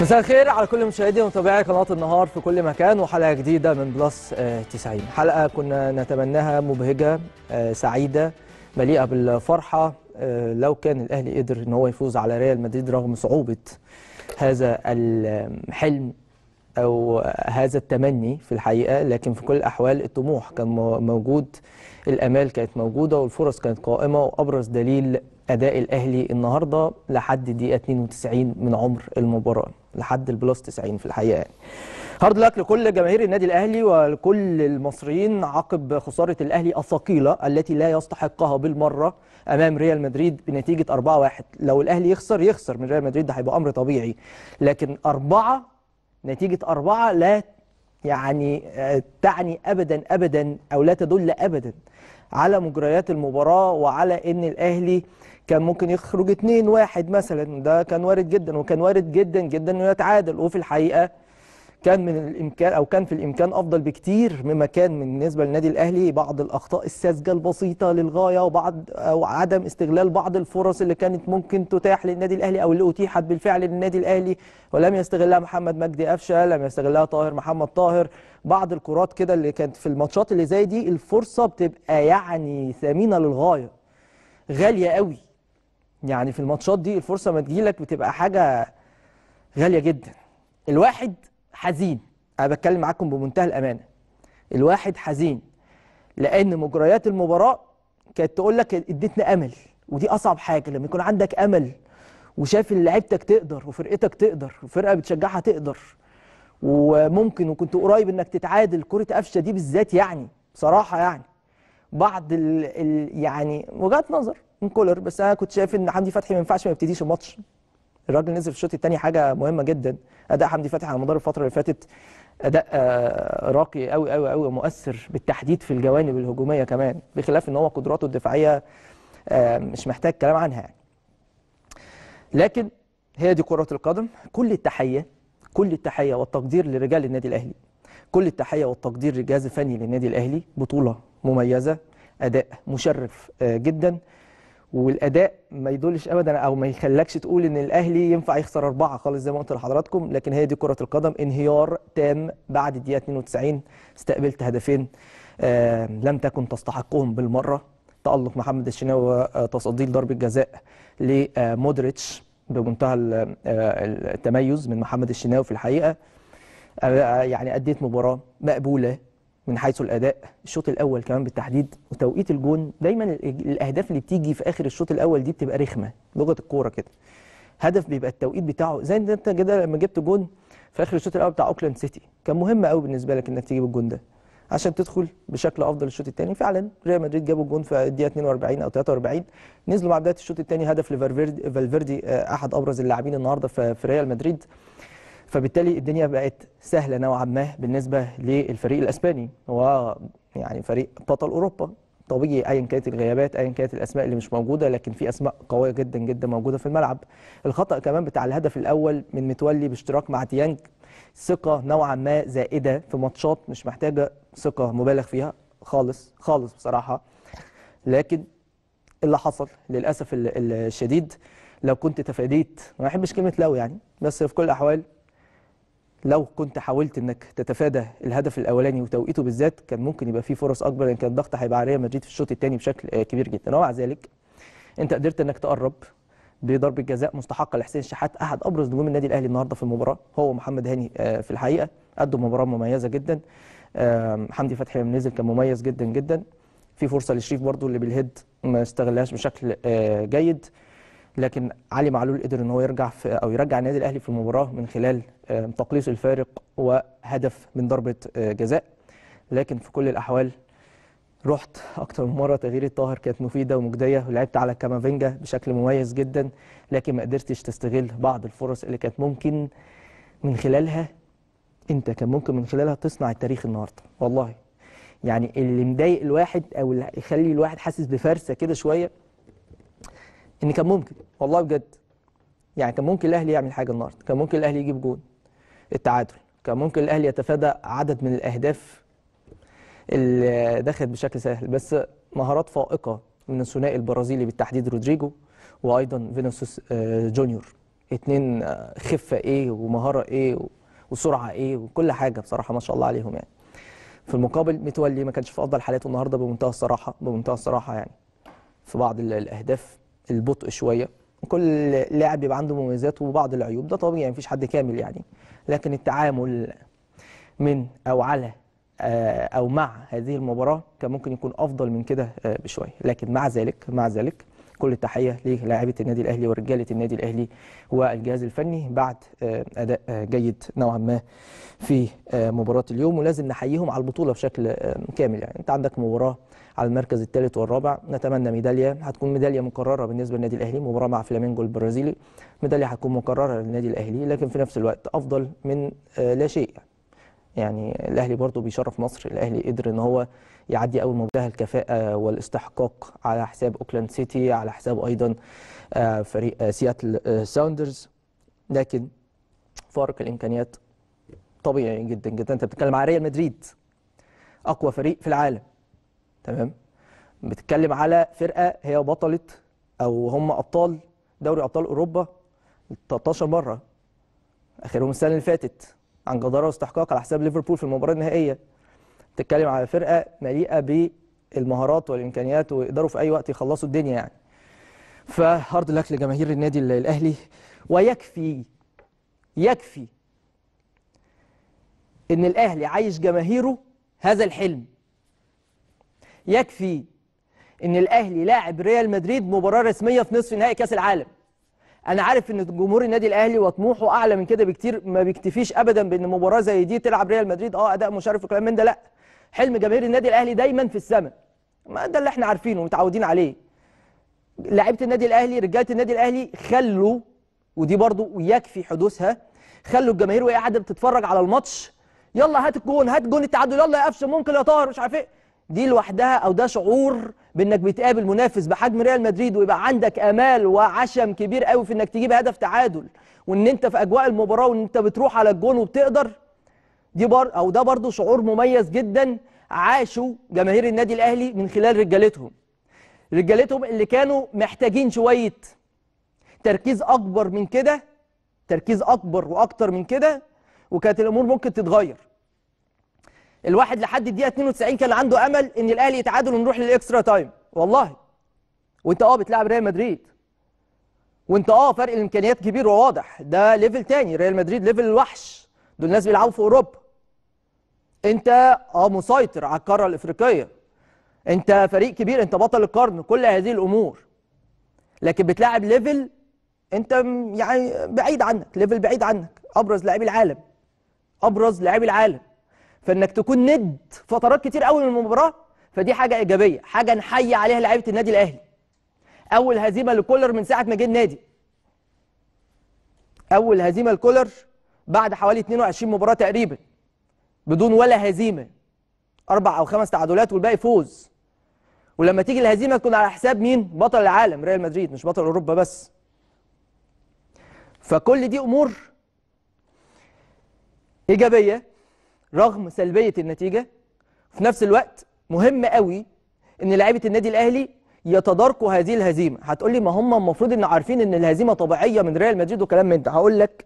مساء الخير على كل مشاهدي ومتابعي قناة النهار في كل مكان وحلقة جديدة من بلس آه، 90 حلقة كنا نتمناها مبهجة آه، سعيدة مليئة بالفرحة آه، لو كان الأهلي قدر إن هو يفوز على ريال مدريد رغم صعوبة هذا الحلم أو هذا التمني في الحقيقة لكن في كل الأحوال الطموح كان مو- موجود الآمال كانت موجودة والفرص كانت قائمة وأبرز دليل أداء الأهلي النهاردة لحد الدقيقة 92 من عمر المباراة. لحد ال plus 90 في الحقيقة يعني. hard luck لكل جماهير النادي الأهلي ولكل المصريين عقب خسارة الأهلي الثقيلة التي لا يستحقها بالمرة أمام ريال مدريد بنتيجة 4-1 لو الأهلي يخسر يخسر من ريال مدريد ده هيبقى أمر طبيعي لكن أربعة نتيجة أربعة لا يعني آه، تعني أبدا أبدا أو لا تدل أبدا على مجريات المباراة وعلى إن الأهلي كان ممكن يخرج 2-1 مثلا ده كان وارد جدا وكان وارد جدا جدا إنه يتعادل. وفي الحقيقة كان من الإمكان أو كان في الإمكان أفضل بكتير مما كان بالنسبة للنادي الأهلي بعض الأخطاء الساذجة البسيطة للغاية وبعض أو عدم استغلال بعض الفرص اللي كانت ممكن تتاح للنادي الأهلي أو اللي أتيحت بالفعل للنادي الأهلي. ولم يستغلها محمد مجدي قفشة لم يستغلها طاهر محمد طاهر. بعض الكرات كده اللي كانت في الماتشات اللي زي دي الفرصة بتبقى يعني ثمينة للغاية غالية قوي. يعني في الماتشات دي الفرصة ما تجيلك بتبقى حاجة غالية جدا. الواحد حزين. أنا بتكلم معاكم بمنتهى الأمانة. الواحد حزين. لأن مجريات المباراة كانت تقول لك إديتنا أمل. ودي أصعب حاجة. لما يكون عندك أمل وشايف إن لعيبتك تقدر وفرقتك تقدر وفرقة بتشجعها تقدر وممكن وكنت قريب إنك تتعادل كرة قفشة دي بالذات يعني بصراحة يعني. بعض ال ال يعني وجهات نظر. من كولر بس أنا كنت شايف إن حمدي فتحي ما ينفعش ما يبتديش الماتش. الراجل نزل في الشوط الثاني حاجة مهمة جدا. أداء حمدي فتحي على مدار الفترة اللي فاتت أداء آه، راقي قوي قوي قوي ومؤثر بالتحديد في الجوانب الهجومية كمان بخلاف إن هو قدراته الدفاعية آه، مش محتاج كلام عنها يعني. لكن هي دي كرة القدم. كل التحية كل التحية والتقدير لرجال النادي الأهلي. كل التحية والتقدير للجهاز الفني للنادي الأهلي. بطولة مميزة أداء مشرف آه، جدا. والأداء ما يدلش ابدا أو ما يخلكش تقول إن الأهلي ينفع يخسر أربعة خالص زي ما قلت لحضراتكم لكن هي دي كرة القدم. انهيار تام بعد الدقيقة 92 استقبلت هدفين آه لم تكن تستحقهم بالمرة. تألق محمد الشناوي وتصدي ضربة جزاء لمودريتش بمنتهى ال- آه، التميز من محمد الشناوي في الحقيقة. آه، يعني أديت مباراة مقبولة من حيث الأداء الشوط الأول كمان بالتحديد وتوقيت الجون دايما ال- الأهداف اللي بتيجي في آخر الشوط الأول دي بتبقى رخمة لغة الكورة كده. هدف بيبقى التوقيت بتاعه زي ان انت كده لما جبت جون في آخر الشوط الأول بتاع اوكلاند سيتي كان مهم قوي بالنسبة لك إنك تجيب الجون ده عشان تدخل بشكل أفضل الشوط الثاني فعلا ريال مدريد جابوا الجون في الدقيقة 42 أو 43 نزلوا مع بداية الشوط الثاني هدف لفالفيردي فالفيردي آه، أحد أبرز اللاعبين النهارده في ريال مدريد. فبالتالي الدنيا بقت سهلة نوعا ما بالنسبة للفريق الأسباني. هو يعني فريق بطل أوروبا طبيعي ايا كانت الغيابات ايا كانت الأسماء اللي مش موجودة لكن في أسماء قوية جدا جدا موجودة في الملعب. الخطأ كمان بتاع الهدف الأول من متولي باشتراك مع ديانج ثقة نوعا ما زائدة في ماتشات مش محتاجة ثقة مبالغ فيها خالص خالص بصراحة. لكن اللي حصل للأسف ال- الشديد لو كنت تفاديت ما بحبش كلمة لو يعني بس في كل الأحوال لو كنت حاولت إنك تتفادى الهدف الأولاني وتوقيته بالذات كان ممكن يبقى فيه فرص أكبر لأن كان الضغط هيبقى على ريال مدريد في الشوط الثاني بشكل آه، كبير جدا. ومع ذلك أنت قدرت إنك تقرب بضربة جزاء مستحقة لحسين شحات أحد أبرز نجوم النادي الأهلي النهارده في المباراة هو محمد هاني آه، في الحقيقة. قدم مباراة مميزة جدا. حمدي فتحي لما نزل كان مميز جدا جدا. في فرصة لشريف برضو اللي بالهيد ما استغلهاش بشكل آه، جيد. لكن علي معلول قدر إن هو يرجع في أو يرجع النادي الأهلي في المباراة من خلال تقليص الفارق وهدف من ضربة آه، جزاء. لكن في كل الأحوال رحت أكتر من مرة تغيير الطاهر كانت مفيدة ومجدية ولعبت على كامافينجا بشكل مميز جدا لكن ما قدرتش تستغل بعض الفرص اللي كانت ممكن من خلالها. أنت كان ممكن من خلالها تصنع التاريخ النهارده. والله يعني اللي مضايق الواحد أو اللي يخلي الواحد حاسس بفرسة كده شوية إن كان ممكن. والله بجد. يعني كان ممكن الأهلي يعمل حاجة النهارده. كان ممكن الأهلي يجيب جون. التعادل. كان ممكن الأهلي يتفادى عدد من الأهداف اللي دخلت بشكل سهل. بس مهارات فائقة من الثنائي البرازيلي بالتحديد رودريجو وأيضا فينيسيوس آه، جونيور. اتنين آه، خفة إيه ومهارة إيه وسرعة إيه وكل حاجة بصراحة ما شاء الله عليهم يعني. في المقابل متولي ما كانش في أفضل حالاته النهارده بمنتهى الصراحة بمنتهى الصراحة يعني. في بعض ال- الأهداف البطء شوية. كل لاعب بيبقى عنده مميزات وبعض العيوب. ده طبيعي مفيش حد كامل يعني. لكن التعامل من أو على آه، أو مع هذه المباراة كان ممكن يكون أفضل من كده آه، بشوية. لكن مع ذلك مع ذلك كل التحية للاعيبة النادي الأهلي ورجالة النادي الأهلي والجهاز الفني بعد آه، أداء جيد نوعا ما في مباراة اليوم. ولازم نحييهم على البطولة بشكل كامل يعني. أنت عندك مباراة على المركز الثالث والرابع. نتمنى ميدالية هتكون ميدالية مكررة بالنسبة للنادي الأهلي مباراة مع فلامينجو البرازيلي. ميدالية هتكون مكررة للنادي الأهلي لكن في نفس الوقت أفضل من آه، لا شيء. يعني. الأهلي برضو بيشرف مصر الأهلي قدر إن هو يعدي أول منتهى الكفاءة والاستحقاق على حساب أوكلاند سيتي على حساب أيضا آه، فريق آه، سياتل ساوندرز. لكن فارق الإمكانيات طبيعي جدا جدا. أنت بتتكلم على ريال مدريد أقوى فريق في العالم. تمام؟ بتتكلم على فرقة هي بطله أو هم أبطال دوري أبطال أوروبا 13 مرة. آخرهم السنة اللي فاتت. عن جدارة واستحقاق على حساب ليفربول في المباراة النهائية. بتتكلم على فرقة مليئة بالمهارات والإمكانيات ويقدروا في أي وقت يخلصوا الدنيا يعني. فهارد لك لجماهير النادي ال- الأهلي. ويكفي يكفي إن الأهلي عايش جماهيره هذا الحلم. يكفي إن الأهلي لاعب ريال مدريد مباراة رسمية في نصف نهائي كأس العالم. أنا عارف إن جمهور النادي الأهلي وطموحه أعلى من كده بكتير ما بيكتفيش ابدا بإن مباراة زي دي تلعب ريال مدريد. آه أداء مشرف وكلام من ده. لأ حلم جماهير النادي الأهلي دايما في السماء. ما ده اللي إحنا عارفينه ومتعودين عليه. لعيبة النادي الأهلي رجالة النادي الأهلي خلوا ودي برضو يكفي حدوثها خلوا الجماهير وهي قاعدة بتتفرج على الماتش. يلا هات الجون هات جون التعادل يلا يا قفشه ممكن يا طاهر مش عارف إيه. دي لوحدها أو ده شعور بإنك بتقابل منافس بحجم ريال مدريد ويبقى عندك آمال وعشم كبير قوي في إنك تجيب هدف تعادل وإن أنت في أجواء المباراة وإن أنت بتروح على الجون وبتقدر دي بر أو ده برضو شعور مميز جدا عاشوا جماهير النادي الأهلي من خلال رجالتهم. رجالتهم اللي كانوا محتاجين شوية تركيز أكبر من كده تركيز أكبر وأكتر من كده وكانت الأمور ممكن تتغير. الواحد لحد الدقيقة 92 كان عنده أمل إن الأهلي يتعادل ونروح لل extra time. والله. وإنت آه بتلعب ريال مدريد. وإنت آه فرق الإمكانيات كبير وواضح. ده level تاني. ريال مدريد level الوحش. دول ناس بيلعبوا في أوروبا. إنت آه مسيطر على القارة الإفريقية. إنت فريق كبير. إنت بطل القرن. كل هذه الأمور. لكن بتلاعب level إنت يعني بعيد عنك. level بعيد عنك. أبرز لاعبي العالم. أبرز لاعبي العالم. فإنك تكون ند فترات كتير قوي من المباراة فدي حاجة إيجابية حاجة نحيي عليها لعيبة النادي الأهلي. أول هزيمة لكولر من ساعة ما جه النادي. أول هزيمة لكولر بعد حوالي 22 مباراة تقريبا بدون ولا هزيمة. أربع أو خمس تعادلات والباقي فوز. ولما تيجي الهزيمة تكون على حساب مين؟ بطل العالم ريال مدريد مش بطل أوروبا بس. فكل دي أمور إيجابية. رغم سلبية النتيجة في نفس الوقت مهم قوي إن لعيبة النادي الأهلي يتداركوا هذه الهزيمة. هتقول لي ما هم المفروض إن عارفين إن الهزيمة طبيعية من ريال مدريد وكلام من ده. هقول لك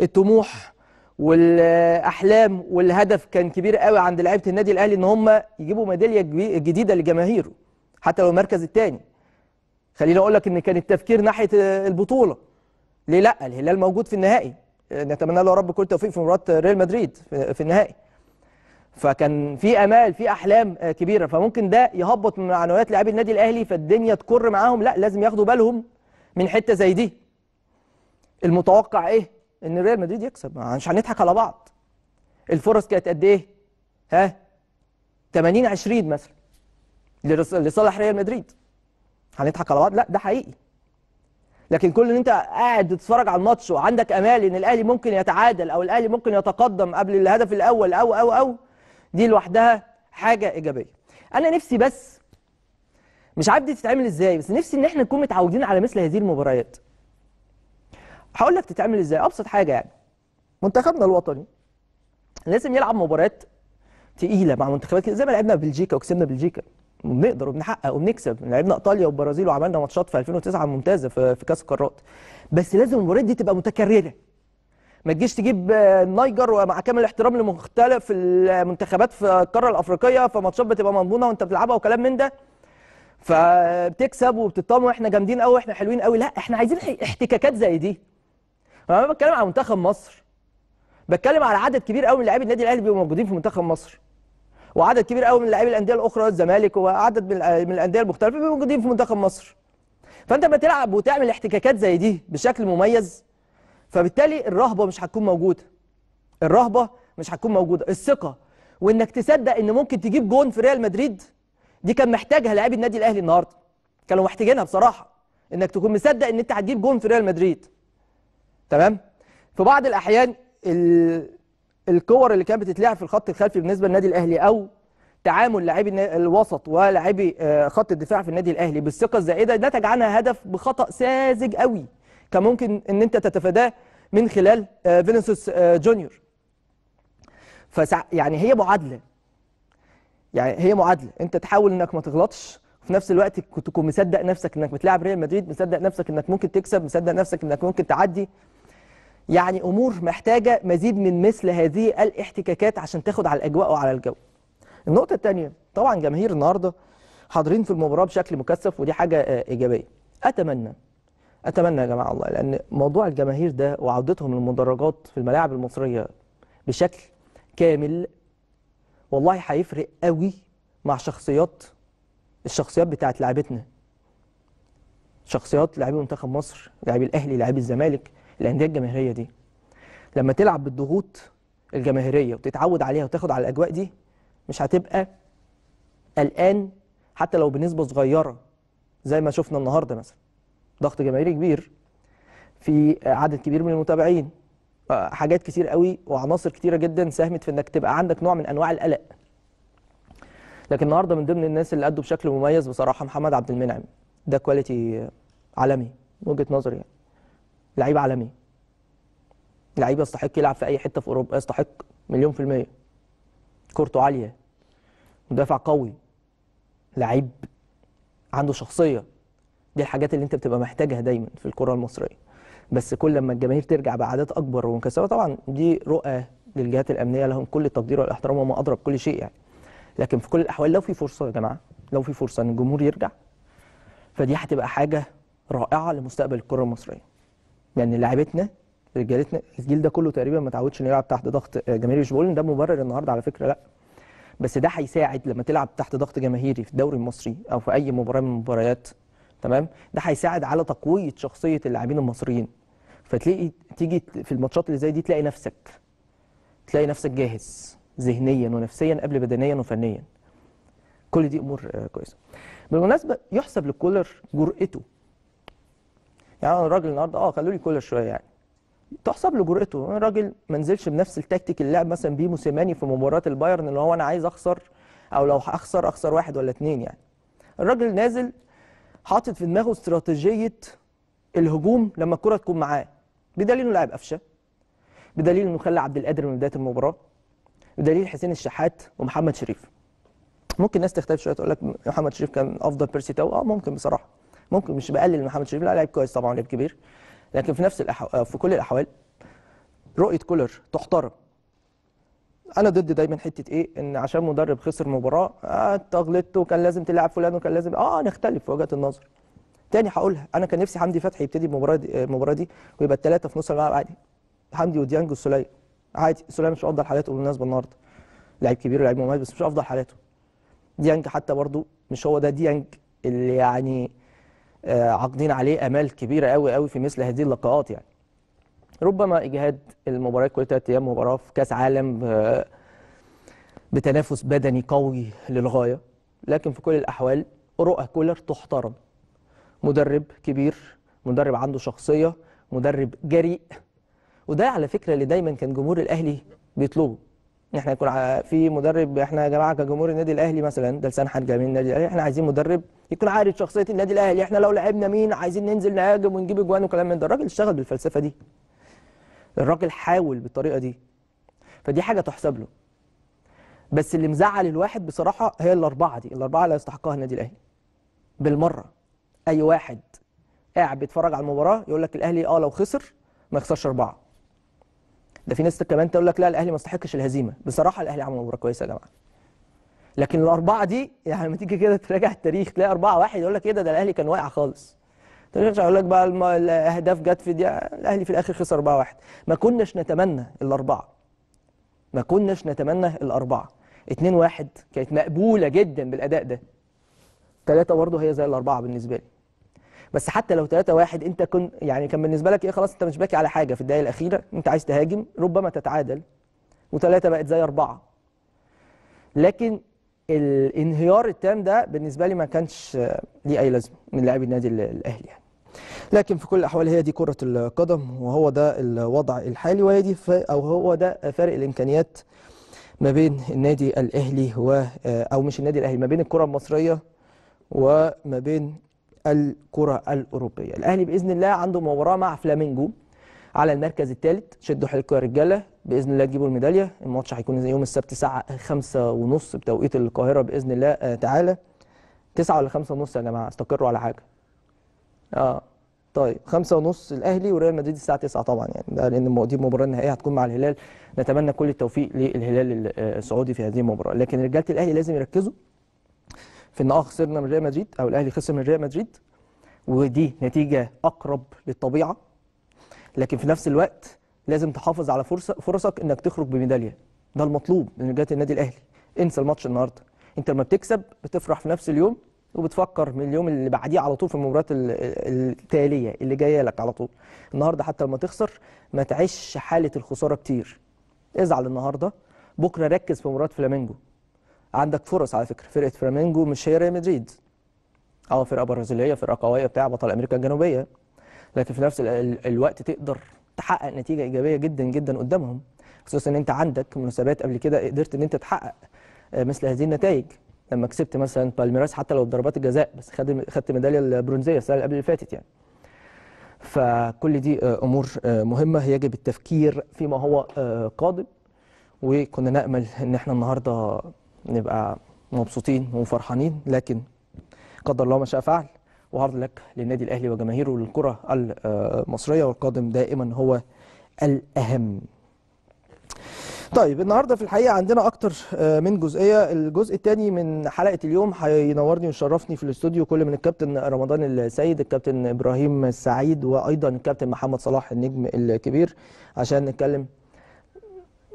الطموح والأحلام والهدف كان كبير قوي عند لعيبة النادي الأهلي إن هم يجيبوا ميدالية جدي- جديدة لجماهيره حتى لو المركز الثاني خليني أقول لك إن كان التفكير ناحية البطولة. ليه لأ؟ الهلال موجود في النهائي. نتمنى له رب كل التوفيق في مباراة ريال مدريد في النهائي. فكان في أمال في أحلام آه، كبيرة. فممكن ده يهبط من معنويات لاعبي النادي الأهلي فالدنيا تكر معاهم. لا لازم ياخدوا بالهم من حتة زي دي. المتوقع إيه؟ إن ريال مدريد يكسب. مش هنضحك على بعض. الفرص كانت قد إيه؟ ها؟ 80 20 مثلا لصالح ريال مدريد. هنضحك على بعض؟ لا ده حقيقي. لكن كل ان انت قاعد تتفرج على الماتش وعندك امال ان الاهلي ممكن يتعادل أو الاهلي ممكن يتقدم قبل الهدف الأول أو أو أو دي لوحدها حاجة إيجابية. أنا نفسي بس مش عارف دي تتعمل إزاي بس نفسي إن إحنا نكون متعودين على مثل هذه المباريات. هقول لك تتعمل إزاي أبسط حاجة يعني. منتخبنا الوطني لازم يلعب مباريات تقيلة مع منتخبات زي ما لعبنا بلجيكا وكسبنا بلجيكا. وبنقدر وبنحقق وبنكسب لعبنا إيطاليا والبرازيل وعملنا ماتشات في 2009 ممتازه في كأس القارات. بس لازم المباريات دي تبقى متكررة. ما تجيش تجيب النيجر ومع كامل الاحترام لمختلف المنتخبات في القارة الأفريقية فماتشات بتبقى مضمونة وأنت بتلعبها وكلام من ده. فبتكسب وبتطمن وإحنا جامدين قوي إحنا حلوين قوي لا إحنا عايزين احتكاكات زي دي. أنا بتكلم على منتخب مصر. بتكلم على عدد كبير قوي من لاعبي النادي الأهلي بيبقوا موجودين في منتخب مصر. وعدد كبير قوي من لاعبي الأندية الأخرى الزمالك وعدد من من الأندية المختلفه موجودين في منتخب مصر. فأنت لما تلعب وتعمل احتكاكات زي دي بشكل مميز فبالتالي الرهبة مش هتكون موجودة. الرهبة مش هتكون موجودة. الثقة وإنك تصدق إن ممكن تجيب جون في ريال مدريد دي كان محتاجها لاعبي النادي الأهلي النهارده. كانوا محتاجينها بصراحة إنك تكون مصدق إن أنت هتجيب جون في ريال مدريد. تمام؟ في بعض الأحيان ال... الكور اللي كانت بتتلعب في الخط الخلفي بالنسبة للنادي الأهلي أو تعامل لاعبي الوسط ولاعبي آه، خط الدفاع في النادي الأهلي بالثقة الزائدة نتج عنها هدف بخطأ ساذج قوي كان ممكن إن أنت تتفاداه من خلال آه، فينيسيوس آه، جونيور. فسع... يعني هي معادلة. يعني هي معادلة. أنت تحاول إنك ما تغلطش وفي نفس الوقت تكون مصدق نفسك إنك بتلعب ريال مدريد مصدق نفسك إنك ممكن تكسب مصدق نفسك إنك ممكن تعدي. يعني أمور محتاجة مزيد من مثل هذه الاحتكاكات عشان تاخد على الأجواء وعلى الجو. النقطة الثانية طبعا جماهير النهارده حاضرين في المباراة بشكل مكثف ودي حاجة آه، إيجابية. أتمنى أتمنى يا جماعة الله لأن موضوع الجماهير ده وعودتهم للمدرجات في الملاعب المصرية بشكل كامل والله هيفرق قوي مع شخصيات الشخصيات بتاعت لعيبتنا شخصيات لاعبي منتخب مصر لاعبي الأهلي لاعبي الزمالك الانديه الجماهيرية دي. لما تلعب بالضغوط الجماهيرية وتتعود عليها وتاخد على الأجواء دي مش هتبقى قلقان حتى لو بنسبة صغيرة زي ما شفنا النهارده مثلا. ضغط جماهيري كبير في عدد كبير من المتابعين آه، حاجات كتير قوي وعناصر كتيرة جدا ساهمت في إنك تبقى عندك نوع من أنواع القلق. لكن النهارده من ضمن الناس اللي ادوا بشكل مميز بصراحة محمد عبد المنعم. ده كواليتي عالمي وجهة نظري يعني. لعيب عالمي. لعيب يستحق يلعب في أي حتة في أوروبا يستحق مليون في المية. كورته عالية. مدافع قوي. لعيب عنده شخصية. دي الحاجات اللي انت بتبقى محتاجها دايما في الكرة المصرية. بس كل لما الجماهير ترجع باعداد أكبر ومكثفه طبعا دي رؤى للجهات الأمنية لهم كل التقدير والاحترام وما اضرب كل شيء يعني. لكن في كل الأحوال لو في فرصة يا جماعة لو في فرصة إن الجمهور يرجع فدي هتبقى حاجة رائعة لمستقبل الكرة المصرية. لأن لعيبتنا رجالتنا الجيل ده كله تقريبا ما تعودش إنه يلعب تحت ضغط جماهيري. مش بقول إن ده مبرر النهارده على فكرة لأ. بس ده هيساعد لما تلعب تحت ضغط جماهيري في الدوري المصري أو في أي مباراة من المباريات تمام؟ ده هيساعد على تقوية شخصية اللاعبين المصريين. فتلاقي تيجي في الماتشات اللي زي دي تلاقي نفسك تلاقي نفسك جاهز ذهنيا ونفسيا قبل بدنيا وفنيا. كل دي أمور كويسة. بالمناسبة يحسب لكولر جرأته يعني أنا الراجل النهارده آه خلوا لي كولر شوية يعني. تحسب له جرأته. الراجل ما نزلش بنفس التكتيك اللي لعب مثلا بيه موسيماني في مباراة البايرن اللي هو أنا عايز أخسر أو لو هخسر أخسر واحد ولا اتنين يعني. الراجل نازل حاطط في دماغه استراتيجية الهجوم لما الكرة تكون معاه. بدليل إنه لاعب قفشة. بدليل إنه خلى عبد القادر من بداية المباراة. بدليل حسين الشحات ومحمد شريف. ممكن ناس تختلف شوية تقول لك محمد شريف كان أفضل بيرسي تاو؟ آه ممكن بصراحة. ممكن مش بقلل من محمد شريف لا لعيب كويس طبعا لعيب كبير. لكن في نفس الأحو... في كل الأحوال رؤية كولر تحترم. أنا ضد دايما حتة إيه؟ إن عشان مدرب خسر مباراة آه أنت غلطت وكان لازم تلعب فلان وكان لازم آه نختلف في وجهة النظر. تاني هقولها أنا كان نفسي حمدي فتحي يبتدي المباراة دي المباراة دي ويبقى الثلاثه في نص الملعب عادي. حمدي وديانج والسوليه عادي السوليه مش أفضل حالاته بالمناسبة النهارده. لعيب كبير ولعيب مميز بس مش أفضل حالاته. ديانج حتى برضو مش هو ده ديانج اللي يعني آه، عاقدين عليه آمال كبيرة قوي قوي في مثل هذه اللقاءات يعني. ربما إجهاد المباراة كل ثلاث أيام مباراة في كأس عالم آه، بتنافس بدني قوي للغاية لكن في كل الأحوال رؤى كولر تحترم. مدرب كبير مدرب عنده شخصية مدرب جريء. وده على فكرة اللي دايما كان جمهور الأهلي بيطلبه. إحنا يكون في مدرب إحنا يا جماعة كجمهور النادي الأهلي مثلا ده لسان حال جماهير النادي الأهلي إحنا عايزين مدرب يكون عارف شخصية النادي الأهلي إحنا لو لعبنا مين عايزين ننزل نهاجم ونجيب أجوان وكلام من ده. الراجل اشتغل بالفلسفة دي. الراجل حاول بالطريقة دي. فدي حاجة تحسب له. بس اللي مزعل الواحد بصراحة هي الأربعة دي الأربعة اللي يستحقها النادي الأهلي. بالمرة أي واحد قاعد بيتفرج على المباراة يقول لك الأهلي آه لو خسر ما يخسرش أربعة. ده في ناس كمان تقول لك لا الأهلي ما يستحقش الهزيمة. بصراحة الأهلي عمل مباراة كويسة يا جماعة. لكن الأربعة دي يعني لما تيجي كده تراجع التاريخ تلاقي أربعة واحد يقول لك إيه ده ده الأهلي كان واقع خالص. ترجع يقول لك بقى الأهداف جت في دي الأهلي في الآخر خسر 4 1 ما كناش نتمنى الأربعة. ما كناش نتمنى الأربعة. 2 1 كانت مقبولة جدا بالأداء ده. ثلاثة برضه هي زي الأربعة بالنسبة لي. بس حتى لو 3 1 أنت كنت يعني كان بالنسبة لك إيه خلاص أنت مش باكي على حاجة في الدقايق الأخيرة أنت عايز تهاجم ربما تتعادل وثلاثة بقت زي أربعة لكن الانهيار التام ده بالنسبة لي ما كانش ليه أي لازمة من لاعبي النادي ال- الأهلي يعني. لكن في كل الأحوال هي دي كرة القدم وهو ده الوضع الحالي وهي دي أو هو ده فارق الإمكانيات ما بين النادي الأهلي و أو مش النادي الأهلي ما بين الكرة المصرية وما بين الكرة الأوروبية. الأهلي بإذن الله عنده مباراة مع فلامينجو على المركز الثالث شدوا حيلكم يا رجالة. بإذن الله تجيبوا الميدالية. الماتش هيكون يوم السبت الساعة خمسة ونص بتوقيت القاهرة بإذن الله. آه، تعالى. تسعة ولا خمسة ونص يا جماعة؟ استقروا على حاجة. آه طيب خمسة ونص الأهلي وريال مدريد الساعة 9 طبعا يعني. ده الم- دي المباراة النهائية هتكون مع الهلال. نتمنى كل التوفيق للهلال ال- آه، السعودي في هذه المباراة. لكن رجالة الأهلي لازم يركزوا في إن آه خسرنا من ريال مدريد أو الأهلي خسر من ريال مدريد ودي نتيجة أقرب للطبيعة. لكن في نفس الوقت لازم تحافظ على فرصه فرصك إنك تخرج بميدالية. ده المطلوب من رجالة النادي الأهلي. انسى الماتش النهارده. أنت لما بتكسب بتفرح في نفس اليوم وبتفكر من اليوم اللي بعديه على طول في المباريات ال- ال- التالية اللي جاية لك على طول. النهارده حتى لما تخسر ما تعيش حالة الخسارة كتير. ازعل النهارده. بكرة ركز في مباراة فلامينجو. عندك فرص على فكرة. فرقة فلامينجو مش هي ريال مدريد. آه فرقة برازيلية فرقة قوية بتاع بطل أمريكا الجنوبية. لكن في نفس ال- ال- الوقت تقدر تحقق نتيجة إيجابية جدا جدا قدامهم. خصوصا إن أنت عندك مناسبات قبل كده قدرت إن أنت تحقق آه، مثل هذه النتائج. لما كسبت مثلا بالميراس حتى لو بضربات الجزاء بس خد خدت ميدالية البرونزية السنة اللي قبل اللي فاتت يعني. فكل دي آه، أمور آه، مهمة. يجب التفكير فيما هو قادم. وكنا نأمل إن إحنا النهارده نبقى مبسوطين وفرحانين لكن قدر الله ما شاء فعل. وهارد لك للنادي الأهلي وجماهيره للكرة المصرية والقادم دائما هو الأهم. طيب النهارده في الحقيقة عندنا أكتر آه، من جزئية. الجزء الثاني من حلقة اليوم هينورني ويشرفني في الاستوديو كل من الكابتن رمضان السيد الكابتن إبراهيم السعيد وأيضا الكابتن محمد صلاح النجم الكبير. عشان نتكلم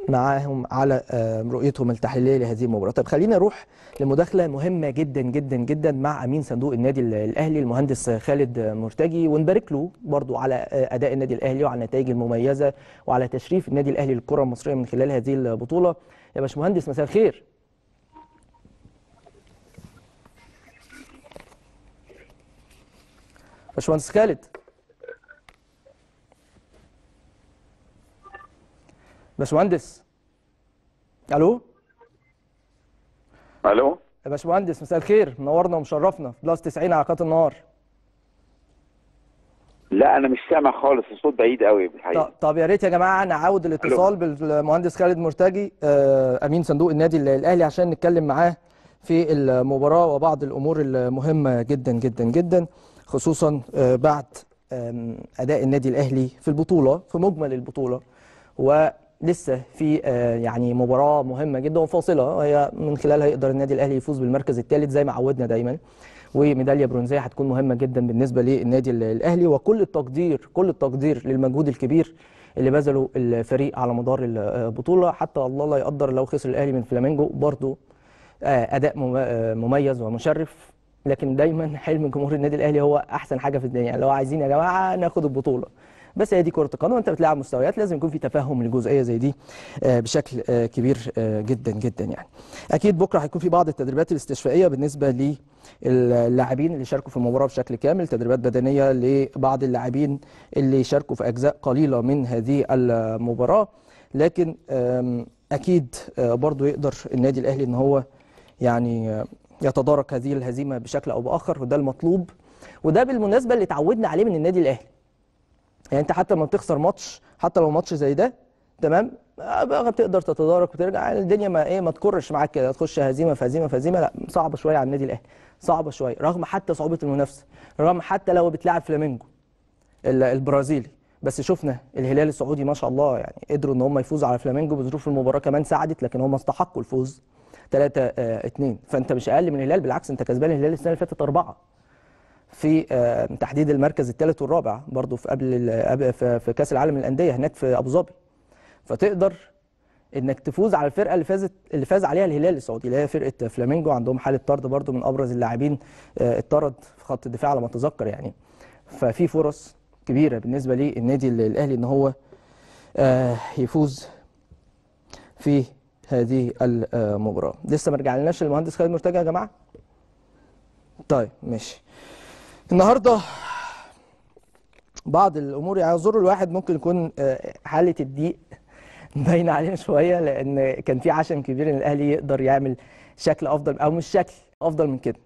معاهم على آه، رؤيتهم التحليلية لهذه المباراة. طب خلينا نروح لمداخلة مهمة جدا جدا جدا مع أمين صندوق النادي ال- الأهلي المهندس خالد مرتجي. ونبارك له برضو على آه، أداء النادي الأهلي وعلى النتائج المميزة وعلى تشريف النادي الأهلي للكرة المصرية من خلال هذه البطولة. يا باشمهندس مساء الخير. باشمهندس خالد. باشمهندس. ألو؟ ألو؟ يا باشمهندس مساء الخير. منورنا ومشرفنا في بلس 90 على قناة النهار. لا أنا مش سامع خالص. الصوت بعيد قوي بالحقيقة طب يا ريت يا جماعة نعاود الاتصال بالمهندس خالد مرتجي آه، أمين صندوق النادي ال- الأهلي عشان نتكلم معاه في المباراة وبعض الأمور المهمة جدا جدا جدا خصوصا آه، بعد أداء النادي الأهلي في البطولة في مجمل البطولة ولسه في آه، يعني مباراة مهمة جدا وفاصلة. هي من خلالها يقدر النادي الأهلي يفوز بالمركز الثالث زي ما عودنا دايما. وميدالية برونزية هتكون مهمة جدا بالنسبة للنادي ال- الأهلي. وكل التقدير كل التقدير للمجهود الكبير اللي بذله الفريق على مدار البطولة. حتى الله لا يقدر لو خسر الأهلي من فلامينجو برضه آه، أداء مم- آه، مميز ومشرف. لكن دايما حلم جمهور النادي الأهلي هو أحسن حاجة في الدنيا لو عايزين يا جماعة ناخد البطولة. بس هي دي كرة القدم وأنت بتلعب مستويات لازم يكون في تفهم لجزئية زي دي آه، بشكل آه، كبير آه، جدا جدا يعني. أكيد بكرة هيكون في بعض التدريبات الاستشفائية بالنسبة للاعبين اللي شاركوا في المباراة بشكل كامل تدريبات بدنية لبعض اللاعبين اللي شاركوا في أجزاء قليلة من هذه المباراة. لكن أكيد برضو يقدر النادي الأهلي إن هو يعني يتدارك هذه الهزيمة بشكل أو بآخر وده المطلوب. وده بالمناسبة اللي اتعودنا عليه من النادي الأهلي. يعني انت حتى لما بتخسر ماتش حتى لو ماتش زي ده تمام؟ آه، بقى تقدر تتدارك وترجع. الدنيا ما إيه ما تكرش معاك كده تخش هزيمة في هزيمة في هزيمة لا صعبة شوية على النادي الأهلي صعبة شوية رغم حتى صعوبة المنافسة رغم حتى لو بتلعب فلامينجو ال- البرازيلي. بس شفنا الهلال السعودي ما شاء الله يعني قدروا إن هم يفوزوا على فلامينجو بظروف المباراة كمان ساعدت لكن هم استحقوا الفوز 3 2 فأنت مش أقل من الهلال بالعكس أنت كسبان الهلال السنة اللي فاتت أربعة. في آه، تحديد المركز الثالث والرابع برضو في قبل في كأس العالم للأندية هناك في أبو ظبي. فتقدر إنك تفوز على الفرقة اللي فازت اللي فاز عليها الهلال السعودي اللي هي فرقة فلامينجو عندهم حالة طرد برضو من أبرز اللاعبين آه، اتطرد في خط الدفاع على ما أتذكر يعني. ففي فرص كبيرة بالنسبة للنادي ال- الأهلي إن هو آه، يفوز في هذه المباراة. لسه ما رجعناش للمهندس خالد مرتجى يا جماعة؟ طيب ماشي. النهارده بعض الأمور يعذر الواحد ممكن يكون آه، حالة الضيق باينه علينا شوية لأن كان في عشم كبير إن الأهلي يقدر يعمل شكل أفضل أو مش شكل أفضل من كده.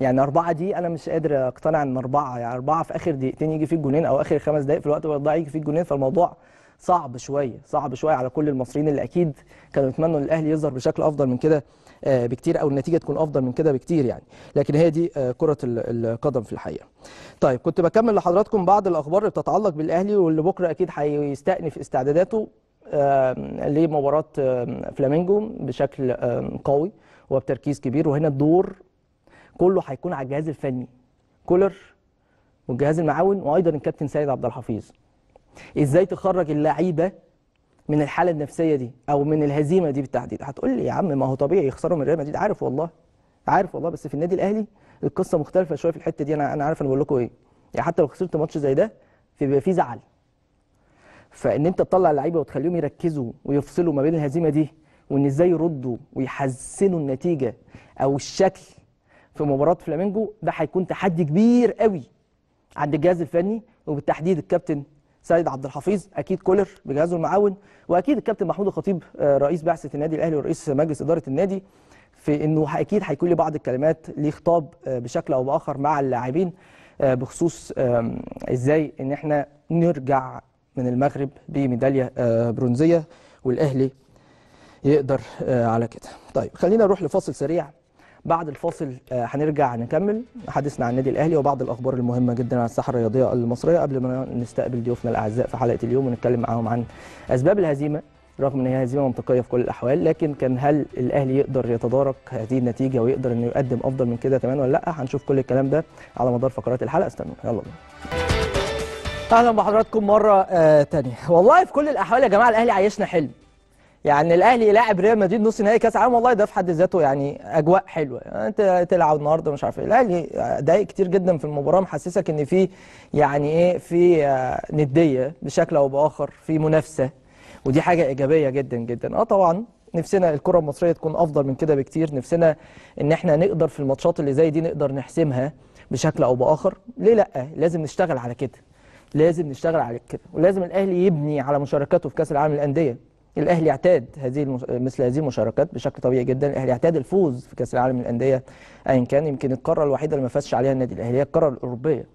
يعني أربعة دي أنا مش قادر أقتنع إن أربعة يعني أربعة في آخر دقيقتين يجي فيه الجونين أو آخر خمس دقايق في الوقت الضايع يجي فيه الجونين فالموضوع صعب شوية صعب شوية على كل المصريين اللي أكيد كانوا يتمنوا الأهلي يظهر بشكل أفضل من كده. بكتير أو النتيجة تكون أفضل من كده بكتير يعني. لكن هي دي آه، ال- القدم في الحقيقة. طيب كنت بكمل لحضراتكم بعض الأخبار اللي بتتعلق بالأهلي واللي بكرة أكيد هيستأنف استعداداته آه، لمباراة آه، فلامينجو بشكل آه، قوي وبتركيز كبير. وهنا الدور كله هيكون على الجهاز الفني. كولر والجهاز المعاون وأيضا الكابتن سيد عبد الحفيظ. إزاي تخرج اللعيبة من الحالة النفسية دي أو من الهزيمة دي بالتحديد. هتقول لي يا عم ما هو طبيعي يخسروا من ريال مدريد. عارف والله عارف والله. بس في النادي الأهلي القصة مختلفة شوية في الحتة دي. أنا أنا عارف أنا بقول لكم إيه. يعني حتى لو خسرت ماتش زي ده بيبقى في زعل. فإن أنت تطلع اللعيبة وتخليهم يركزوا ويفصلوا ما بين الهزيمة دي وإن إزاي يردوا ويحسنوا النتيجة أو الشكل في مباراة فلامينجو ده هيكون تحدي كبير قوي عند الجهاز الفني وبالتحديد الكابتن سيد عبد الحفيظ أكيد كولر بجهازه المعاون وأكيد الكابتن محمود الخطيب آه، رئيس بعثة النادي الأهلي ورئيس مجلس إدارة النادي في إنه أكيد هيكون لي بعض الكلمات ليه خطاب آه، بشكل أو بآخر مع اللاعبين آه، بخصوص إزاي إن إحنا نرجع من المغرب بميدالية برونزية والأهلي يقدر على كده. طيب خلينا نروح لفاصل سريع بعد الفاصل آه، هنرجع نكمل حديثنا عن النادي الأهلي وبعض الأخبار المهمة جدا عن الساحة الرياضية المصرية قبل ما نستقبل ضيوفنا الأعزاء في حلقة اليوم ونتكلم معاهم عن أسباب الهزيمة رغم إن هي هزيمة منطقية في كل الأحوال لكن كان هل الأهلي يقدر يتدارك هذه النتيجة ويقدر إنه يقدم أفضل من كده كمان ولا لأ؟ هنشوف كل الكلام ده على مدار فقرات الحلقة. استنوا يلا بينا. أهلا بحضراتكم مرة آه والله في كل الأحوال يا جماعة الأهلي عايشنا حلم. يعني الأهلي يلاعب ريال مدريد نص نهائي كأس عالم والله ده في حد ذاته يعني أجواء حلوة. يعني أنت تلعب النهارده مش عارف إيه. الأهلي دقايق كتير جدا في المباراة محسسك إن في يعني إيه في آه، ندية بشكل أو بآخر في منافسة. ودي حاجة إيجابية جدا جدا. آه طبعا نفسنا الكرة المصرية تكون أفضل من كده بكتير. نفسنا إن إحنا نقدر في الماتشات اللي زي دي نقدر نحسمها بشكل أو بآخر. ليه لأ؟ لازم نشتغل على كده. لازم نشتغل على كده. ولازم الأهلي يبني على مشاركاته في كأس العالم للأندية. الأهلي اعتاد هذه. مثل هذه المشاركات بشكل طبيعي جدا. الأهلي اعتاد الفوز في كأس العالم للأندية ايا كان. يمكن القارة الوحيدة اللي ما فازش عليها النادي الأهلي هي القارة الأوروبية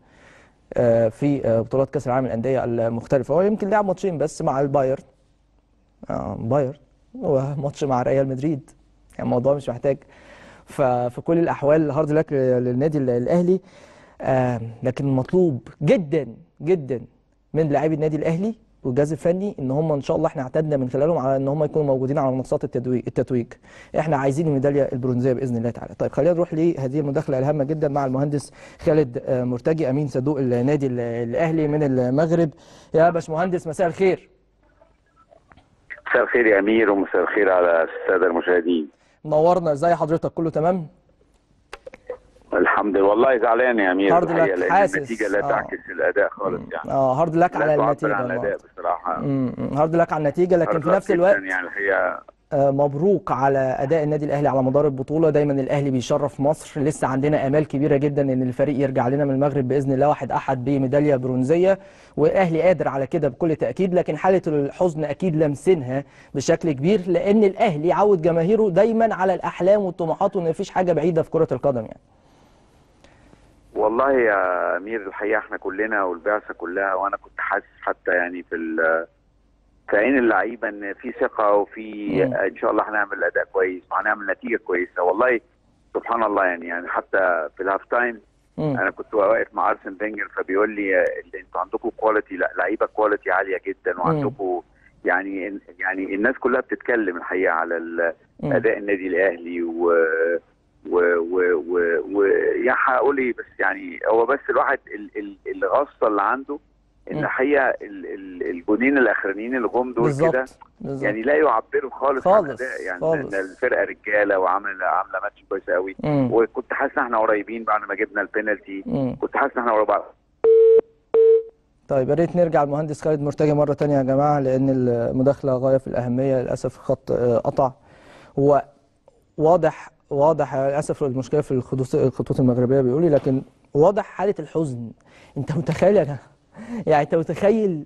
آه، في آه، بطولات كأس العالم للأندية المختلفة. هو يمكن لعب ماتشين بس مع البايرن. آه، بايرن. وماتش مع ريال مدريد. يعني الموضوع مش محتاج. ففي كل الأحوال هارد لك للنادي الأهلي. لكن المطلوب جدا جدا من لاعبي النادي الأهلي والجهاز الفني إن هم إن شاء الله إحنا اعتدنا من خلالهم على إن هم يكونوا موجودين على منصات التتويج التتويج. إحنا عايزين الميدالية البرونزية بإذن الله تعالى. طيب خلينا نروح لهذه المداخلة. الهامه جدا مع المهندس خالد آه، مرتجي أمين صندوق النادي ال- الأهلي من المغرب. يا باشمهندس مساء الخير. مساء الخير يا أمير ومساء الخير على السادة المشاهدين. نورنا إزاي حضرتك؟ كله تمام؟ الحمد لله. والله زعلان يا أمير hard luck، حاسس. النتيجة لا آه. تعكس الأداء خالص يعني. آه hard luck على النتيجة عن الأداء. بصراحة. hard luck على النتيجة لكن في نفس الوقت يعني الحقيقة. آه، مبروك على أداء النادي الأهلي على مدار البطولة. دايما الأهلي بيشرف مصر. لسه عندنا آمال كبيرة جدا إن الفريق يرجع لنا من المغرب بإذن الله. واحد أحد بميدالية برونزية. والاهلي قادر على كده بكل تأكيد لكن حالة الحزن أكيد لمسنها بشكل كبير لأن الأهلي عود جماهيره دايما على الأحلام والطموحات وإن مفيش حاجة بعيدة في كرة القدم يعني. والله يا أمير الحقيقة إحنا كلنا والبعثة كلها وأنا كنت حاسس حتى يعني في ال- في عين اللعيبة إن في ثقة وفي مم. إن شاء الله هنعمل أداء كويس وهنعمل نتيجة كويسة والله سبحان الله يعني يعني حتى في ال half time. أنا كنت واقف مع أرسن فينجر فبيقول لي أنتوا عندكم quality لأ لعيبة quality عالية جدا وعندكم يعني يعني الناس كلها بتتكلم الحقيقة على. أداء النادي الأهلي و و و و, و يعني هقول إيه بس يعني هو بس الواحد ال- ال- الغصه اللي عنده إن. الحقيقة ال- ال- الجونين الأخرانيين اللي جم دول كده يعني لا يعبروا خالص خالص، يعني خالص. الفرقة رجالة وعاملة عاملة ماتش كويس قوي. وكنت حاسس إن إحنا قريبين بعد ما جبنا البينالتي. كنت حاسس إن إحنا بعض طيب يا ريت نرجع المهندس خالد مرتجى مرة تانية يا جماعة لأن المداخلة غاية في الأهمية للأسف الخط آه، قطع هو واضح واضح للأسف المشكلة في الخطوط الخطوط المغربية بيقولي لكن واضح حالة الحزن. أنت متخيل يا يعني أنت متخيل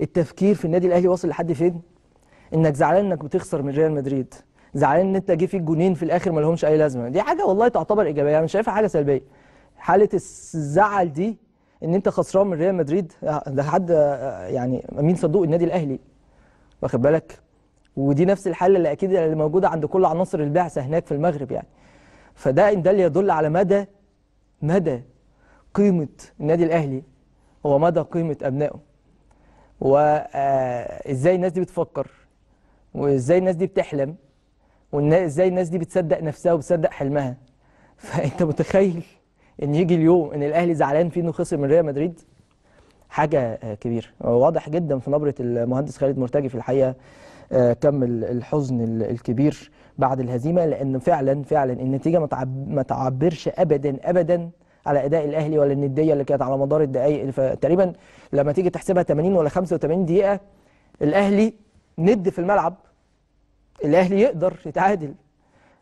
التفكير في النادي الأهلي واصل لحد فين؟ إنك زعلان إنك بتخسر من ريال مدريد. زعلان إن أنت جه فيك جونين في الآخر ما لهمش أي لازمة. دي حاجة والله تعتبر إيجابية. أنا مش شايفها حاجة سلبية. حالة الزعل دي إن أنت خسران من ريال مدريد ده حد يعني أمين صندوق النادي الأهلي. واخد بالك؟ ودي نفس الحاله اللي أكيد اللي موجودة عند كل عناصر البعثة هناك في المغرب يعني. فده إن ده اللي يدل على مدى مدى قيمة النادي الأهلي ومدى قيمة أبنائه. وازاي الناس دي بتفكر وإزاي الناس دي بتحلم وازاي الناس دي بتصدق نفسها وبتصدق حلمها. فأنت متخيل إن يجي اليوم إن الأهلي زعلان فيه إنه خسر من ريال مدريد؟ حاجة آه، كبيرة. واضح جدا في نبرة المهندس خالد مرتجي في الحقيقة آه، كم ال- الحزن ال- الكبير بعد الهزيمة لأن فعلا فعلا النتيجة ما تعب- ما تعبرش ابدا ابدا على أداء الأهلي ولا الندية اللي كانت على مدار الدقائق تقريبا لما تيجي تحسبها 80 ولا 85 دقيقة الأهلي ند في الملعب. الأهلي يقدر يتعادل.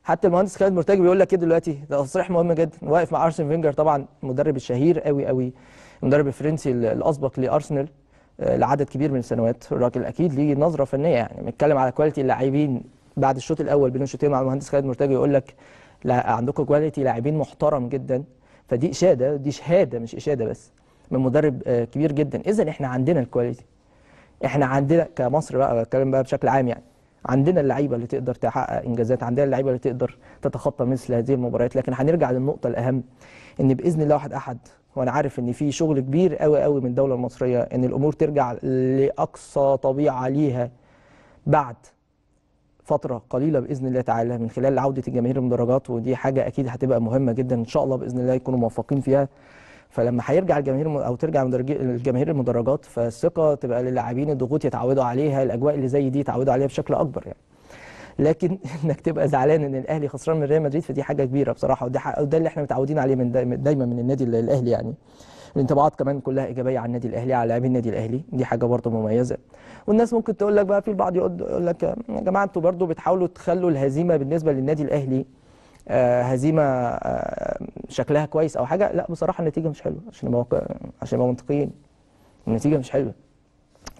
حتى المهندس خالد مرتجي بيقول لك كده دلوقتي؟ ده تصريح مهم جدا. واقف مع أرسن فينجر طبعا المدرب الشهير قوي قوي المدرب الفرنسي ال- الأسبق لأرسنال. آه، لعدد كبير من السنوات. الراجل أكيد ليه نظرة فنية يعني. بنتكلم على quality اللاعبين. بعد الشوط الأول بين الشوطين مع المهندس خالد مرتجي يقول لك لا عندكم quality لاعبين محترم جدا. فدي إشادة دي شهاده مش إشادة بس من مدرب آه، كبير جدا. اذا إحنا عندنا الكواليتي إحنا عندنا كمصر بقى بتكلم بقى بشكل عام يعني. عندنا اللعيبة اللي تقدر تحقق إنجازات عندنا اللعيبة اللي تقدر تتخطى مثل هذه المباريات. لكن هنرجع للنقطة الأهم إن بإذن الله واحد أحد وأنا عارف إن في شغل كبير قوي قوي من الدولة المصرية إن الأمور ترجع لأقصى طبيعة ليها بعد فترة قليلة بإذن الله تعالى من خلال عودة الجماهير المدرجات ودي حاجة أكيد هتبقى مهمة جدا إن شاء الله بإذن الله يكونوا موفقين فيها. فلما هيرجع الجماهير أو ترجع الجماهير المدرجات فالثقة تبقى للاعبين الضغوط يتعودوا عليها الأجواء اللي زي دي يتعودوا عليها بشكل أكبر يعني. لكن انك تبقى زعلان ان الاهلي خسران من ريال مدريد فدي حاجة كبيرة بصراحة وده وده اللي إحنا متعودين عليه من دايما, من النادي ال- الأهلي يعني. الانطباعات كمان كلها إيجابية عن النادي الأهلي على لاعبين النادي الأهلي دي حاجة برضه مميزة. والناس ممكن تقول لك بقى في البعض يقول لك يا جماعة أنتوا برضه بتحاولوا تخلوا الهزيمة بالنسبة للنادي الأهلي آه، هزيمة آه، شكلها كويس أو حاجة؟ لا بصراحة النتيجة مش حلوة عشان واقع- عشان نبقى منطقيين. النتيجة مش حلوة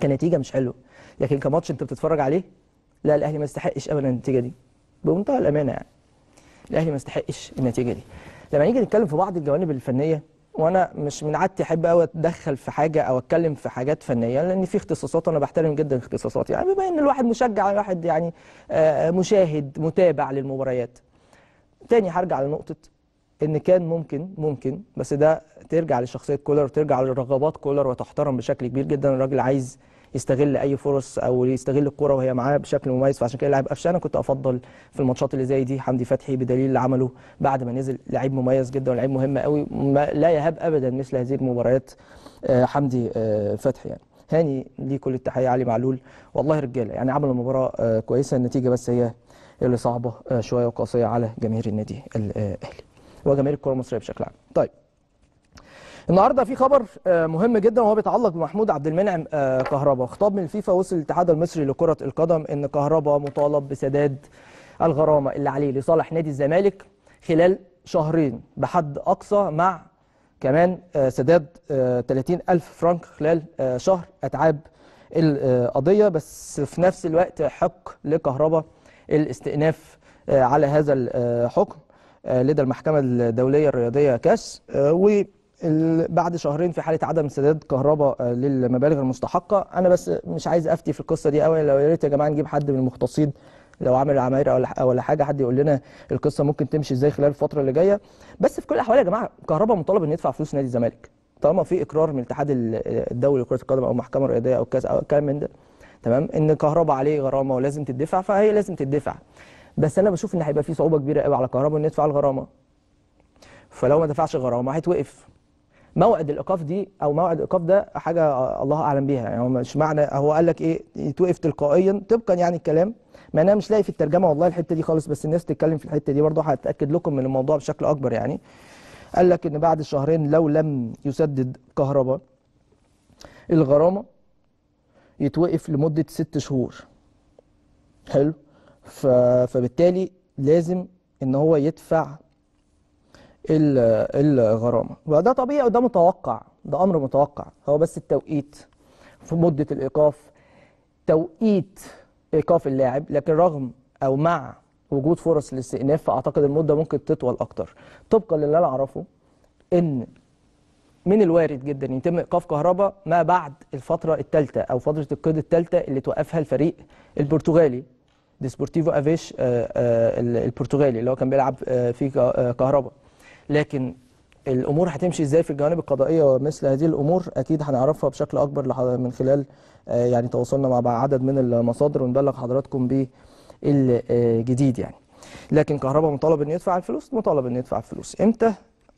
كنتيجه مش حلوة. لكن كماتش انت بتتفرج عليه؟ لا الأهلي ما يستحقش ابدا النتيجة دي بمنتهى الأمانة يعني. الأهلي ما يستحقش النتيجة دي. لما نيجي نتكلم في بعض الجوانب الفنية وأنا مش من عادتي أحب قوي أتدخل في حاجة أو أتكلم في حاجات فنية لأن في اختصاصات وأنا بحترم جدا اختصاصاتي يعني. بما إن الواحد مشجع الواحد يعني آه، مشاهد متابع للمباريات. تاني هرجع لنقطة إن كان ممكن ممكن بس ده ترجع لشخصية كولر وترجع لرغبات كولر وتحترم بشكل كبير جدا. الراجل عايز يستغل أي فرص أو يستغل الكرة وهي معاه بشكل مميز. فعشان كده لاعب قفشه أنا كنت أفضل في الماتشات اللي زي دي. حمدي فتحي بدليل اللي عمله بعد ما نزل. لعيب مميز جدا ولعيب مهم قوي لا يهاب أبدا مثل هذه المباريات آه، حمدي آه، فتحي يعني. هاني ليه كل التحية علي معلول. والله رجالة يعني عملوا مباراة آه، كويسة. النتيجة بس هي اللي صعبة آه، شوية وقاسية على جماهير النادي الأهلي وجماهير الكرة المصرية بشكل عام. طيب. النهارده في خبر آه، مهم جدا وهو بيتعلق بمحمود عبد المنعم آه، كهربا. خطاب من الفيفا وصل الاتحاد المصري لكرة القدم إن كهربا مطالب بسداد الغرامة اللي عليه لصالح نادي الزمالك خلال شهرين بحد أقصى مع كمان آه، سداد آه، 30 ألف فرنك خلال شهر أتعاب القضية. بس في نفس الوقت حق لكهربا الاستئناف على هذا الحكم لدى المحكمة الدولية الرياضية كاس ال- بعد شهرين في حالة عدم سداد كهرباء آه، للمبالغ المستحقة. أنا بس مش عايز أفتي في القصة دي قوي لو يا ريت يا جماعة نجيب حد من المختصين لو عامل عماير ولا حاجة حد يقول لنا القصة ممكن تمشي إزاي خلال الفترة اللي جاية. بس في كل الأحوال يا جماعة كهرباء مطالب انه يدفع فلوس نادي الزمالك. طالما في إقرار من الاتحاد ال- الدولي لكرة القدم أو المحكمه الرياضيه أو كذا أو كلام من ده تمام إن كهرباء عليه غرامة ولازم تدفع فهي لازم تدفع. بس أنا بشوف إن هيبقى في صعوبة كبيرة قوي على كهرباء انه يدفع الغرامة. فلو ما دفعش غرامة هيتوقف. موعد الإيقاف دي أو موعد الإيقاف ده حاجة الله أعلم بيها. يعني هو مش معنى هو قال لك إيه؟ يتوقف تلقائيا طبقا يعني الكلام. ما أنا مش لاقي في الترجمة والله الحتة دي خالص بس الناس تتكلم في الحتة دي برضه هتأكد لكم من الموضوع بشكل أكبر يعني. قال لك إن بعد شهرين لو لم يسدد كهرباء الغرامة يتوقف لمدة ست شهور. حلو. فبالتالي لازم إن هو يدفع الغرامة. وده طبيعي وده متوقع. ده أمر متوقع. هو بس التوقيت في مدة الإيقاف. توقيت إيقاف اللاعب لكن رغم أو مع وجود فرص للاستئناف فاعتقد المدة ممكن تطول أكتر. طبقا للي أنا أعرفه إن من الوارد جدا يتم إيقاف كهرباء ما بعد الفترة الثالثه أو فترة القيد الثالثه اللي توقفها الفريق البرتغالي ديسبورتيفو أفيش آه، آه، البرتغالي اللي هو كان بيلعب آه، في كهرباء. لكن الأمور هتمشي إزاي في الجوانب القضائية ومثل هذه الأمور أكيد هنعرفها بشكل أكبر من خلال آه، يعني تواصلنا مع عدد من المصادر ونبلغ حضراتكم بالجديد يعني. لكن كهرباء مطالب انه يدفع الفلوس؟ مطالب انه يدفع الفلوس. إمتى؟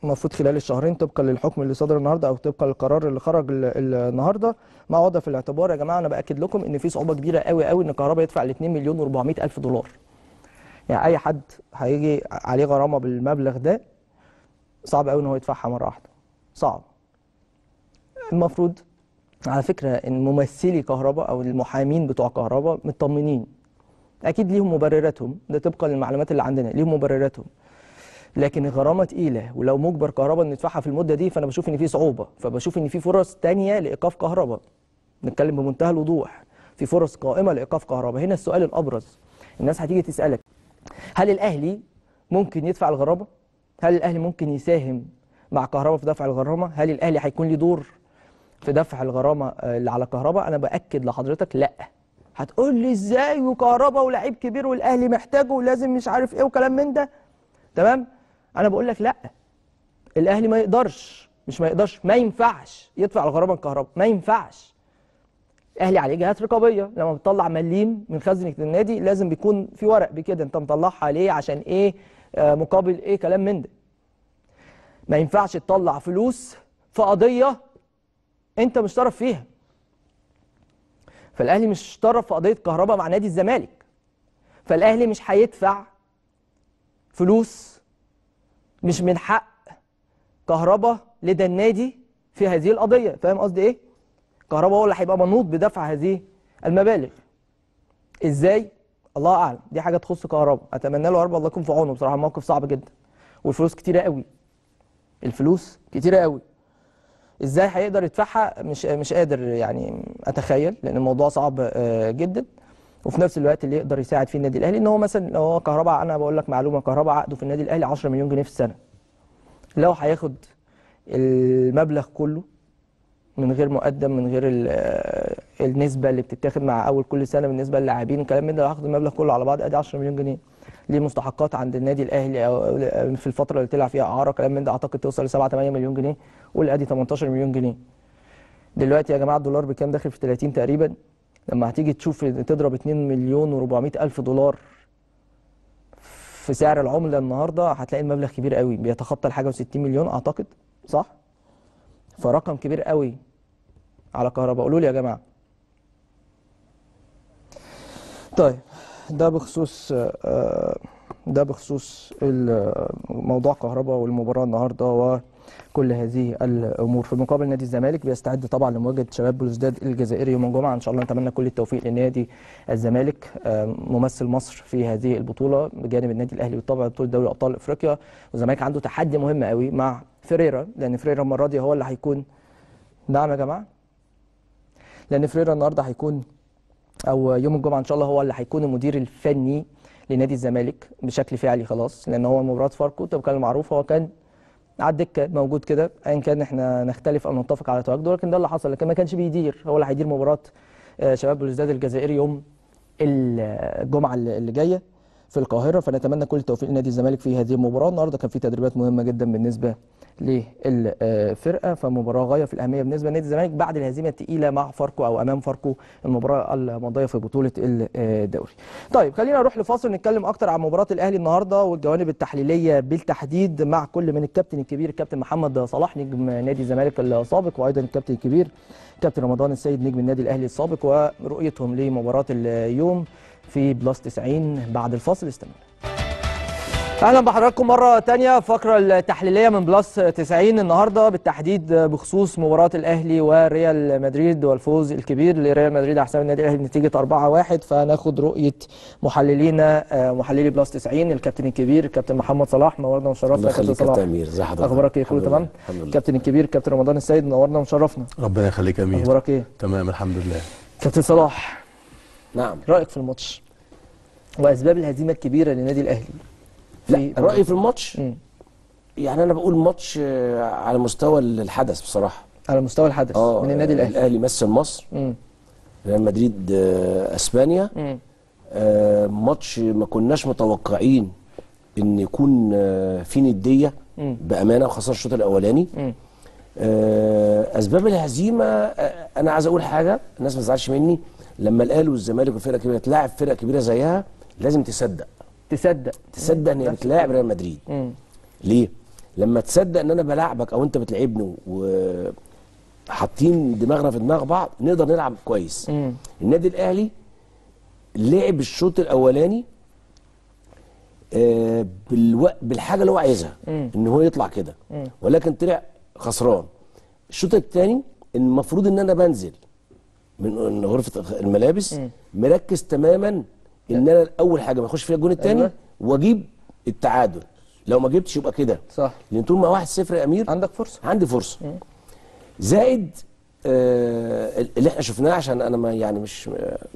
المفروض خلال الشهرين طبقا للحكم اللي صدر النهارده أو طبقا للقرار اللي خرج ال- ال- النهارده. مع وضع في الاعتبار يا جماعة أنا بأكد لكم إن في صعوبة كبيرة قوي قوي إن كهرباء يدفع ال 2 مليون و400 ألف دولار. يعني أي حد هيجي عليه غرامة بالمبلغ ده صعب قوي إن هو يدفعها مرة واحدة. صعب. المفروض على فكرة إن ممثلي كهرباء أو المحامين بتوع كهرباء مطمنين. أكيد ليهم مبرراتهم. ده طبقا للمعلومات اللي عندنا ليهم مبرراتهم. لكن الغرامه تقيلة ولو مجبر كهرباء إنه يدفعها في المدة دي فأنا بشوف إن في صعوبة. فبشوف إن في فرص تانية لإيقاف كهرباء. نتكلم بمنتهى الوضوح. في فرص قائمة لإيقاف كهرباء. هنا السؤال الأبرز. الناس هتيجي تسألك هل الأهلي ممكن يدفع الغرامه هل الأهلي ممكن يساهم مع كهرباء في دفع الغرامة؟ هل الأهلي هيكون له دور في دفع الغرامة آه، اللي على كهرباء أنا بأكد لحضرتك لأ. هتقول لي إزاي وكهرباء ولاعيب كبير والأهلي محتاجه ولازم مش عارف إيه وكلام من ده؟ تمام؟ أنا بقول لك لأ. الأهلي ما يقدرش مش ما يقدرش ما ينفعش يدفع الغرامة الكهرباء ما ينفعش. الأهلي عليه جهات رقابية. لما بتطلع مليم من خزنة النادي لازم بيكون في ورق بكده أنت مطلعها ليه؟ عشان إيه؟ مقابل إيه كلام من ده؟ ما ينفعش تطلع فلوس في قضية انت مش طرف فيها. فالأهلي مش طرف في قضية كهرباء مع نادي الزمالك. فالأهلي مش هيدفع فلوس مش من حق كهرباء لدى النادي في هذه القضية. فاهم قصدي إيه؟ كهرباء هو اللي هيبقى منوط بدفع هذه المبالغ. إزاي؟ الله أعلم. دي حاجة تخص كهرباء. أتمنى له رب الله يكون في عونه. بصراحة موقف صعب جدا. والفلوس كتيرة قوي. الفلوس كتيرة قوي. إزاي هيقدر يدفعها؟ مش مش قادر يعني أتخيل لأن الموضوع صعب آه، جدا. وفي نفس الوقت اللي يقدر يساعد فيه النادي الأهلي إن هو مثلا لو هو كهرباء أنا بقول لك معلومة كهرباء عقده في النادي الأهلي 10 مليون جنيه في السنة. لو هياخد المبلغ كله من غير مقدم من غير آه، النسبة اللي بتتاخد مع أول كل سنة بالنسبة للاعبين الكلام من ده لو هاخد المبلغ كله على بعض أدي 10 مليون جنيه. ليه مستحقات عند النادي الأهلي في الفترة اللي طلع فيها إعارة كلام من ده أعتقد توصل ل 7 8 مليون جنيه قول أدي 18 مليون جنيه. دلوقتي يا جماعة الدولار بكام؟ داخل في 30 تقريبا. لما هتيجي تشوف تضرب 2 مليون و400 ألف دولار في سعر العملة النهارده هتلاقي المبلغ كبير قوي. بيتخطى الحاجة و60 مليون أعتقد صح؟ فرقم كبير قوي. على كهرباء. قولوا لي يا جماعة. طيب ده بخصوص آه، ده بخصوص موضوع كهرباء والمباراة النهارده وكل هذه الأمور. في المقابل نادي الزمالك بيستعد طبعا لمواجهة شباب بلوزداد الجزائري يوم الجمعة. إن شاء الله نتمنى كل التوفيق لنادي الزمالك آه، ممثل مصر في هذه البطولة بجانب النادي الأهلي بالطبع بطولة دوري أبطال إفريقيا. والزمالك عنده تحدي مهم قوي مع فريرا لأن فريرا المرة دي هو اللي هيكون نعم يا جماعة. لأن فريرا النهارده هيكون أو يوم الجمعة إن شاء الله هو اللي هيكون المدير الفني لنادي الزمالك بشكل فعلي خلاص لأن هو مباراه فاركو طبقا المعروف هو كان على الدكة موجود كده ايا كان إحنا نختلف أو نتفق على تواجده ولكن ده اللي حصل لكن ما كانش بيدير هو اللي هيدير مباراة آه، شباب بلوزداد الجزائري يوم الجمعة اللي جاية. في القاهرة فنتمنى كل التوفيق لنادي الزمالك في هذه المباراة النهارده كان في تدريبات مهمة جدا بالنسبة للفرقة فمباراة غاية في الأهمية بالنسبة لنادي الزمالك بعد الهزيمة الثقيله مع فاركو أو أمام فاركو المباراة الماضية في بطولة الدوري. طيب خلينا نروح لفاصل نتكلم أكتر عن مباراة الأهلي النهارده والجوانب التحليلية بالتحديد مع كل من الكابتن الكبير الكابتن محمد صلاح نجم نادي الزمالك السابق وأيضا الكابتن الكبير كابتن رمضان السيد نجم النادي الأهلي السابق ورؤيتهم لمباراة اليوم في بلس 90 بعد الفاصل استمر أهلا بحضراتكم مرة تانية. فقرة التحليلية من بلس 90 النهارده بالتحديد بخصوص مباراة الأهلي وريال مدريد والفوز الكبير لريال مدريد على حساب النادي الاهلي بنتيجه 4-1 فناخد رؤية محللينا محللي بلس 90 الكابتن الكبير الكابتن محمد صلاح. وشرفنا الله يا كابتن يخليك يا صلاح. أمير. ازي حضرتك؟ أخبارك إيه؟ كله تمام؟ لله، الحمد لله. الكابتن الكبير كابتن رمضان السيد منورنا وشرفنا ربنا يخليك يا أمير. أخبارك إيه؟ تمام الحمد لله. كابتن صلاح. نعم رأيك في الماتش وأسباب الهزيمة الكبيرة للنادي الأهلي لا رأيي في الماتش. يعني أنا بقول ماتش آه، على مستوى الحدث بصراحة على مستوى الحدث من النادي الأهلي الأهلي مثل مصر. ريال مدريد آه، إسبانيا. آه، ماتش ما كناش متوقعين إن يكون آه، في ندية. بأمانة وخاصه الشوط الأولاني. آه، أسباب الهزيمة آه، أنا عايز أقول حاجة الناس ما تزعلش مني لما الأهلي والزمالك وفرقة كبيرة تلاعب فرقة كبيرة زيها لازم تصدق تصدق تصدق ان هي بتلاعب ريال مدريد مم. ليه؟ لما تصدق إن أنا بلاعبك أو أنت بتلعبني وحاطين دماغنا في دماغ بعض نقدر نلعب كويس. مم. النادي الأهلي لعب الشوط الأولاني آه، بالو... بالحاجة اللي هو عايزها مم. إن هو يطلع كده. ولكن طلع خسران. الشوط الثاني المفروض إن أنا بنزل من غرفة الملابس مم. مركز تماما إن أنا أول حاجة ما اخش فيها الجون الثاني أيوة. وأجيب التعادل. لو ما جبتش يبقى كده. صح. لأن طول ما 1-0 يا أمير عندك فرصة. عندي فرصة. زائد آه اللي إحنا شفناه عشان أنا ما يعني مش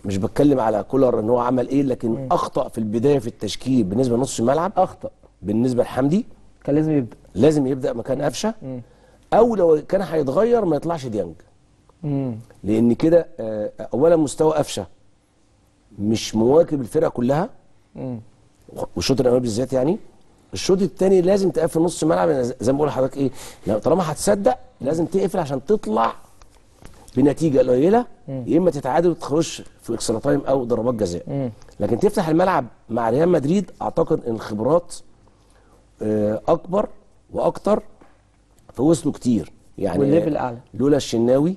مش بتكلم على كولر إن هو عمل إيه لكن أخطأ في البداية في التشكيل بالنسبة لنص الملعب. أخطأ. بالنسبة لحمدي. كان لازم يبدأ. لازم يبدأ مكان قفشة. أو لو كان هيتغير ما يطلعش ديانج. لأن كده آه اولا مستوى قفشة مش مواكب الفرقة كلها. والشوط الأولاني بالذات يعني. الشوط الثاني لازم تقفل نص الملعب زي ما بقول لحضرتك إيه لو طالما هتصدق لازم تقفل عشان تطلع بنتيجة قليلة. يا إما تتعادل وتخش في extra time أو ضربات جزاء. لكن تفتح الملعب مع ريال مدريد أعتقد إن الخبرات آه، أكبر وأكتر فوصلوا كتير. يعني وال level أعلى. لولا الشناوي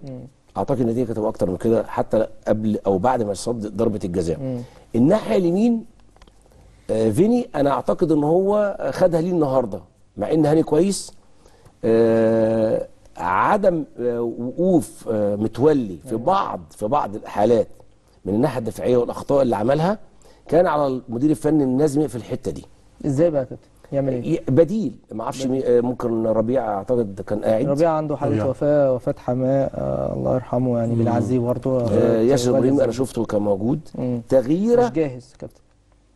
أعتقد النتيجة كانت أكتر من كده حتى قبل أو بعد ما يصد ضربة الجزاء. الناحية اليمين آه، فيني أنا أعتقد إن هو خدها ليه النهارده مع إن هاني كويس آه، عدم آه، وقوف آه، متولي في بعض في بعض الحالات من الناحية الدفاعية والأخطاء اللي عملها كان على المدير الفني لازم يقفل الحتة دي. إزاي بقى يا كابتن؟ يعمل إيه؟ ي- بديل. ما أعرفش آه، ممكن ربيع أعتقد كان قاعد. ربيع عنده حالة ربيع. وفاة وفاه حماة آه الله يرحمه يعني بنعزيه برضه. آه، ياسر إبراهيم أنا شفته كان موجود. تغييرة؟ مش جاهز يا كابتن.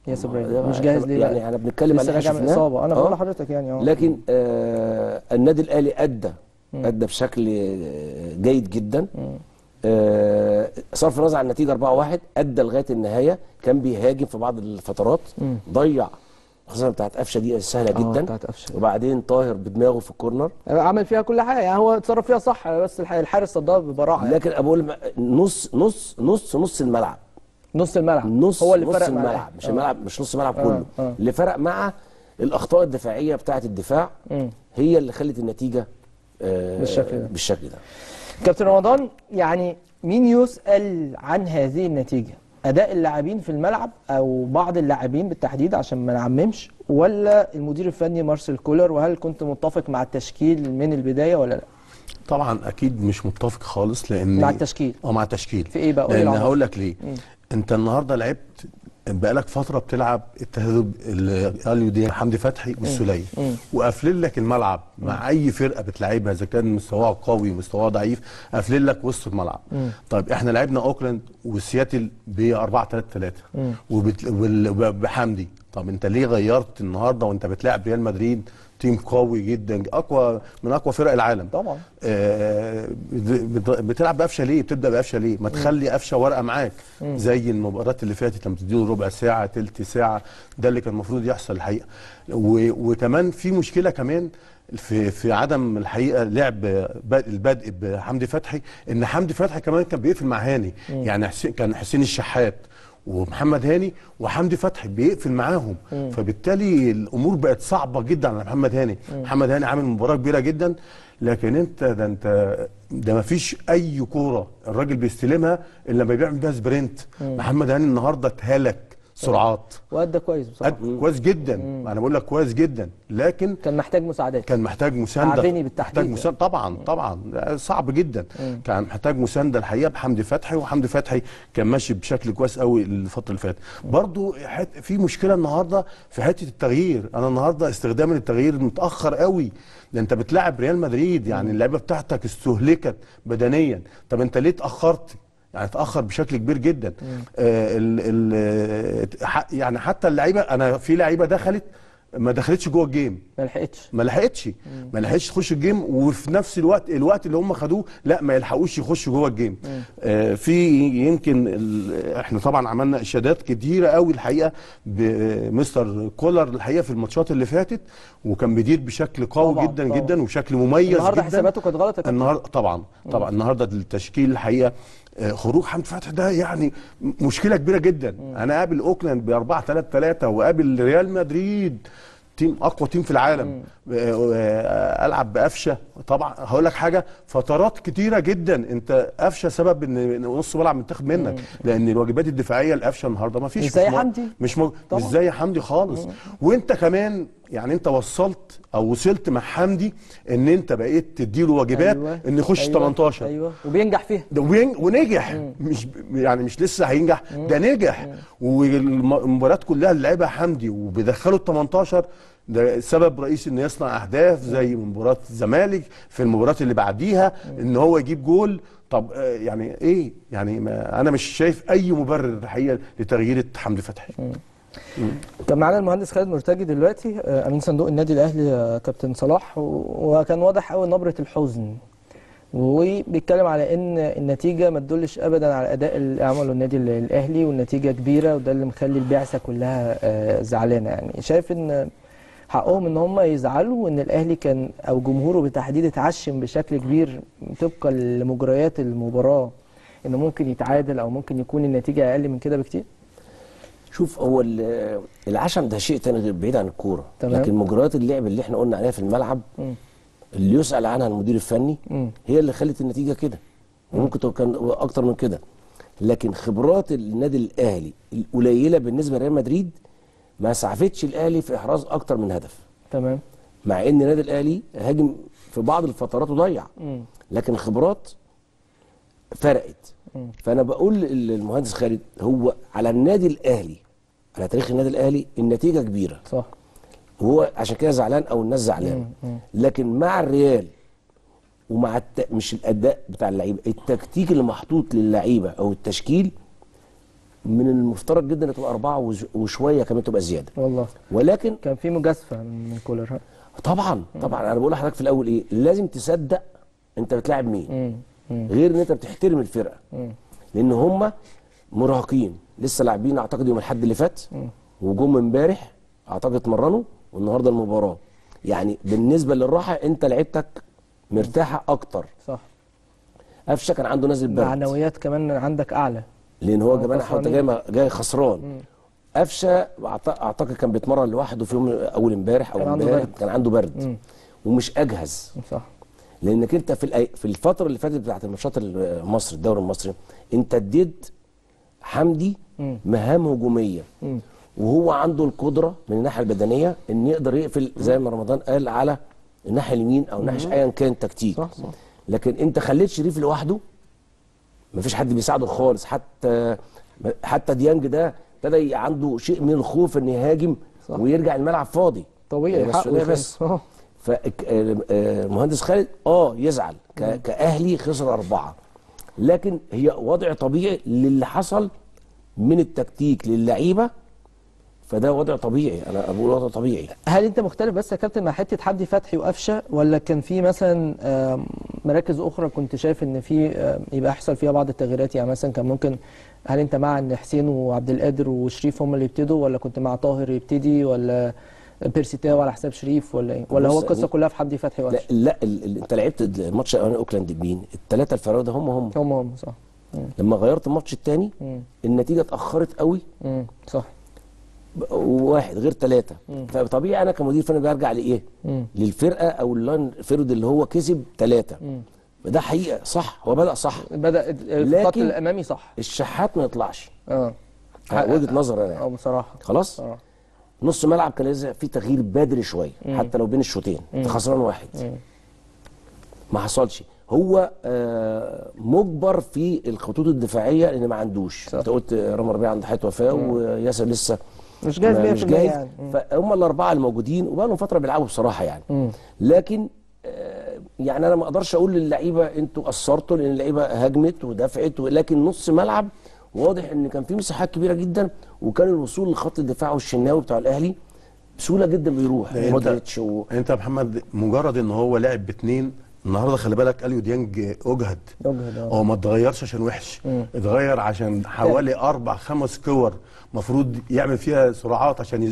ياسر إبراهيم. مش جاهز ليه يعني؟ إحنا بنتكلم على راجع من. إصابة. أنا آه. بقول لحضرتك يعني آه. لكن آه النادي الأهلي أدى. أدى بشكل آه، جيد جدا. آه صرف النظر عن النتيجة 4-1 أدى لغاية النهاية. كان بيهاجم في بعض الفترات. ضيع خاصه بتاعت قفشة دي سهلة آه، جدا بتاعت قفشة. وبعدين طاهر بدماغه في الكورنر عمل فيها كل حاجة يعني هو اتصرف فيها صح بس الح- الحارس صدها ببراعة يعني. لكن بقول نص نص نص نص الملعب نص الملعب نص هو اللي نص فرق الملعب الأهلي. مش آه. الملعب مش نص الملعب آه، كله آه. اللي فرق مع الأخطاء الدفاعية بتاعه الدفاع مم. هي اللي خلت النتيجة آه بالشكل ده. بالشكل ده كابتن رمضان يعني مين يسأل عن هذه النتيجة؟ أداء اللاعبين في الملعب أو بعض اللاعبين بالتحديد عشان ما نعممش ولا المدير الفني مارسيل كولر وهل كنت متفق مع التشكيل من البداية ولا لا؟ طبعا أكيد مش متفق خالص لأن مع التشكيل. آه مع التشكيل في إيه بقى؟ لأن. هقول لك ليه أنت النهارده لعبت بقالك فترة بتلعب التلاتة دول ديانج حمدي فتحي والسوليه وقافلين لك الملعب مع أي فرقة بتلعبها إذا كان مستواها قوي مستواها ضعيف قافلين لك وسط الملعب. طيب إحنا لعبنا أوكلاند وسياتل ب 4 3 3 وبحمدي طب أنت ليه غيرت النهارده وأنت بتلاعب ريال مدريد team قوي جدا أقوى من أقوى فرق العالم. طبعا. آه، بت- بتلعب بقفشة ليه؟ بتبدأ بقفشة ليه؟ ما تخلي قفشة ورقة معاك. زي المباريات اللي فاتت لما تديله ربع ساعة تلت ساعة ده اللي كان المفروض يحصل الحقيقة. وكمان في مشكلة كمان في في عدم الحقيقة لعب البدء بحمدي فتحي. إن حمدي فتحي كمان كان بيقفل مع هاني. يعني حسين كان حسين الشحات. ومحمد هاني وحمدي فتحي بيقفل معاهم. فبالتالي الأمور بقت صعبة جدا على محمد هاني. محمد هاني عامل مباراة كبيرة جدا. لكن أنت ده أنت ده ما فيش أي كورة الراجل بيستلمها إلا لما بيعمل بيها سبرنت. محمد هاني النهارده اتهلك. سرعات. وادى كويس بصراحة. كويس جدا. أنا بقول لك كويس جدا. لكن كان محتاج مساعدات كان محتاج مساندة. عبيني بالتحديد محتاج يعني. مسانده طبعا طبعا. صعب جدا. كان محتاج مساندة الحقيقة بحمدي فتحي وحمدي فتحي كان ماشي بشكل كويس قوي الفترة اللي فاتت. برضو حت في مشكلة النهارده في حتة التغيير. أنا النهارده استخدام التغيير متأخر قوي. ده أنت بتلاعب ريال مدريد يعني اللعيبة بتاعتك استهلكت بدنيا. طب أنت ليه اتاخرت يعني اتأخر بشكل كبير جدا. آه ال ال يعني حتى اللعيبة أنا في لعيبة دخلت ما دخلتش جوه الجيم. ما لحقتش. ما لحقتش. ما لحقتش تخش الجيم وفي نفس الوقت الوقت اللي هم خدوه لا ما يلحقوش يخشوا جوه الجيم. آه في يمكن إحنا طبعا عملنا اشادات كتيرة قوي الحقيقة بمستر كولر الحقيقة في الماتشات اللي فاتت وكان بيدير بشكل قوي طبعاً، جدا طبعاً. جدا وبشكل مميز النهارده جدا. حساباته كانت غلط النهارده طبعا طبعا. النهارده التشكيل الحقيقة خروج حمدي فتحي ده يعني مشكلة كبيرة جدا. أنا قابل أوكلاند ب 4 3 3 وقابل ريال مدريد team أقوى team في العالم. آه، آه، ألعب بقفشة. طبعا هقول لك حاجة فترات كتيرة جدا. أنت قفشة سبب إن نص ملعب متاخد منك لأن الواجبات الدفاعية لقفشه النهارده ما فيش مش زي حمدي. مش مو... مش. زي حمدي خالص. وأنت كمان يعني انت وصلت أو وصلت مع حمدي ان انت بقيت تديله واجبات أيوة. ان يخش أيوة. 18 أيوه. وبينجح فيها. ده وين- ونجح. مش يعني مش لسه هينجح. ده نجح. والمباريات كلها اللي لعبها حمدي وبيدخله ال 18 ده سبب رئيسي إنه يصنع أهداف زي مباراة الزمالك في المباريات اللي بعديها إن هو يجيب جول. طب آه، يعني إيه؟ يعني ما أنا مش شايف أي مبرر الحقيقة لتغيير حمدي فتحي. كان معانا المهندس خالد مرتجي دلوقتي آه، أمين صندوق النادي الأهلي آه، كابتن صلاح وكان واضح قوي نبرة الحزن. وبيتكلم على إن النتيجة ما تدلش ابدا على الاداء اللي عمله النادي ال- الأهلي والنتيجة كبيرة وده اللي مخلي البعثة كلها آه، زعلانة يعني. شايف إن حقهم إن هم يزعلوا وإن الأهلي كان أو جمهوره بالتحديد اتعشم بشكل كبير طبقا لمجريات المباراة إنه ممكن يتعادل أو ممكن يكون النتيجة أقل من كده بكتير؟ شوف هو ال- العشم ده شيء تاني غير بعيد عن الكورة. لكن مجريات اللعب اللي إحنا قلنا عليها في الملعب مم. اللي يسأل عنها المدير الفني مم. هي اللي خلت النتيجة كده وممكن تبقى كان أكتر من كده لكن خبرات النادي الأهلي القليلة بالنسبة لريال مدريد ما سعفتش الأهلي في إحراز أكتر من هدف تمام مع إن النادي الأهلي هاجم في بعض الفترات وضيع. لكن خبرات فرقت فأنا بقول للمهندس خالد هو على النادي الأهلي على تاريخ النادي الأهلي النتيجة كبيرة. صح. وهو عشان كده زعلان أو الناس زعلانة. لكن مع الريال ومع الت... مش الأداء بتاع اللعيبة التكتيك اللي محطوط للعيبة أو التشكيل من المفترض جدا تبقى أربعة وشوية كمان تبقى زيادة. والله. ولكن كان في مجازفة من كولر طبعا طبعا. أنا بقول لحضرتك في الأول إيه؟ لازم تصدق أنت بتلاعب مين. غير إن أنت بتحترم الفرقة. مم. لأن هم مراهقين. لسه لاعبين أعتقد يوم الأحد اللي فات. وجم امبارح أعتقد اتمرنوا والنهاردة المباراة. يعني بالنسبة للراحة أنت لعيبتك مرتاحة أكتر. صح. قفشه كان عنده نازل برد. معنويات كمان عندك أعلى. لأن هو كمان حتى. جاي جاي خسران. قفشه أعتقد كان بيتمرن لوحده في يوم أول امبارح أو كان عنده امبارح. برد. كان عنده برد. ومش أجهز. صح. لانك انت في. في الفترة اللي فاتت بتاعت الماتشات ال- مصر الدوري المصري انت اديت حمدي مهام هجومية. وهو عنده القدرة من الناحية البدنية إن يقدر يقفل زي ما رمضان قال على الناحية اليمين أو ناحيه ايا كان تكتيك. صح، صح. لكن أنت خليت شريف لوحده مفيش حد بيساعده خالص. حتى حتى ديانج ده ابتدى عنده شيء من الخوف إن يهاجم صح. ويرجع الملعب فاضي. طبيعي يخاف. بس. آه. فالمهندس خالد آه يزعل كأهلي خسر أربعة. لكن هي وضع طبيعي للي حصل من التكتيك للعيبة فده وضع طبيعي. أنا بقول وضع طبيعي. هل أنت مختلف بس يا كابتن مع حتة حمدي فتحي وقفشة ولا كان في مثلا مراكز أخرى كنت شايف إن في يبقى يحصل فيها بعض التغييرات؟ يعني مثلا كان ممكن هل أنت مع إن حسين وعبد القادر وشريف هم اللي يبتدوا ولا كنت مع طاهر يبتدي ولا بيرسي تاو على حساب شريف ولا إيه؟ ولا هو القصة كلها في حمدي فتحي لا وقفشه لا ال- انت لعبت الماتش الاولاني أوكلاند بمين؟ الثلاثة ال forward ده هم هم. هم هم صح. لما غيرت الماتش الثاني. النتيجة اتأخرت قوي. مم. صح. واحد غير ثلاثة فطبيعي أنا كمدير فني برجع لإيه؟ مم. للفرقة أو ال line forward اللي هو كسب ثلاثة ده حقيقة صح. هو بدأ صح. بدأ الخط الأمامي صح. الشحات ما يطلعش. آه. آه، وجهة نظر أنا. آه. بصراحة. خلاص؟ آه. نص ملعب كان لازم فيه تغيير بدري شوية حتى لو بين الشوطين انت خسران واحد. ما حصلش. هو آه مجبر في الخطوط الدفاعية لأن ما عندوش. أنت قلت رامي ربيعة عنده حياه وفاه وياسر لسه مش جاهز ما- 100% مش جاهز. يعني. مم. فهم الأربعة الموجودين وبقى لهم فترة بيلعبوا بصراحة يعني. لكن آه، يعني أنا ما أقدرش أقول للعيبة أنتوا قصرتوا لأن اللعيبة هاجمت ودفعت لكن نص ملعب واضح إن كان في مساحات كبيرة جدا وكان الوصول لخط الدفاع والشناوي بتاع الأهلي بسهولة جدا بيروح مودريتش و... أنت يا محمد مجرد إن هو لعب باثنين النهارده خلي بالك أليو ديانج أجهد. أجهد، آه. هو ما اتغيرش عشان وحش اتغير عشان حوالي أربع خمس كور مفروض يعمل فيها سرعات عشان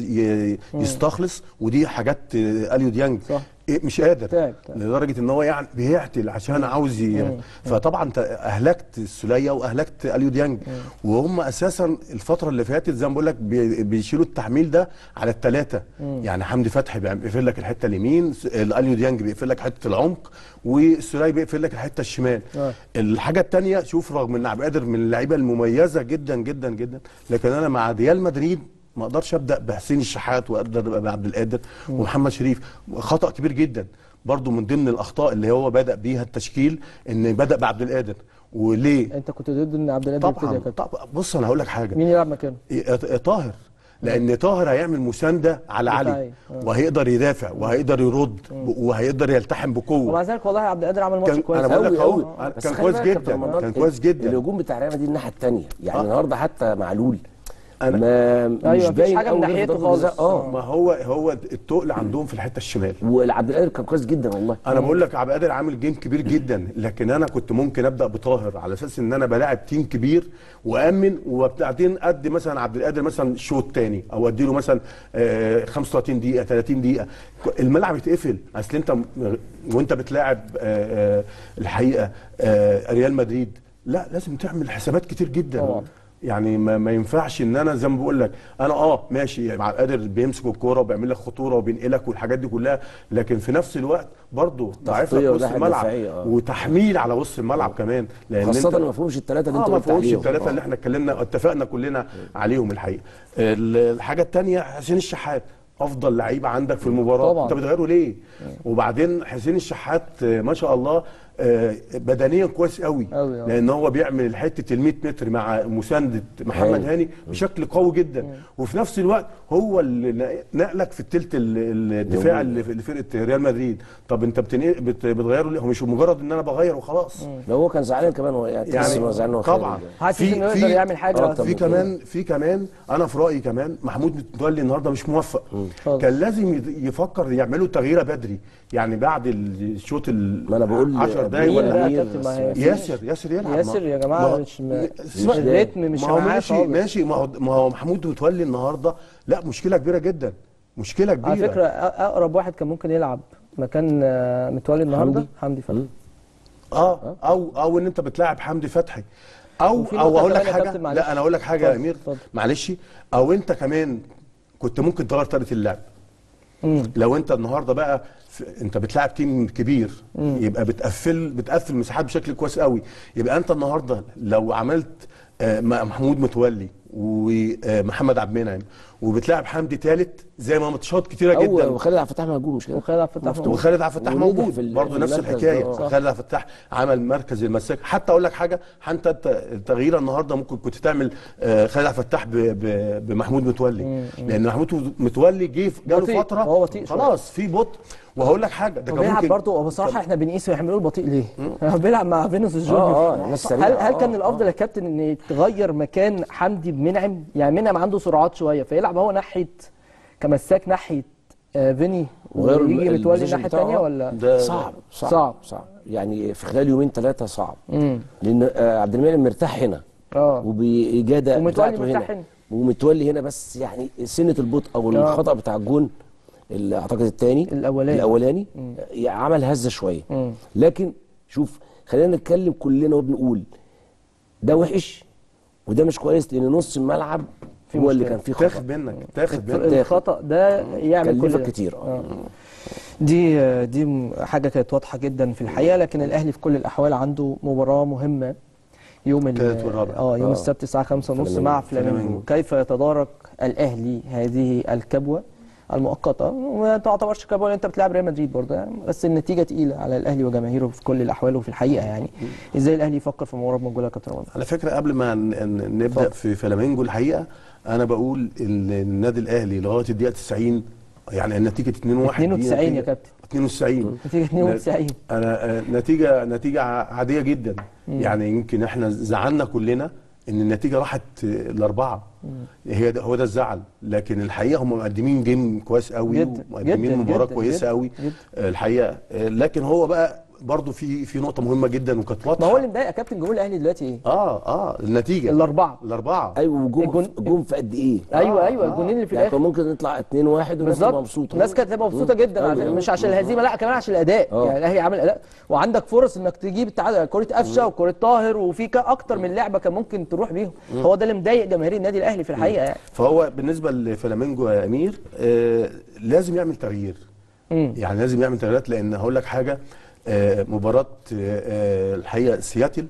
يستخلص ودي حاجات أليو ديانج. صح. إيه مش قادر. تعب، تعب. لدرجة إن هو يعني بيعتل عشان عاوز. فطبعا انت أهلكت السوليه وأهلكت أليو ديانج. وهم أساسا الفترة اللي فاتت زي ما بقول لك بي... بيشيلوا التحميل ده على الثلاثه يعني حمدي فتحي بيقفل لك الحتة اليمين اليو ديانج بيقفل لك حتة العمق والسوليه بيقفل لك الحتة الشمال. آه. الحاجة الثانية شوف رغم ان عبد القادر من اللعيبة المميزة جدا جدا جدا لكن أنا مع ريال مدريد ما أقدرش ابدا بحسين الشحات واقدر ابقى بعبد القادر ومحمد شريف. خطأ كبير جدا. برضو من ضمن الأخطاء اللي هو بدأ بيها التشكيل إن بدأ بعبد القادر. وليه؟ أنت كنت ضد إن عبد القادر يبتدي طبعا. يا كابتن. طبعا. بص أنا هقول لك حاجة. مين يلعب مكانه؟ طاهر. لأن طاهر هيعمل مساندة على علي. آه. وهيقدر يدافع وهيقدر يرد وهيقدر يلتحم بقوة. ومع ذلك والله عبد القادر عمل ماتش كويس أنا بقول لك أهو، أوي. كان كويس جدا، كان كويس جدا. الهجوم بتاع ريال مدريد الناحية الثانية يعني آه. النهارده حتى معلول أنا- ما مش مفيش باين حاجة من ناحيته. خالص. آه. ما هو هو التقل عندهم في الحتة الشمال. وعبد القادر كان كويس جدا والله. أنا بقول لك عبد القادر عامل جيم كبير جدا لكن أنا كنت ممكن أبدأ بطاهر على أساس إن أنا بلاعب تيم كبير وأمن وبعدين أدي مثلا عبد القادر مثلا شوط تاني أو أدي له مثلا آه، 35 دقيقة 30 دقيقة. الملعب يتقفل. أصل أنت وأنت بتلاعب آه، آه، الحقيقة آه، ريال مدريد. لا لازم تعمل حسابات كتير جدا. طبعا. يعني ما, ما ينفعش إن أنا زي ما بقول لك أنا آه ماشي مع قادر بيمسك الكورة وبيعمل لك خطورة وبينقلك والحاجات دي كلها لكن في نفس الوقت برضه لك تغطية وسط الملعب آه. وتحميل على وسط الملعب كمان لأن خاصة انت ما فيهمش الثلاثه اللي أنت ما عليهم الثلاثه آه. اللي إحنا اتكلمنا اتفقنا كلنا عليهم الحقيقة ال- الحاجة الثانية حسين الشحات أفضل لعيب عندك في المباراة طبعا. أنت بتغيره ليه وبعدين حسين الشحات آه، ما شاء الله آه، بدنيا كويس قوي. أوي، آه. لأن هو بيعمل حتة ال 100 متر مع مساندة محمد هاني. بشكل قوي جدا. وفي نفس الوقت هو اللي نقلك في الثلث الدفاع اللي في فرقة ريال مدريد. طب أنت بتغيره ليه؟ هو مش مجرد إن أنا بغير وخلاص. لو هو كان زعلان كمان هو يعني هو زعلان. طبعا. حاسس انه يقدر يعمل حاجة آه، في. كمان في كمان أنا في رأيي كمان محمود متولي النهارده مش موفق. كان لازم يفكر يعملوا تغييرة بدري. يعني بعد الشوط ال ما أنا بقول 10 مين ولا ياسر ياسر يلعب ياسر ما- يا جماعة ما- مش- الريتم مش معاه ماشي خالص. ماشي. ما هو ما هو محمود متولي النهارده لا مشكلة كبيرة جدا مشكلة كبيرة. على فكره أقرب واحد كان ممكن يلعب مكان آه، متولي النهارده حمدي؟ فتحي. آه أو أو إن أنت بتلاعب حمدي فتحي. أو أو أقول لك حاجة. لا أنا أقول لك حاجة يا أمير. معلش. أو أنت كمان كنت ممكن تغير طريقة اللعب. لو أنت النهارده بقى انت بتلاعب تيم كبير يبقى بتقفل بتقفل مساحات بشكل كويس قوي. يبقى انت النهارده لو عملت آه، محمود متولي ومحمد عبد المنعم وبتلاعب حمدي ثالث زي ما ماتشات كتيرة جدا. وخالد عبد الفتاح موجود مش كده؟ وخالد عبد الفتاح موجود. وخالد عبد الفتاح موجود. برضه نفس الحكاية. آه. خالد عبد الفتاح عمل مركز المساك. حتى أقول لك حاجة حتى أنت التغيير النهارده ممكن كنت تعمل آه، خالد عبد الفتاح ب- ب- بمحمود متولي. لأن محمود متولي جه جاله فترة هو. خلاص في بطء. وهقول لك حاجة ده كان بيلعب برضه بصراحة إحنا بنقيس إحنا بنقول بطيء ليه؟ بيلعب مع فينيسيوس جونيور. آه هل هل آه، كان آه. الأفضل يا كابتن إن يتغير مكان حمدي بمنعم؟ يعني منعم عنده سرعات شوية فيلعب يلعب هو ناحية كمساك ناحية آه، فيني وغير متولي ال position الناحيه الثانية ولا؟ ده صعب صعب. صعب. صعب. يعني في خلال يومين ثلاثة صعب. امم لأن آه، عبد المنعم مرتاح هنا. آه. وبإجادة ومتولي مرتاح هنا. ومتولي هنا بس يعني سنة البطء أو آه. الخطأ بتاع الجون اللي أعتقد الثاني الأولاني. الأولاني. آه، عمل هزة شوية. مم. لكن شوف خلينا نتكلم كلنا وبنقول ده وحش وده مش كويس لأن نص الملعب في هو اللي. كان فيه خطأ تاخد منك تاخد منك. الخطأ ده يعمل كل ده. كتير آه دي دي حاجة كانت واضحة جدا في الحقيقة لكن الأهلي في كل الأحوال عنده مباراة مهمة يوم ال- التالت والرابع. آه يوم آه. السبت الساعة 5 ونص فلامينجو. مع فلامينجو. كيف يتدارك الأهلي هذه الكبوة المؤقتة وما تعتبرش كبوة أنت بتلعب ريال مدريد برضه يعني بس النتيجة تقيلة على الأهلي وجماهيره في كل الأحوال وفي الحقيقة يعني إزاي الأهلي يفكر في مباراة يا كابتن على فكرة قبل ما نبدأ. في فلامينجو الحقيقة أنا بقول إن النادي الأهلي لغاية الدقيقة 90 يعني النتيجة 2-1 دي 92 يا كابتن. 92 نتيجة 92 أنا آه، نتيجة نتيجة عادية جدا. يعني يمكن إحنا زعلنا كلنا إن النتيجة راحت الاربعه هي ده هو ده الزعل. لكن الحقيقة هم مقدمين جيم كويس قوي جدا، ومقدمين مباراة كويسة قوي. الحقيقة آه، لكن هو بقى برضه في في نقطة مهمة جدا وكانت واضحة. ما هو اللي مضايق يا كابتن جمهور الأهلي دلوقتي إيه؟ آه آه النتيجة. الأربعة. الأربعة. أيوه وجوم الجون- جوم في قد إيه؟ أيوه آه، أيوه آه. الجونين اللي في يعني الآخر. كان ممكن نطلع 2 1 والناس تبقى بالظبط مبسوطة. الناس كانت هتبقى مبسوطة جدا أيوة،. مش عشان الهزيمة لا كمان عشان الأداء. آه. يعني الأهلي عامل أداء. وعندك فرص إنك تجيب التعادل كرة قفشة وكرة طاهر وفي أكتر من لعبة كان ممكن تروح بيهم. هو ده اللي مضايق جماهير النادي الأهلي في الحقيقة يعني. فهو بالنسبة لفلامينجو يا أمير آه لازم يعمل تغيير. يعني لازم يعمل تغييرات لأن هقول لك حاجة مباراة آه آه، الحقيقة سياتل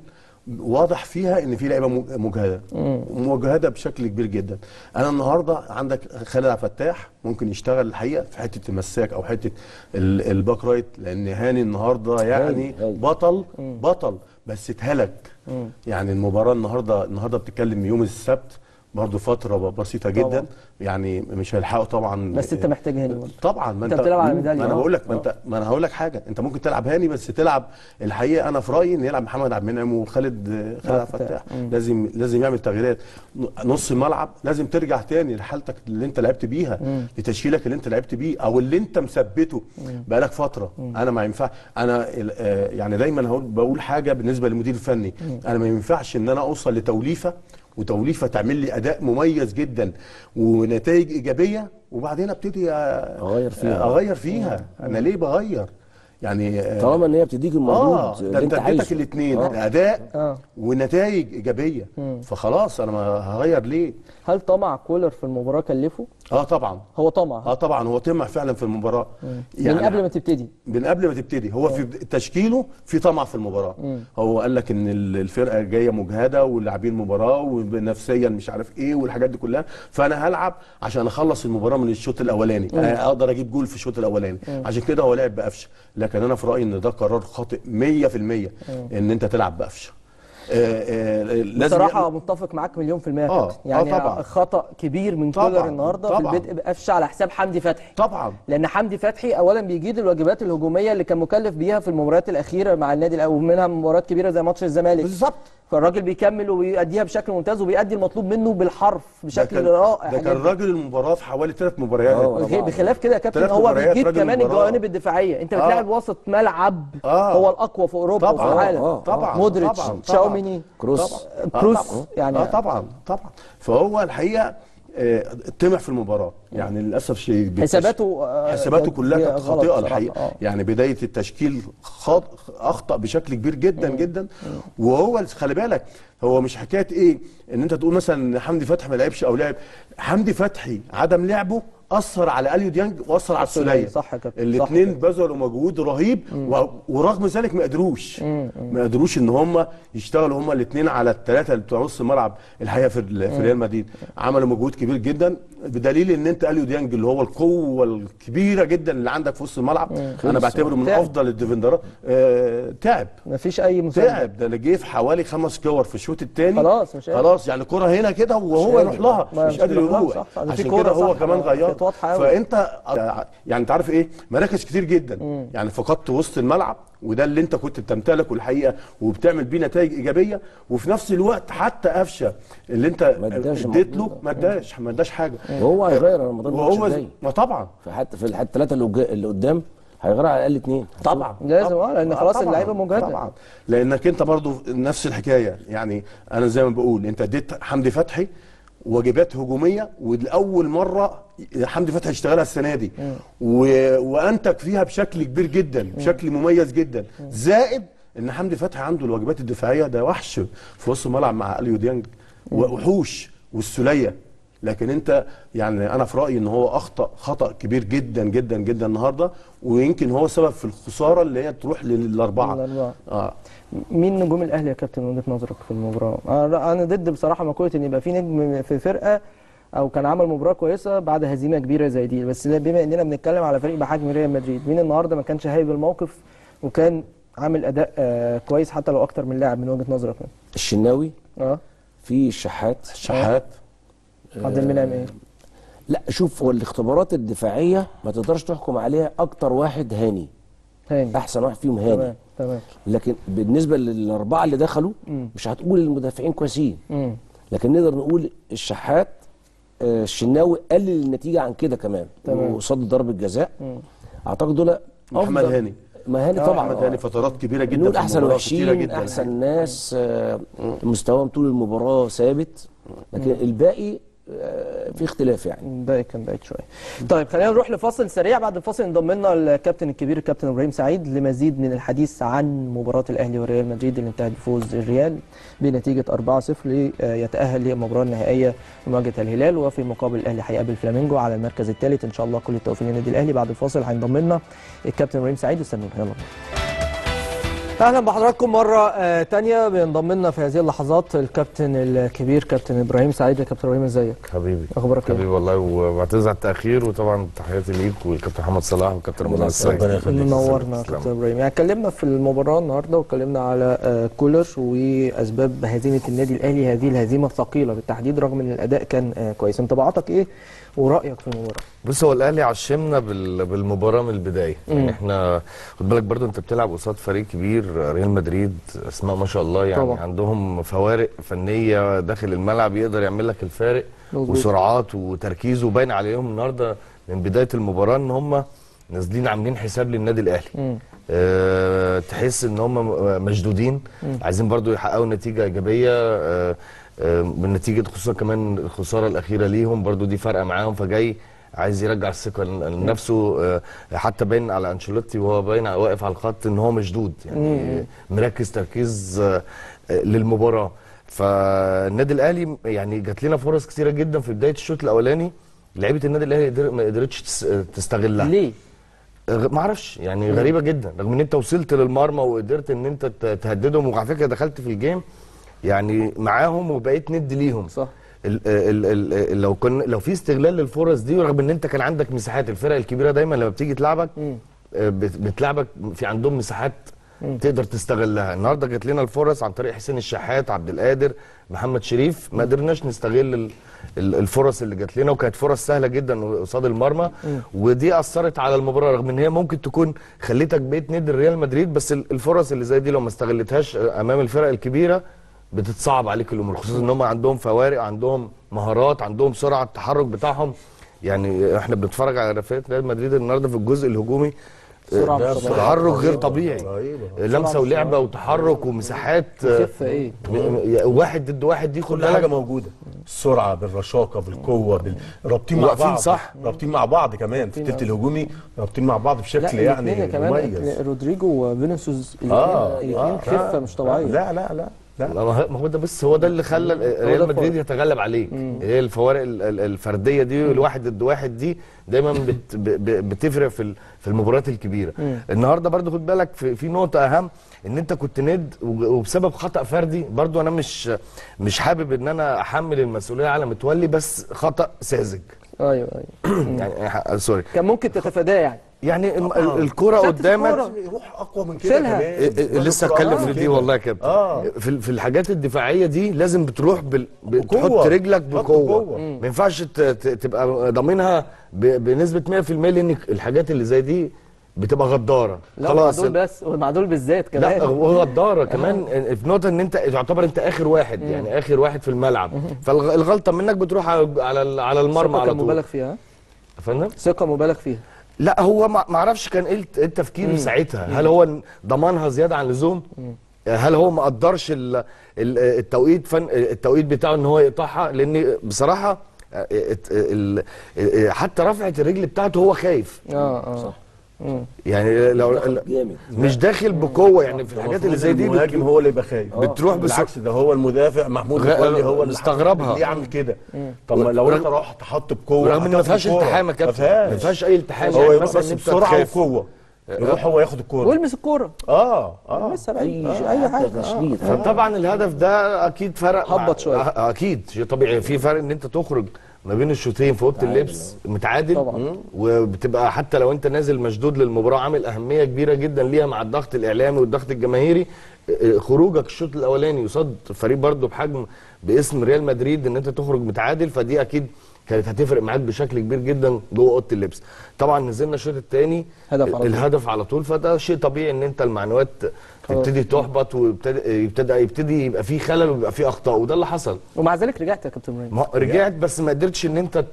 واضح فيها إن في لعيبة مج- مجهدة. مجهدة بشكل كبير جدا. أنا النهارده عندك خالد عبد الفتاح ممكن يشتغل الحقيقة في حتة المساك أو حتة ال- ال back right لأن هاني النهارده يعني. بطل بطل بس اتهلك. يعني المباراة النهارده النهارده بتتكلم يوم السبت برضه فترة بسيطة جدا. طبعا. يعني مش هيلحقوا طبعا. بس انت محتاج هاني برضه طبعا. ما انت بتلعب على ميدالية. ما أنا آه. بقول لك ما انت ما أنا هقول لك حاجة. انت ممكن تلعب هاني بس تلعب الحقيقة أنا في رأيي إن يلعب محمد عبد المنعم وخالد خالد عبد الفتاح لازم لازم يعمل تغييرات. نص الملعب لازم ترجع تاني لحالتك اللي انت لعبت بيها لتشكيلك اللي انت لعبت بيه أو اللي انت مثبته. بقالك فترة. أنا ما ينفع أنا آه، يعني دايما هقول بقول حاجة بالنسبة للمدير الفني. أنا ما ينفعش إن أنا أوصل لتوليفة وتوليفة تعمل لي أداء مميز جدا ونتائج إيجابية وبعدين أبتدي أغير فيها. أغير فيها. أنا ليه بغير؟ يعني آه، طالما إن هي بتديك المردود آه اللي أنت عايزه أديتك الاثنين آه. اداء آه. ونتائج إيجابية. فخلاص أنا ما هغير ليه؟ هل طمع كولر في المباراة كلفه؟ آه طبعا. هو طمع. آه طبعا. هو طمع فعلا في المباراة. من قبل ما تبتدي. من قبل ما تبتدي. هو في تشكيله في طمع في المباراة. هو قال لك إن ال- الفرقة جاية مجهدة واللاعبين مباراة ونفسيا مش عارف إيه والحاجات دي كلها. فأنا هلعب عشان أخلص المباراة من الشوط الأولاني. آه، أقدر أجيب جول في الشوط الأولاني. عشان كده هو لعب بقفشة. لكن أنا في رأيي إن ده قرار خاطئ 100% إن أنت تلعب بقفشة. آه، آه، لازم بصراحة يعمل- متفق معاك مليون في المية يا آه، آه يعني طبعا. خطأ كبير من كولر النهارده في طبعا. البدء بقفشه على حساب حمدي فتحي. طبعا. لأن حمدي فتحي اولا بيجيد الواجبات الهجومية اللي كان مكلف بيها في المباريات الأخيرة مع النادي الأول ومنها مباريات كبيرة زي ماتش الزمالك. بالظبط. فالراجل بيكمل وبيأديها بشكل ممتاز وبيأدي المطلوب منه بالحرف بشكل رائع ده كان. راجل المباراة في حوالي ثلاث مباريات آه، بخ- بخلاف كده يا كابتن هو بيجيب كمان. الجوانب الدفاعية انت آه. بتلاعب وسط ملعب آه. هو الأقوى في أوروبا وفي طبعا العالم آه، طبعا مودريتش طبعا تشاوميني كروس آه، كروس طبعاً. يعني آه طبعا طبعا فهو الحقيقة آه، طمع في المباراة. يعني للأسف شيء حساباته آه، حساباته كلها كانت خاطئة. الحقيقة. آه. يعني بداية التشكيل خاط... أخطأ بشكل كبير جدا جدا. وهو خلي بالك هو مش حكاية إيه إن أنت تقول مثلا حمدي فتحي ما لعبش أو لعب. حمدي فتحي عدم لعبه أثر على أليو ديانج وأثر على السوليه صح كابتن، الاثنين. بذلوا مجهود رهيب و... ورغم ذلك ما قدروش. ما قدروش إن هم يشتغلوا هم الاثنين على الثلاثه اللي بتوع نص الملعب الحقيقة في ال- في ريال مدريد. عملوا مجهود كبير جدا بدليل إن أنت أليو ديانج اللي هو القوة الكبيرة جدا اللي عندك في وسط الملعب أنا بعتبره من تعب. أفضل الديفندرات آه تعب. مفيش أي مساعده تعب. ده اللي جه في حوالي خمس كور في الشوط الثاني خلاص، مش قادر. خلاص يعني كرة هنا كده وهو. يروح لها. مش قادر يروح. عشان كده هو كمان آه، غير. كانت واضحة قوي فأنت يعني أنت عارف إيه؟ مراكز كتير جدا. يعني فقدت وسط الملعب وده اللي أنت كنت بتمتلكه الحقيقة وبتعمل بيه نتائج إيجابية. وفي نفس الوقت حتى قفشة اللي أنت اديت له. ما اداش ما اداش حاجة. وهو هيغير رمضان وهو ما طبعا. فحتى في الثلاثة اللي قدام هيغير على الأقل اثنين طبعا. لازم، لأن آه، خلاص طبعاً. اللعيبة مجهدة. طبعا. لأنك أنت برضو نفس الحكاية. يعني أنا زي ما بقول أنت اديت حمدي فتحي واجبات هجومية ولأول مرة حمدي فتحي اشتغلها السنة دي. و... وأنتج فيها بشكل كبير جدا بشكل مميز جدا. زائد إن حمدي فتحي عنده الواجبات الدفاعية ده وحش في وسط الملعب مع أليو ديانج وحوش والسولية. لكن انت يعني أنا في رأيي ان هو اخطأ خطأ كبير جدا جدا جدا النهارده ويمكن هو سبب في الخسارة اللي هي تروح للأربعة. الأربعة. آه. مين نجوم الأهلي يا كابتن من وجهة نظرك في المباراة؟ أنا أنا ضد بصراحة مقولة إن يبقى في نجم في فرقة أو كان عمل مباراة كويسة بعد هزيمة كبيرة زي دي. بس بما إننا بنتكلم على فريق بحجم ريال مدريد مين النهارده ما كانش هايب الموقف وكان عامل أداء آه كويس حتى لو أكتر من لاعب من وجهة نظرك؟ الشناوي. آه. في الشحات شحات. عبد المنعم إيه؟ لا شوف هو الاختبارات الدفاعية ما تقدرش تحكم عليها أكتر واحد هاني. هاني. أحسن واحد فيهم هاني. تمام تمام. لكن بالنسبة للأربعة اللي دخلوا مش هتقول المدافعين كويسين. مم. لكن نقدر نقول الشحات آه، الشناوي قلل النتيجة عن كده كمان. وصد ضربة جزاء. أعتقد دول محمد هاني. ما هاني آه، طبعا. محمد هاني فترات كبيرة جدا نقول في أحسن وحشين جدا. أحسن ناس آه، مستواهم طول المباراة ثابت. لكن الباقي آه، في اختلاف يعني. ده كان بعيد شوية. طيب خلينا نروح لفاصل سريع. بعد الفاصل انضم لنا الكابتن الكبير الكابتن إبراهيم سعيد لمزيد من الحديث عن مباراة الأهلي وريال مدريد اللي انتهت بفوز الريال بنتيجة 4-0 ليتاهل للمباراه النهائية لمواجهة الهلال وفي المقابل الأهلي هيقابل فلامينجو على المركز الثالث. إن شاء الله كل التوفيق للنادي الأهلي. بعد الفاصل هينضم لنا الكابتن إبراهيم سعيد. استنونا يلا. بينا. أهلا بحضراتكم مرة آه تانية بينضم لنا في هذه اللحظات الكابتن الكبير كابتن إبراهيم سعيد يا كابتن إبراهيم إزيك؟ حبيبي أخبارك حبيبي إيه؟ والله وبعتذر على التأخير وطبعا تحياتي ليك والكابتن محمد صلاح والكابتن رمضان يخليك. منورنا. كابتن إبراهيم يعني اتكلمنا في المباراة النهارده واتكلمنا على آه، كولر وأسباب هزيمة النادي الأهلي هذه الهزيمة الثقيلة بالتحديد رغم إن الأداء كان آه، كويس انطباعاتك إيه ورأيك في المباراه؟ بص هو الأهلي عشمنا بال- بالمباراة من البداية. يعني إحنا خد بالك برضو أنت بتلعب قصاد فريق كبير ريال مدريد أسماء ما شاء الله يعني طبعا. عندهم فوارق فنية داخل الملعب يقدر يعمل لك الفارق مظبوط. وسرعات وتركيز وباين عليهم النهارده من بداية المباراة إن هم نازلين عاملين حساب للنادي الأهلي. أه تحس إن هم مشدودين. عايزين برضو يحققوا نتيجة إيجابية. أه أه بالنتيجه خصوصا كمان الخسارة الأخيرة ليهم برضو دي فارقة معاهم فجاي عايز يرجع الثقة لنفسه أه حتى باين على أنشيلوتي وهو باين واقف على الخط إن هو مشدود يعني مركز تركيز آه، للمباراة. فالنادي الأهلي يعني جات لنا فرص كثيره جدا في بداية الشوط الأولاني لعيبة النادي الأهلي ما قدرتش تس- تستغلها. ليه؟ ما أعرفش يعني غريبة جدا رغم إن أنت وصلت للمرمى وقدرت إن أنت تهددهم وعلى فكرة دخلت في الجيم يعني معاهم وبقيت ند ليهم. صح. ال ال ال ال لو كن لو في استغلال للفرص دي ورغم إن أنت كان عندك مساحات الفرق الكبيرة دايما لما بتيجي تلعبك آه، بت- بتلعبك في عندهم مساحات تقدر تستغلها. النهارده جات لنا الفرص عن طريق حسين الشحات عبد القادر محمد شريف. ما قدرناش نستغل ال- ال- الفرص اللي جات لنا وكانت فرص سهلة جدا قصاد المرمى. ودي أثرت على المباراة رغم إن هي ممكن تكون خليتك بقيت ند ريال مدريد بس ال- الفرص اللي زي دي لو ما استغلتهاش أمام الفرق الكبيرة بتتصعب عليك الأمور خصوصا إن هم عندهم فوارق عندهم مهارات عندهم سرعة التحرك بتاعهم. يعني إحنا بنتفرج على رفاقيه ريال مدريد النهارده في الجزء الهجومي سرعة آه،. تحرك غير طبيعي. لمسة ولعبة وتحرك ومساحات آه، خفه إيه؟ واحد ضد واحد دي كل حاجة موجودة. السرعه بالرشاقة بالقوة بال... رابطين مع بعض. صح. رابطين مع بعض كمان في التلت الهجومي رابطين مع بعض بشكل يعني كمان مميز. رودريجو وفينيسيوس آه الاثنين آه، خفة مش طبيعية. لا لا لا. لا. ما هو ده بس هو ده اللي خلى ريال مدريد. يتغلب عليك. هي الفوارق ال- ال- الفردية دي الواحد ضد واحد دي دايما بت بتفرق في في المباريات الكبيرة. النهارده برضو خد بالك في, في نقطة أهم إن أنت كنت ند وبسبب خطأ فردي برضو أنا مش مش حابب إن أنا أحمل المسؤولية على متولي بس خطأ ساذج. أيوه أيوه. يعني سوري كان ممكن تتفاداه يعني. يعني ال- الكرة قدامك. يروح أقوى من كده شيلها. كمان. إيه- إيه- لسه هتكلم في دي والله يا كابتن. آه. في في الحاجات الدفاعية دي لازم بتروح بال... بتحط رجلك بقوة. ما ينفعش. تبقى ضامنها ب... بنسبة 100% لأن الحاجات اللي زي دي بتبقى غدارة. لا مع دول بس ومع دول بالذات لا كمان. وغداره كمان. في نقطة إن أنت تعتبر أنت آخر واحد يعني آخر واحد في الملعب. فالغلطه منك بتروح على على ال- على المرمى على طول. مبالغ فيها. فندم ثقة مبالغ فيها. لا هو ما ما أعرفش كان إيه إيه التفكير ساعتها. هل هو ضمانها زيادة عن اللزوم؟ هل هو ما قدرش ال- ال- التوقيت فن التوقيت بتاعه إن هو يقطعها؟ لأن بصراحة آه، ال- ال- حتى رفعة الرجل بتاعته هو خايف. آه آه. صح. يعني لو مش داخل بقوة يعني في الحاجات اللي زي دي المهاجم هو اللي يبقى خايف بتروح بالعكس ده هو المدافع محمود متولي هو اللي مستغربها. ليه يعمل كده. طب لو انت رحت حط بقوة رغم ان ما فيهاش. التحام يا كابتن. ما ما فيهاش أي التحام. هو يعني بس بسرعة وقوة. يروح هو ياخد الكورة. والمس الكورة. آه آه. اي اي حاجة. آه. تشريط فطبعا الهدف ده أكيد فرق هبط شوية. أه- أكيد. شيء طبيعي. في فرق إن أنت تخرج ما بين الشوطين في أوضة اللبس متعادل. طبعا. وبتبقى حتى لو أنت نازل مشدود للمباراة عامل أهمية كبيرة جدا ليها مع الضغط الإعلامي والضغط الجماهيري. آه، خروجك الشوط الأولاني قصاد فريق برضه بحجم باسم ريال مدريد إن أنت تخرج متعادل فدي أكيد كانت هتفرق معاك بشكل كبير جدا جوه أوضة اللبس. طبعا نزلنا الشوط الثاني هدف على طول. الهدف على طول فده شيء طبيعي إن أنت المعنويات تبتدي تحبط ويبتدي يبتدي يبقى في خلل ويبقى في أخطاء وده اللي حصل. ومع ذلك رجعت يا كابتن إبراهيم. رجعت بس ما قدرتش إن أنت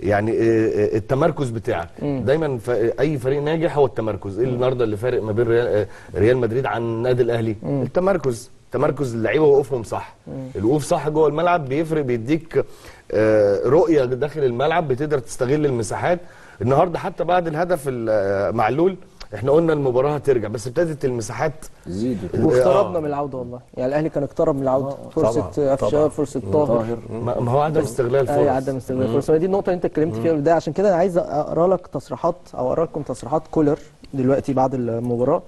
يعني آه، آه، التمركز بتاعك. دايما أي فريق ناجح هو التمركز. إيه النهارده اللي فارق ما بين ريال, آه، ريال مدريد عن النادي الأهلي؟ التمركز. تمركز اللعيبة وقوفهم صح. الوقوف صح جوه الملعب بيفرق بيديك آه، رؤية داخل الملعب بتقدر تستغل المساحات. النهارده حتى بعد الهدف المعلول إحنا قلنا المباراة هترجع بس ابتدت المساحات. زيد واقتربنا من العودة والله. يعني الأهلي كان اقترب من العودة. فرصة طبعاً، قفشه طبعاً. فرصة طاهر. ما هو عدم استغلال فرص. اي عدم استغلال الفرصه دي النقطة اللي أنت اتكلمت فيها في البدايه عشان كده أنا عايز أقرأ لك تصريحات أو أقرأ لكم تصريحات كولر دلوقتي بعد المباراة.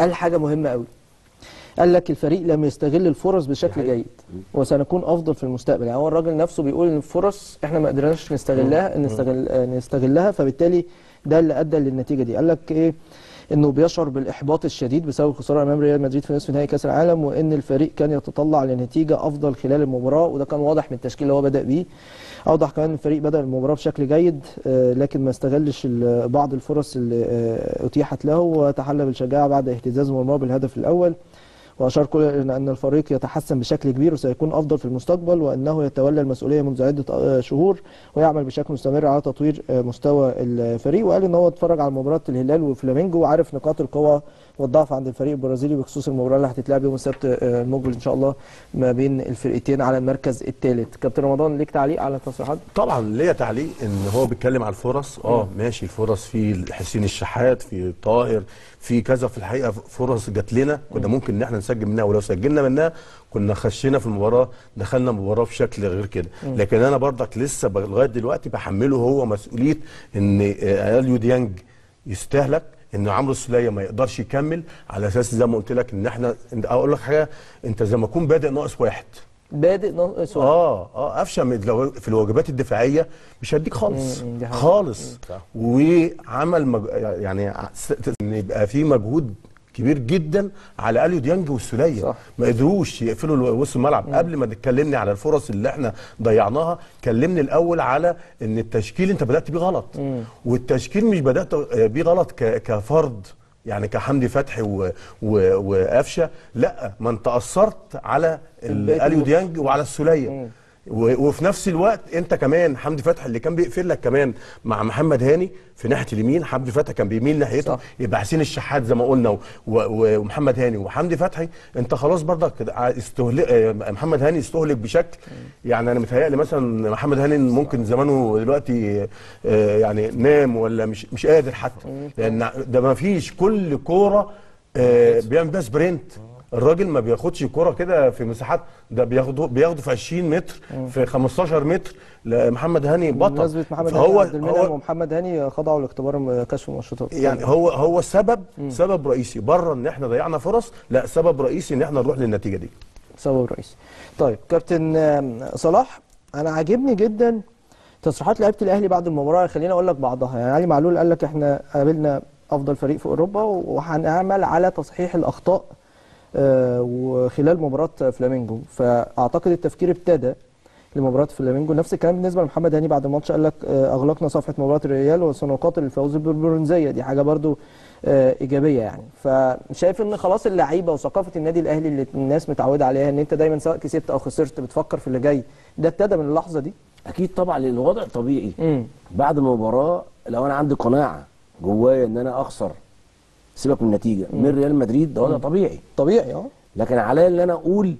قال حاجة مهمة قوي قال لك الفريق لم يستغل الفرص بشكل جيد وسنكون أفضل في المستقبل. يعني هو الراجل نفسه بيقول إن الفرص إحنا ما قدرناش نستغلها نستغل آه، نستغلها فبالتالي ده اللي أدى للنتيجة دي. قال لك إيه؟ إنه بيشعر بالإحباط الشديد بسبب الخساره أمام ريال مدريد في نصف نهائي كأس العالم وإن الفريق كان يتطلع لنتيجة أفضل خلال المباراة وده كان واضح من التشكيل اللي هو بدأ بيه. أوضح كمان الفريق بدأ المباراة بشكل جيد آه، لكن ما استغلش بعض الفرص اللي آه، أتيحت له وتحلى بالشجاعة بعد اهتزاز مرماه بالهدف الأول. وأشار كولر ان الفريق يتحسن بشكل كبير وسيكون أفضل في المستقبل وأنه يتولى المسؤولية منذ عدة آه، شهور ويعمل بشكل مستمر على تطوير آه، مستوى الفريق. وقال إن هو اتفرج على مباراة الهلال وفلامينجو وعارف نقاط القوة والضعف عند الفريق البرازيلي بخصوص المباراة اللي هتتلعب يوم السبت آه، المقبل إن شاء الله ما بين الفرقتين على المركز الثالث كابتن رمضان ليك تعليق على التصريحات طبعا ليا تعليق إن هو بيتكلم على الفرص. آه ماشي الفرص في حسين الشحات في طاهر في كذا في الحقيقة فرص جات لنا كنا ممكن إن إحنا نسجل منها ولو سجلنا منها كنا خشينا في المباراة دخلنا المباراه بشكل غير كده. لكن أنا برضك لسه لغاية دلوقتي بحمله هو مسؤولية إن آه، اليو ديانج يستهلك إن عمرو السوليه ما يقدرش يكمل على أساس زي ما قلت لك إن إحنا أقول لك حاجة أنت زي ما تكون بادئ ناقص واحد. بادئ ناقص واحد. آه آه قفشة من- لو في الواجبات الدفاعية مش هديك خالص. مم،. خالص. وعمل مج... يعني إن يبقى في مجهود كبير جدا على أليو ديانج والسولية. صح. ما قدروش يقفلوا وسط الملعب. قبل ما تكلمني على الفرص اللي إحنا ضيعناها كلمني الأول على إن التشكيل أنت بدأت بيه غلط. والتشكيل مش بدأت بيه غلط ك... كفرد. يعني كحمدي فتحي و... و... وقفشه لا ما انت أثرت على اليو. ديانج وعلى السولية وفي نفس الوقت انت كمان حمدي فتحي اللي كان بيقفل لك كمان مع محمد هاني في ناحية اليمين حمدي فتحي كان بيميل ناحيته. صح. يبقى حسين الشحات زي ما قلنا و- و- ومحمد هاني وحمدي فتحي انت خلاص برضك استهلك محمد هاني استهلك بشكل. يعني أنا متهيألي مثلا محمد هاني ممكن زمانه دلوقتي آه، يعني نام ولا مش مش قادر حتى. لأن ده ما فيش كل كورة آه، بيعمل بيها sprint. الراجل ما بياخدش كرة كده في مساحات ده بياخده بياخده في 20 متر في 15 متر لمحمد هاني بطل. بمناسبة محمد هاني عبد المنعم ومحمد هاني خضعوا لاختبار كشف المنشطات. يعني هو هو سبب سبب رئيسي. بره إن إحنا ضيعنا فرص لا سبب رئيسي إن إحنا نروح للنتيجة دي. سبب رئيسي. طيب كابتن صلاح أنا عاجبني جدا تصريحات لعيبة الأهلي بعد المباراة. خليني أقول لك بعضها. يعني علي معلول قال لك إحنا قابلنا أفضل فريق في أوروبا وهنعمل على تصحيح الأخطاء وخلال مباراة فلامينجو. فأعتقد التفكير ابتدى لمباراة فلامينجو. نفس الكلام بالنسبة لمحمد هاني بعد الماتش قال لك آه، أغلقنا صفحة مباراة الريال وسنقاتل الفوز بالبرونزية. دي حاجة برضو آه، إيجابية يعني. فشايف إن خلاص اللعيبة وثقافة النادي الأهلي اللي الناس متعودة عليها إن أنت دايما سواء كسبت أو خسرت بتفكر في اللي جاي. ده ابتدى من اللحظة دي؟ أكيد طبعا لأن الوضع طبيعي بعد المباراة لو أنا عندي قناعة جوايا إن أنا أخسر سيبك من النتيجة. من ريال مدريد ده وضع طبيعي. طبيعي آه. لكن عليا ان أنا أقول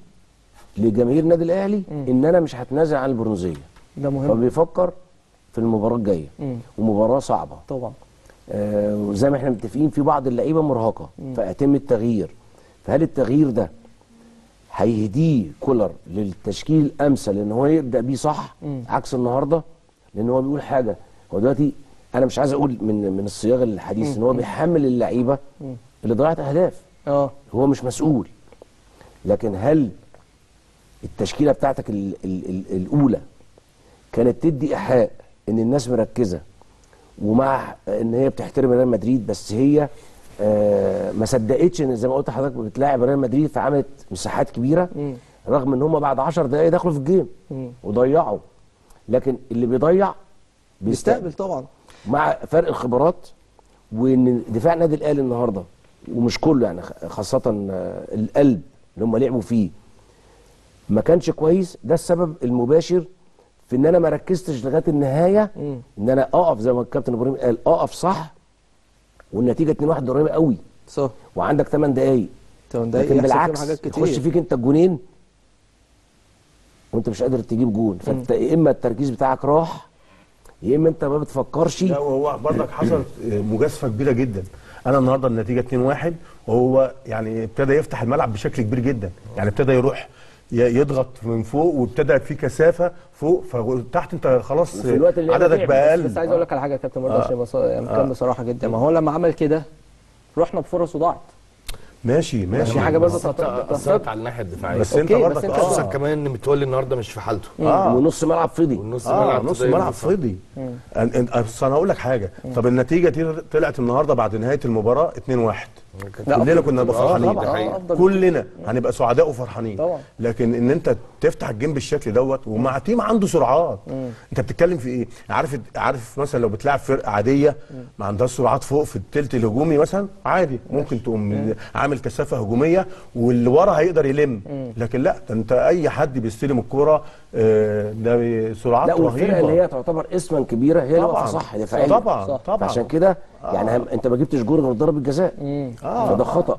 لجماهير النادي الاهلي ان أنا مش هتنازل عن البرونزية. ده مهم. بيفكر في المباراة الجاية. ومباراة صعبة. طبعا. آه وزي ما إحنا متفقين في بعض اللعيبة مرهقة. فيتم التغيير. فهل التغيير ده هيهديه كولر للتشكيل الامثل إن هو يبدأ بيه صح؟ عكس النهارده. لأن هو بيقول حاجة. هو دلوقتي أنا مش عايز أقول من من الصياغه الحديث إن هو بيحمل اللعيبة اللي ضيعت أهداف. آه. هو مش مسؤول. لكن هل التشكيلة بتاعتك ال ال ال الأولى كانت تدي إيحاء إن الناس مركزة ومع إن هي بتحترم ريال مدريد بس هي آه ما صدقتش إن زي ما قلت لحضرتك بتلاعب ريال مدريد فعملت مساحات كبيرة رغم إن هم بعد 10 دقائق دخلوا في الجيم وضيعوا. لكن اللي بيضيع بيستقبل طبعا. مع فرق الخبرات وإن دفاع النادي الأهلي النهارده ومش كله يعني خاصة آه، القلب اللي هم لعبوا فيه ما كانش كويس ده السبب المباشر في إن أنا ما ركزتش لغاية النهاية إن أنا أقف زي ما الكابتن إبراهيم قال أقف صح والنتيجة 2-1 قريبة قوي. صح. وعندك 8 دقايق. طب ده لكن بالعكس حاجات يخش فيك أنت الجونين وأنت مش قادر تجيب جون. فأنت يا إما التركيز بتاعك راح يا إما أنت ما بتفكرش. لا وهو برضك حصلت مجازفة كبيرة جدا. أنا النهارده النتيجة 2-1 وهو يعني ابتدى يفتح الملعب بشكل كبير جدا. يعني ابتدى يروح يضغط من فوق وابتدى في كثافة فوق فتحت أنت خلاص وفي الوقت اللي عددك بقى بس أقل. عايز أقول لك على حاجة يا كابتن برضه عشان بص... يعني كان بصراحة جدا. ما هو لما عمل كده رحنا بفرص وضاعت. ماشي ماشي. حاجة برضه بس انت تعتبر- أثرت على الناحية الدفاعية. بس أنت برضك أنت خصوصا آه كمان إن متولي النهارده مش في حالته. آه. ونص ملعب فضي. والنص آه ملعب نص ملعب. فضي. أنا أقول لك حاجة. طب النتيجة دي طلعت النهارده بعد نهاية المباراة 2-1 لا، كلنا كنا نبقى آه، فرحانين. آه، كلنا هنبقى سعداء وفرحانين. طبعاً. لكن إن أنت تفتح الجيم بالشكل دوت ومع تيم عنده سرعات. أنت بتتكلم في إيه؟ عارف عارف مثلا لو بتلعب فرقة عادية ما عندهاش سرعات فوق في التلت الهجومي مثلا عادي. ممكن تقوم عامل كثافة هجومية واللي ورا هيقدر يلم. لكن لا ده أنت أي حد بيستلم الكورة ده سرعات لا والفرقة اللي هي تعتبر اسما كبيرة هي اللي واقفة صح دفاعيا. طبعا صح. طبعا. عشان كده يعني هم انت ما جبتش جول غير ضربة جزاء. آه. فده خطأ.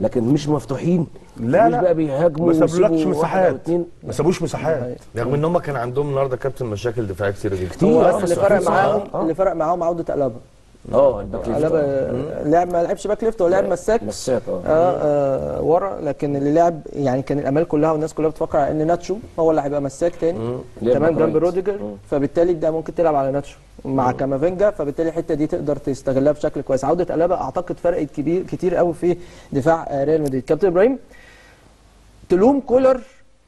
لكن مش مفتوحين. لا مش لا. بقى بيهاجموا ما سابولكش مساحات. ما سابوش مساحات. رغم إن هم كان عندهم النهارده كابتن مشاكل دفاعية كتيرة جدا. كتير. آه، بس اللي فرق. معاهم آه. اللي فرق معاهم عودة ألابا آه ال back left. ألابا آه. لعب ما لعبش back left هو لعب مساك. مساك آه. آه, آه ورا لكن اللي لعب يعني كان الآمال كلها والناس كلها بتفكر على إن ناتشو هو اللي هيبقى مساك تاني. تمام جنب. روديجر فبالتالي ده ممكن تلعب على ناتشو. مع كامافينجا فبالتالي الحتة دي تقدر تستغلها بشكل كويس. عودة ألابا أعتقد فرقت كبير كتير قوي في دفاع ريال مدريد. كابتن إبراهيم تلوم كولر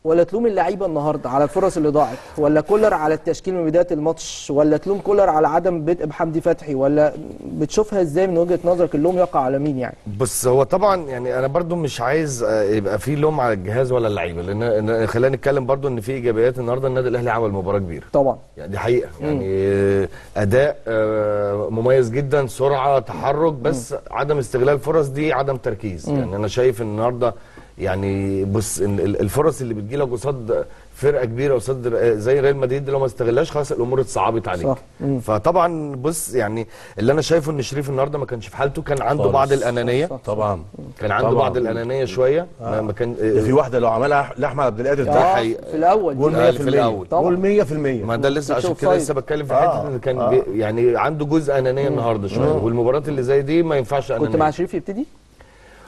ولا تلوم اللعيبة النهارده على الفرص اللي ضاعت؟ ولا كولر على التشكيل من بداية الماتش؟ ولا تلوم كولر على عدم بدء بحمدي فتحي؟ ولا بتشوفها إزاي من وجهة نظرك اللوم يقع على مين يعني؟ بص هو طبعا يعني أنا برضو مش عايز يبقى في لوم على الجهاز ولا اللعيبة لأن خلينا نتكلم برضو إن في إيجابيات النهارده النادي الأهلي عمل مباراة كبيرة. طبعا. يعني دي حقيقة. يعني آه، أداء آه، مميز جدا سرعة تحرك بس عدم استغلال الفرص دي عدم تركيز. يعني أنا شايف النهارده يعني بص الفرص اللي بتجيلك قصاد فرقة كبيرة قصاد زي ريال مدريد دي لو ما استغلهاش خلاص الأمور اتصعبت عليك صح. فطبعا بص يعني اللي أنا شايفه إن شريف النهارده ما كانش في حالته كان عنده خالص. بعض الأنانية طبعا كان عنده طبعاً. بعض الأنانية شوية ما ما كان ده في واحدة لو عملها لأحمد عبد القادر ده ده. في الأول جول دي. 100% آه، في الأول. طبعاً. جول 100% ما ده لسه عشان كده. لسه بتكلم في آه، حتة إن كان يعني عنده جزء أنانية النهارده شوية والمباريات اللي زي دي ما ينفعش أنانية كنت مع شريف يبتدي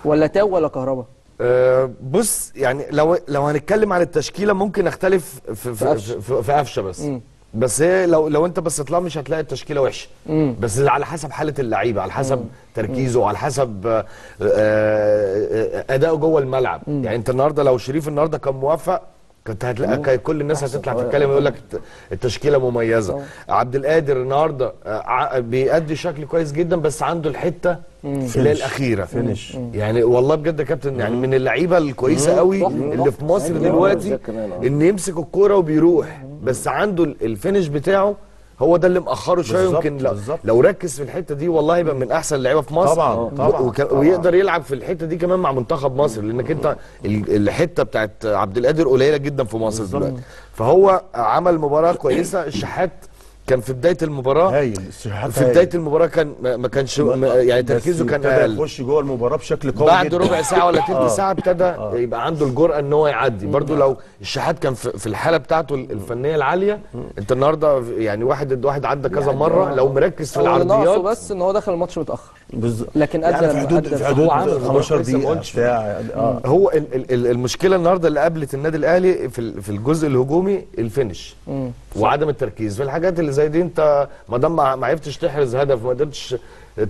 ولا تاو ولا كهربا آه بص يعني لو لو هنتكلم عن التشكيلة ممكن أختلف في في, في. في, قفشة بس. بس هي لو لو أنت بصيت لها مش هتلاقي التشكيلة وحشة. بس على حسب حالة اللعيبة على حسب تركيزه على حسب آه، آه، أداؤه جوه الملعب. يعني أنت النهارده لو شريف النهارده كان موفق كنت هتلاقي كل الناس هتطلع تتكلم يقول لك الت- التشكيلة مميزة. عبد القادر النهارده آه، ع- بيأدي شكل كويس جدا بس عنده الحتة اللي هي الأخيرة. فينش. يعني والله بجد يا كابتن يعني من اللعيبة الكويسة قوي اللي في مصر أيوة، دلوقتي آه. إن يمسك الكورة وبيروح. بس عنده ال- الفينش بتاعه هو ده اللي مأخره شوية يمكن لو, بالظبط. لو ركز في الحتة دي والله يبقى من أحسن اللعيبة في مصر طبعاً، طبعاً، وك- طبعاً. ويقدر يلعب في الحتة دي كمان مع منتخب مصر لأنك أنت ال- الحتة بتاعت عبد القادر قليلة جدا في مصر دلوقتي فهو عمل مباراة كويسة الشحات كان في بداية المباراة هايل الشحات في. بداية المباراة كان ما كانش يعني تركيزه كان أقل. يخش جوه المباراة بشكل قوي بعد جدا. ربع ساعة ولا تلت آه. ساعة ابتدى يبقى عنده الجرأة إن هو يعدي. برضو لو الشحات كان في في الحالة بتاعته الفنية العالية انت النهارده يعني واحد ضد واحد عدى كذا مرة لو مركز في العرضيات بس إن هو دخل الماتش متأخر. بالظبط. لكن أدى يعني في حدود في هو حدود عامل مباراة 15 كويسة، ما دقيقه. بتاع آه. هو ال ال ال المشكلة النهارده اللي قابلت النادي الأهلي في ال- في الجزء الهجومي الفينش وعدم التركيز. في الحاجات اللي زي دي انت ما دام ما عرفتش تحرز هدف ما قدرتش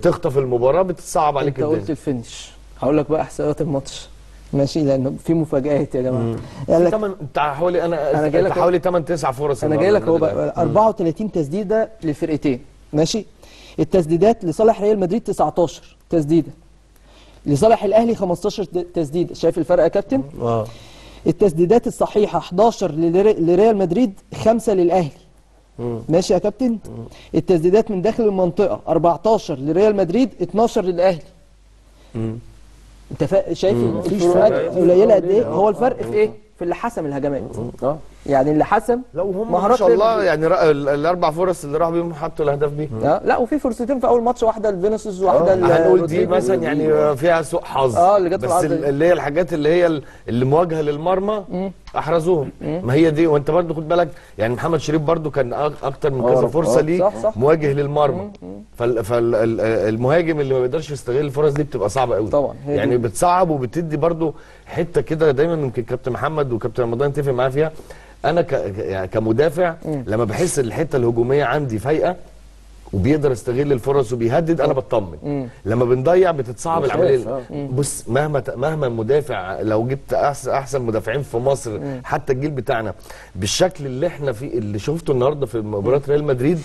تخطف المباراة بتصعب عليك أنت قلت الدنيا. الفينش. هقول لك بقى احصائيات الماتش. ماشي؟ لأن في مفاجآت يا جماعة. قال لك تمن انت حوالي أنا أنا جاي لك حوالي 8 9 فرص أنا جاي لك أهو بقى. 34 تسديده للفرقتين ماشي؟ التسديدات لصالح ريال مدريد 19 تسديدة. لصالح الأهلي 15 د- تسديدة. شايف الفرق يا كابتن؟ آه. التسديدات الصحيحة 11 للر- لريال مدريد 5 للأهلي. ماشي يا كابتن؟ التسديدات من داخل المنطقة 14 لريال مدريد 12 للأهلي. انت فا... شايف الفروقات قليلة قد إيه؟ هو الفرق في إيه؟ في اللي حسم الهجمات. آه. يعني اللي حسم لو هم ما شاء الله. يعني الأربع فرص اللي راحوا بيهم حطوا الأهداف دي آه، لا وفي فرصتين في أول ماتش واحدة لفينيسيوس واحدة ل- هنقول دي. مثلا يعني فيها سوء حظ آه، اللي جت بس. اللي هي الحاجات اللي هي ال- اللي مواجهة للمرمى أحرزوهم ما هي دي وأنت برضو خد بالك يعني محمد شريف برضو كان أكتر من كذا آه، فرصة آه، ليه. مواجه للمرمى فالمهاجم اللي ما بيقدرش يستغل الفرص دي بتبقى صعبة قوي طبعا، يعني. بتصعب وبتدي برضو حتة كده دايما يمكن كابتن محمد وكابتن رمضان يتفق معايا فيها أنا يعني كمدافع لما بحس الحتة الهجومية عندي فايقة وبيقدر يستغل الفرص وبيهدد أنا بطمن. لما بنضيع بتتصعب العملية. آه. بص مهما مهما المدافع لو جبت احسن أحسن مدافعين في مصر حتى الجيل بتاعنا بالشكل اللي إحنا فيه اللي شفته النهارده في مباراة ريال مدريد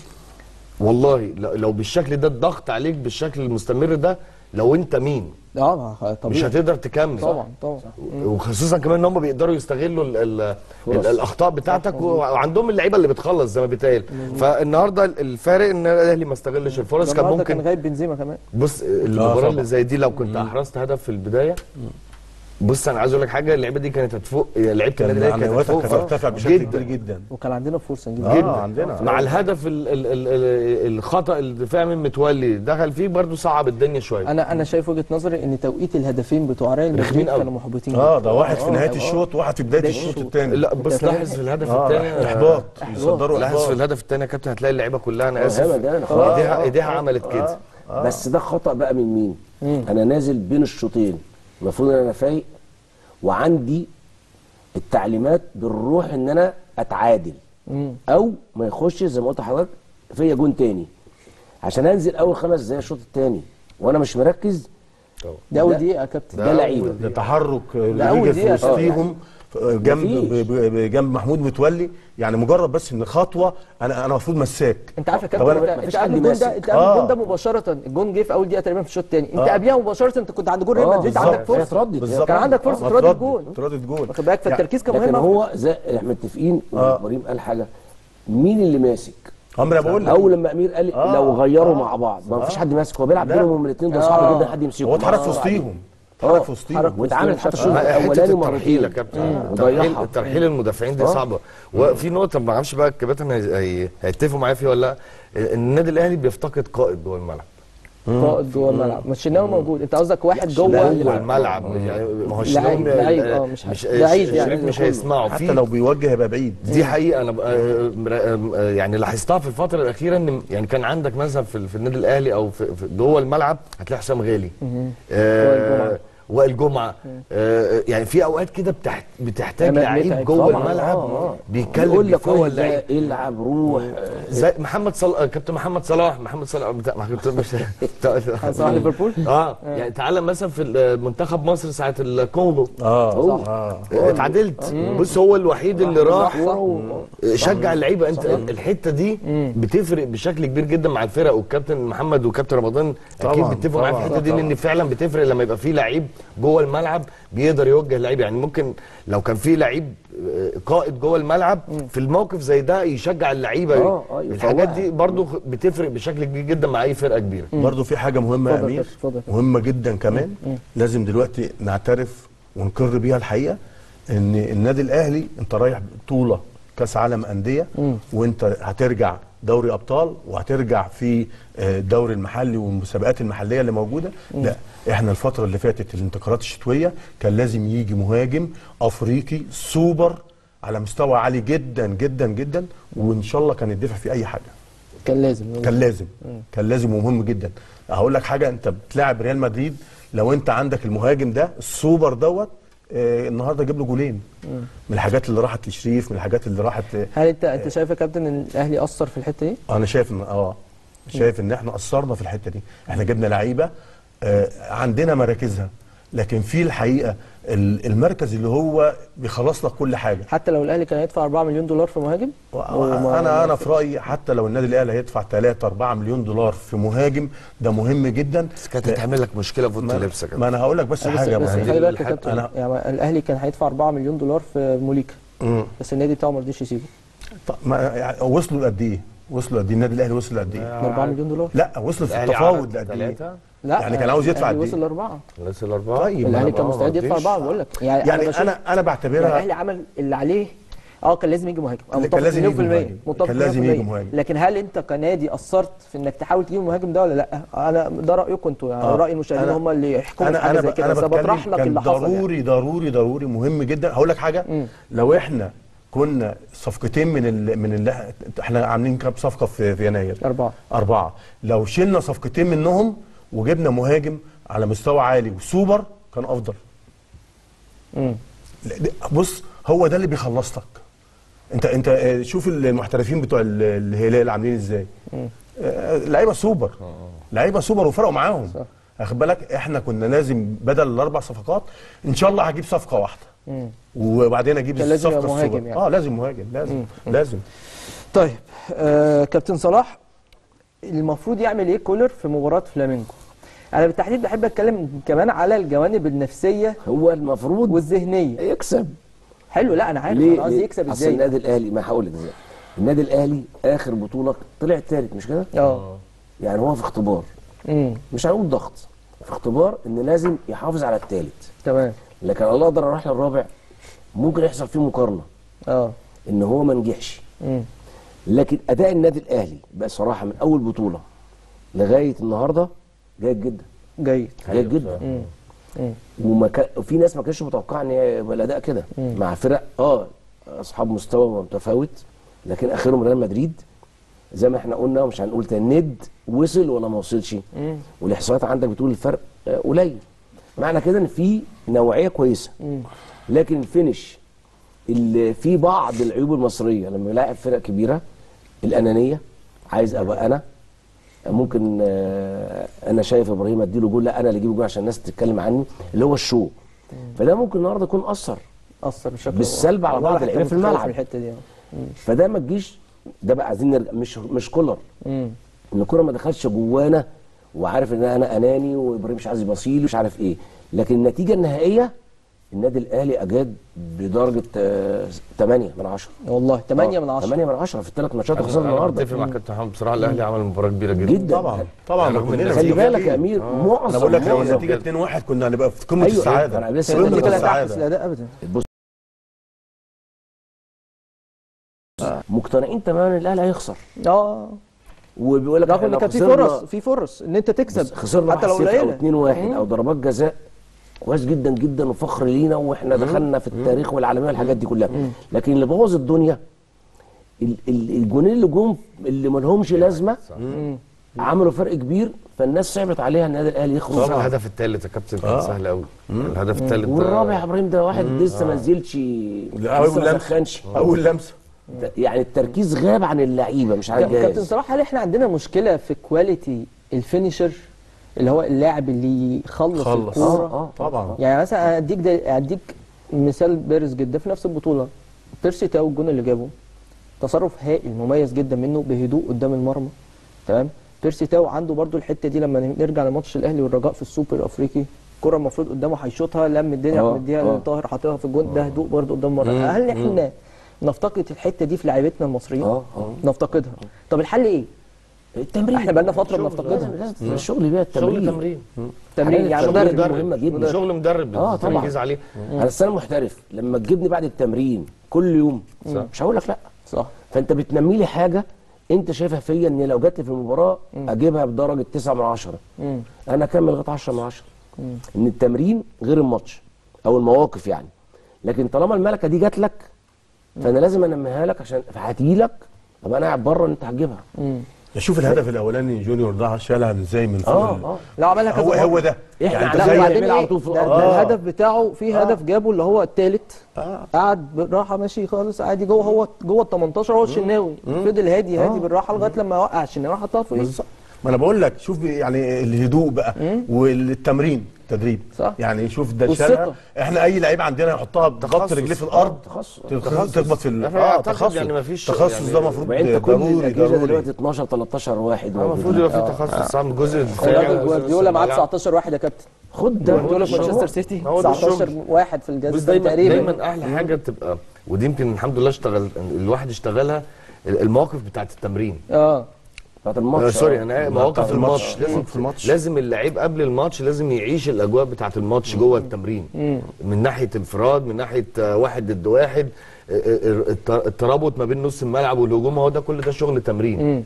والله لو بالشكل ده الضغط عليك بالشكل المستمر ده لو انت مين؟ آه ما- طبيعي. مش هتقدر تكمل. طبعا طبعا. وخصوصا كمان إن هم بيقدروا يستغلوا ال ال ال الأخطاء بتاعتك وعندهم اللعيبة اللي بتخلص زي ما بيتقال. فالنهاردة الفارق إن الأهلي ما استغلش الفرص كان النهارده كان ممكن غايب بنزيما كمان. بص المباراة طبعا. اللي زي دي لو كنت أحرزت هدف في البداية بص أنا عايز أقول لك حاجة اللعيبه دي كانت هتفوق لعيبه النادي الاهلي كانت هتفوق كانت هترتفع بشكل جدا. كبير جدا وكان عندنا فرصه نجيب آه جدا. عندنا مع الهدف ال ال ال ال الخطأ الدفاع من متولي دخل فيه برضو صعب الدنيا شوية أنا أنا شايف وجهة نظري إن توقيت الهدفين بتوع ريال مدريد. كانوا محبطين آه جدا. ده واحد في نهاية آه. الشوط وواحد في بداية بداية الشوط. الثاني لا بص لاحظ؟ في الهدف الثاني إحباط إحباط. بيصدروا لاحظ في الهدف الثاني يا كابتن هتلاقي اللعيبة كلها أنا آسف. إيديها إيديها عملت كده بس ده خطأ بقى من مين أنا نازل بين الشوطين المفروض إن أنا فايق وعندي التعليمات بالروح إن أنا أتعادل. أو ما يخش زي ما قلت لحضرتك فيا جون تاني. عشان أنزل أول خمس زي الشوط التاني وأنا مش مركز ده أول دقيقة يا كابتن ده لعيبة. ده تحرك روديجر في وسطيهم جنب مفيش. ب- ب- جنب محمود متولي. يعني مجرد بس إن خطوة أنا أنا المفروض مساك. أنت عارف يا كابتن أنت, قبل حد الجون ماسك. ده أنت قبل آه. الجون ده مباشرة. الجون جه في أول دقيقة تقريبا في الشوط الثاني أنت آه. قبلها مباشرة أنت كنت عند جول ريال آه، مدريد. عندك فرصة. كان عندك فرصة آه، تردد جول اتردد جول واخد بالك؟ فالتركيز كان مهم هو زي إحنا متفقين وابراهيم قال حاجة. مين اللي ماسك؟ هم أنا بقول لك أول لما أمير قال آه، لو غيروا آه، مع بعض. ما فيش حد ماسك. هو بيلعب. بينهم الاثنين ده صعب آه. جدا حد يمسكه هو اتحرك في وسطيهم. اتحرك في وسطيهم واتعمل حتى الشوط حتة الاولاني الترحيل يا كابتن. ترحيل المدافعين دي صعبة. وفي نقطة ما أعرفش بقى الكباتن هي- هي- هيتفقوا معايا فيها ولا لأ. النادي الأهلي بيفتقد قائد جوه الملعب. قائد جوه الملعب. مش الشناوي موجود. أنت قصدك واحد جوه جوه الملعب. يعني ما هو لعيب- الشناوي لعيب، آه، مش مش شريف يعني مش. هيسمعه. حتى لو بيوجه هيبقى بعيد. دي حقيقة. أنا بقى آه، يعني لاحظتها في الفترة الأخيرة إن يعني كان عندك مثلا في, في النادي الأهلي أو في, في جوه الملعب هتلاقي حسام غالي. آه. وائل جمعه آه يعني في أوقات كده بتحت بتحتاج لعيب جوه. الملعب آه، آه. بيتكلم يقول لك روح اللعيب. العب روح. زي محمد صلاح كابتن محمد صلاح. محمد صلاح بتاع ما كنت مش صلاح ليفربول؟ آه. يعني تعالى مثلا في منتخب مصر ساعة الكونغو آه. هو. آه. اتعادلت. بص هو الوحيد اللي راح صح. شجع اللعيبة. انت الحتة دي بتفرق بشكل كبير جدا مع الفرق. والكابتن محمد وكابتن رمضان أكيد بيتفقوا معايا في الحتة دي لأن فعلا بتفرق لما يبقى في لعيب جوه الملعب بيقدر يوجه اللعيب يعني ممكن لو كان في لعيب آه، قائد جوه الملعب في الموقف زي ده يشجع اللعيبة. آه، آه، الحاجات. دي برضو بتفرق بشكل كبير جدا مع أي فرقة كبيرة. برضه في حاجة مهمة يا أمير. مهمة جدا كمان لازم دلوقتي نعترف ونقر بيها الحقيقة إن النادي الأهلي أنت رايح بطولة كأس عالم أندية وأنت هترجع دوري أبطال وهترجع في آه، الدوري المحلي والمسابقات المحلية اللي موجودة. لا إحنا الفترة اللي فاتت الانتقالات الشتوية كان لازم يجي مهاجم أفريقي سوبر على مستوى عالي جدا جدا جدا وإن شاء الله كان يدفع في أي حاجة. كان لازم. كان لازم. كان لازم ومهم جدا. هقول لك حاجة أنت بتلاعب ريال مدريد لو أنت عندك المهاجم ده السوبر دوت آه النهارده جيب له جولين. من الحاجات اللي راحت لشريف من الحاجات اللي راحت هل انت انت شايف يا كابتن إن الأهلي أثر في الحتة دي؟ أنا شايف ان آه. شايف إن إحنا قصرنا في الحتة دي. إحنا جبنا لعيبة آه عندنا مراكزها. لكن في الحقيقة ال- المركز اللي هو بيخلص لك كل حاجة حتى لو الأهلي كان هيدفع 4 مليون دولار في مهاجم وما- أنا أنا في رأيي حتى لو النادي الأهلي هيدفع 3 4 مليون دولار في مهاجم ده مهم جدا بس كانت هتعمل لك مشكلة في أوضة ما, أنا هقول لك بس بس حاجة بس خلي بالك كابتن أنا- يعني الأهلي كان هيدفع 4 مليون دولار في موليكا. بس النادي بتاعه ما رضيش يسيبه طب ما يعني وصلوا لقد إيه؟ وصلوا قد إيه؟ النادي الأهلي وصل لقد إيه؟ 4 مليون دولار لا وصلوا في التفاوض لقد إيه؟ لا يعني كان عاوز يدفع الأهلي قد إيه؟ وصل لأربعة الناس الاربعه طيب ما الاهلي أنا- كان مستعد يدفع. أربعة بقول لك يعني يعني أنا أنا يعني بعتبرها الاهلي عمل اللي عليه آه كان لازم يجي مهاجم أنا كان لازم يجي مهاجم. كان لازم يجي. مهاجم. لكن هل أنت كنادي قصرت في إنك تحاول تجيب المهاجم ده ولا لأ؟ أنا ده رأيكم أنتوا يعني آه. رأي المشاهدين أنا- هم اللي يحكموا في حاجة أنا زي كده أنا بس بطرح لك اللي حصل يعني. ضروري ضروري ضروري مهم جدا هقول لك حاجة لو إحنا كنا صفقتين من ال من اللي إحنا عاملين كام صفقة في في يناير أربعة. أربعة لو شلنا صفقتين منهم وجبنا مهاجم على مستوى عالي وسوبر كان أفضل. مم. ده- بص هو ده اللي بيخلص لك انت انت آه، شوف المحترفين بتوع ال- الهلال عاملين إزاي. آه، لعيبة سوبر. لعيبة سوبر وفرقوا معاهم. صح. واخد بالك؟ إحنا كنا لازم بدل الأربع صفقات إن شاء الله هجيب صفقة واحدة. وبعدين أجيب الصفقه مهاجم السوبر. يعني. آه لازم مهاجم لازم لازم. طيب آه كابتن صلاح المفروض يعمل إيه؟ كولر في مباراة فلامينجو؟ أنا بالتحديد بحب أتكلم كمان على الجوانب النفسية هو المفروض والذهنية. يكسب. حلو لا أنا عارف أنا قصدي؟ يكسب إزاي؟ النادي الأهلي ما هقول لك إزاي. النادي الأهلي آخر بطولة طلع الثالث مش كده؟ آه. يعني هو في اختبار. امم مش هنقول ضغط. في اختبار إن لازم يحافظ على الثالث تمام. لكن الله أقدر أروح للرابع ممكن يحصل فيه مقارنة. آه. إن هو ما نجحش. لكن أداء النادي الأهلي بصراحه من أول بطولة لغاية النهارده جيد جدا. جيد. جيد جدا. وما كان وفي ناس ما كانش متوقعة إن يبقى الأداء كده. مع فرق آه أصحاب مستوى متفاوت لكن آخرهم ريال مدريد زي ما إحنا قلنا ومش هنقول تاني ند وصل ولا ما وصلش. والإحصائيات عندك بتقول الفرق آه، قليل. معنى كده إن في نوعية كويسة. لكن الفينش اللي في بعض العيوب المصرية لما يلاعب فرق كبيرة الأنانية. عايز أبقى أنا. ممكن آه، أنا شايف إبراهيم أديله جول لا أنا اللي أجيب جول عشان الناس تتكلم عني اللي هو الشو. فده ممكن النهارده يكون أثر. أثر بشكل بالسلب على بعض حتى اللعيبة في الملعب. الحتة دي. فده ما تجيش ده بقى عايزين نرجع مش مش كولر. إن الكوره ما دخلش جوانا وعارف إن أنا أناني وإبراهيم مش عايز يبصيلي مش عارف إيه. لكن النتيجة النهائية النادي الأهلي أجاد بدرجة 8 من 10 والله 8 من 10 8 من 10 في الثلاث ماتشات اللي أنا خسرنا النهارده مع كابتن محمد بصراحة الأهلي عمل مباراة كبيرة جدا. جدا. طبعا طبعا. كلنا إن خلي بالك. يا أمير معظم أنا بقول لك لو النتيجه 2-1 كنا هنبقى في قمة أيوة، السعادة. أنا لسه قمة السعادة. الاداء ابدا. مقتنعين تماما إن الأهلي هيخسر. آه. وبيقول لك رغم ان في فرص في فرص إن أنت تكسب. خسرنا حتى لو 1-0 أو قليلة. 2 1 أو ضربات جزاء كويس جدا جدا وفخر لينا وإحنا دخلنا في التاريخ والعالمية والحاجات دي كلها. لكن اللي بوظ الدنيا ال- ال- الجونين اللي جم اللي ما لهمش لازمة عملوا فرق كبير فالناس صعبت عليها النادي الأهلي يخرج. صعب. الهدف الثالث يا كابتن كان آه. سهل قوي الهدف الثالث والرابع يا إبراهيم ده واحد لسه ما نزلش. لا، أول لمسة. أول لمسة. يعني التركيز غاب عن اللعيبة مش على كابتن الجهاز صلاح هل إحنا عندنا مشكلة في quality ال finisher اللي هو اللاعب اللي يخلص خلص. الكورة. آه طبعا. يعني مثلا أديك أديك مثال بارز جدا في نفس البطولة. بيرسي تاو الجون اللي جابه. تصرف هائل مميز جدا منه بهدوء قدام المرمى. تمام؟ بيرسي تاو عنده برضو الحتة دي لما نرجع لماتش الأهلي والرجاء في السوبر الافريقي الكره المفروض قدامه هيشوطها لم الدنيا آه، مديها آه. لطاهر حاططها في الجون ده هدوء برضو قدام المرمى هل إحنا نفتقد الحتة دي في لعيبتنا المصريين. آه آه. نفتقدها. طب الحل إيه؟ التمرين. إحنا بقالنا فترة بنفتقدها. لازم الشغل بيها التمرين. شغل تمرين. تمرين يعني شغل مدرب. مهمة جدا. شغل مدرب آه، طبعا. عليه. أنا السنة محترف. لما تجيبني بعد التمرين كل يوم صح. مش هقول لك لأ. صح. فأنت بتنمي لي حاجة أنت شايفها فيا إن لو جت في المباراة أجيبها بدرجة 9 من 10 مم. أنا أكمل لغاية 10 من 10 إن التمرين غير الماتش أو المواقف يعني. لكن طالما الملكة دي جات لك فأنا لازم أنميها لك عشان هتيجي لك أبقى أنا قاعد بره أنت هتجيبها. شوف الهدف الأولاني جونيور ده شالها إزاي من فوق آه آه. لا عملها كذا هو. هو ده. يعني لا وبعدين على طول في. ده آه. الهدف بتاعه في هدف جابه اللي هو الثالث آه. قعد بالراحة ماشي خالص عادي جوه هو جوه ال 18 هو الشناوي. فضل هادي هادي بالراحة لغاية لما وقع الشناوي حطها فوق ما أنا بقول لك شوف يعني الهدوء بقى والتمرين تدريب صح. يعني شوف ده. شالها إحنا أي لعيب عندنا يحطها تخصص. رجليه في الأرض تخصص. تخصص تخبط في إحنا آه تخصص يعني مفيش تخصص يعني- ده المفروض وبعدين كل ضروري ضروري دلوقتي 12 13 واحد المفروض موجودين. يبقى في تخصص صعب الجزء الدفاعي جوارديولا معاه الملعب. 19 واحد يا كابتن خد ده جوارديولا في. مانشستر سيتي هو ده 19 الشغل. واحد في دايما تقريبا دايما أحلى حاجة تبقى ودي يمكن الحمد لله اشتغل الواحد اشتغلها المواقف بتاعت التمرين آه بتاعت آه الماتش sorry آه. أنا مواقف بتاعت الماتش. لازم في الماتش. لازم اللعيب قبل الماتش لازم يعيش الأجواء بتاعت الماتش جوه التمرين من ناحية انفراد من ناحية آه، واحد ضد واحد آه، آه، الت- الترابط ما بين نص الملعب والهجوم هو ده كل ده شغل تمرين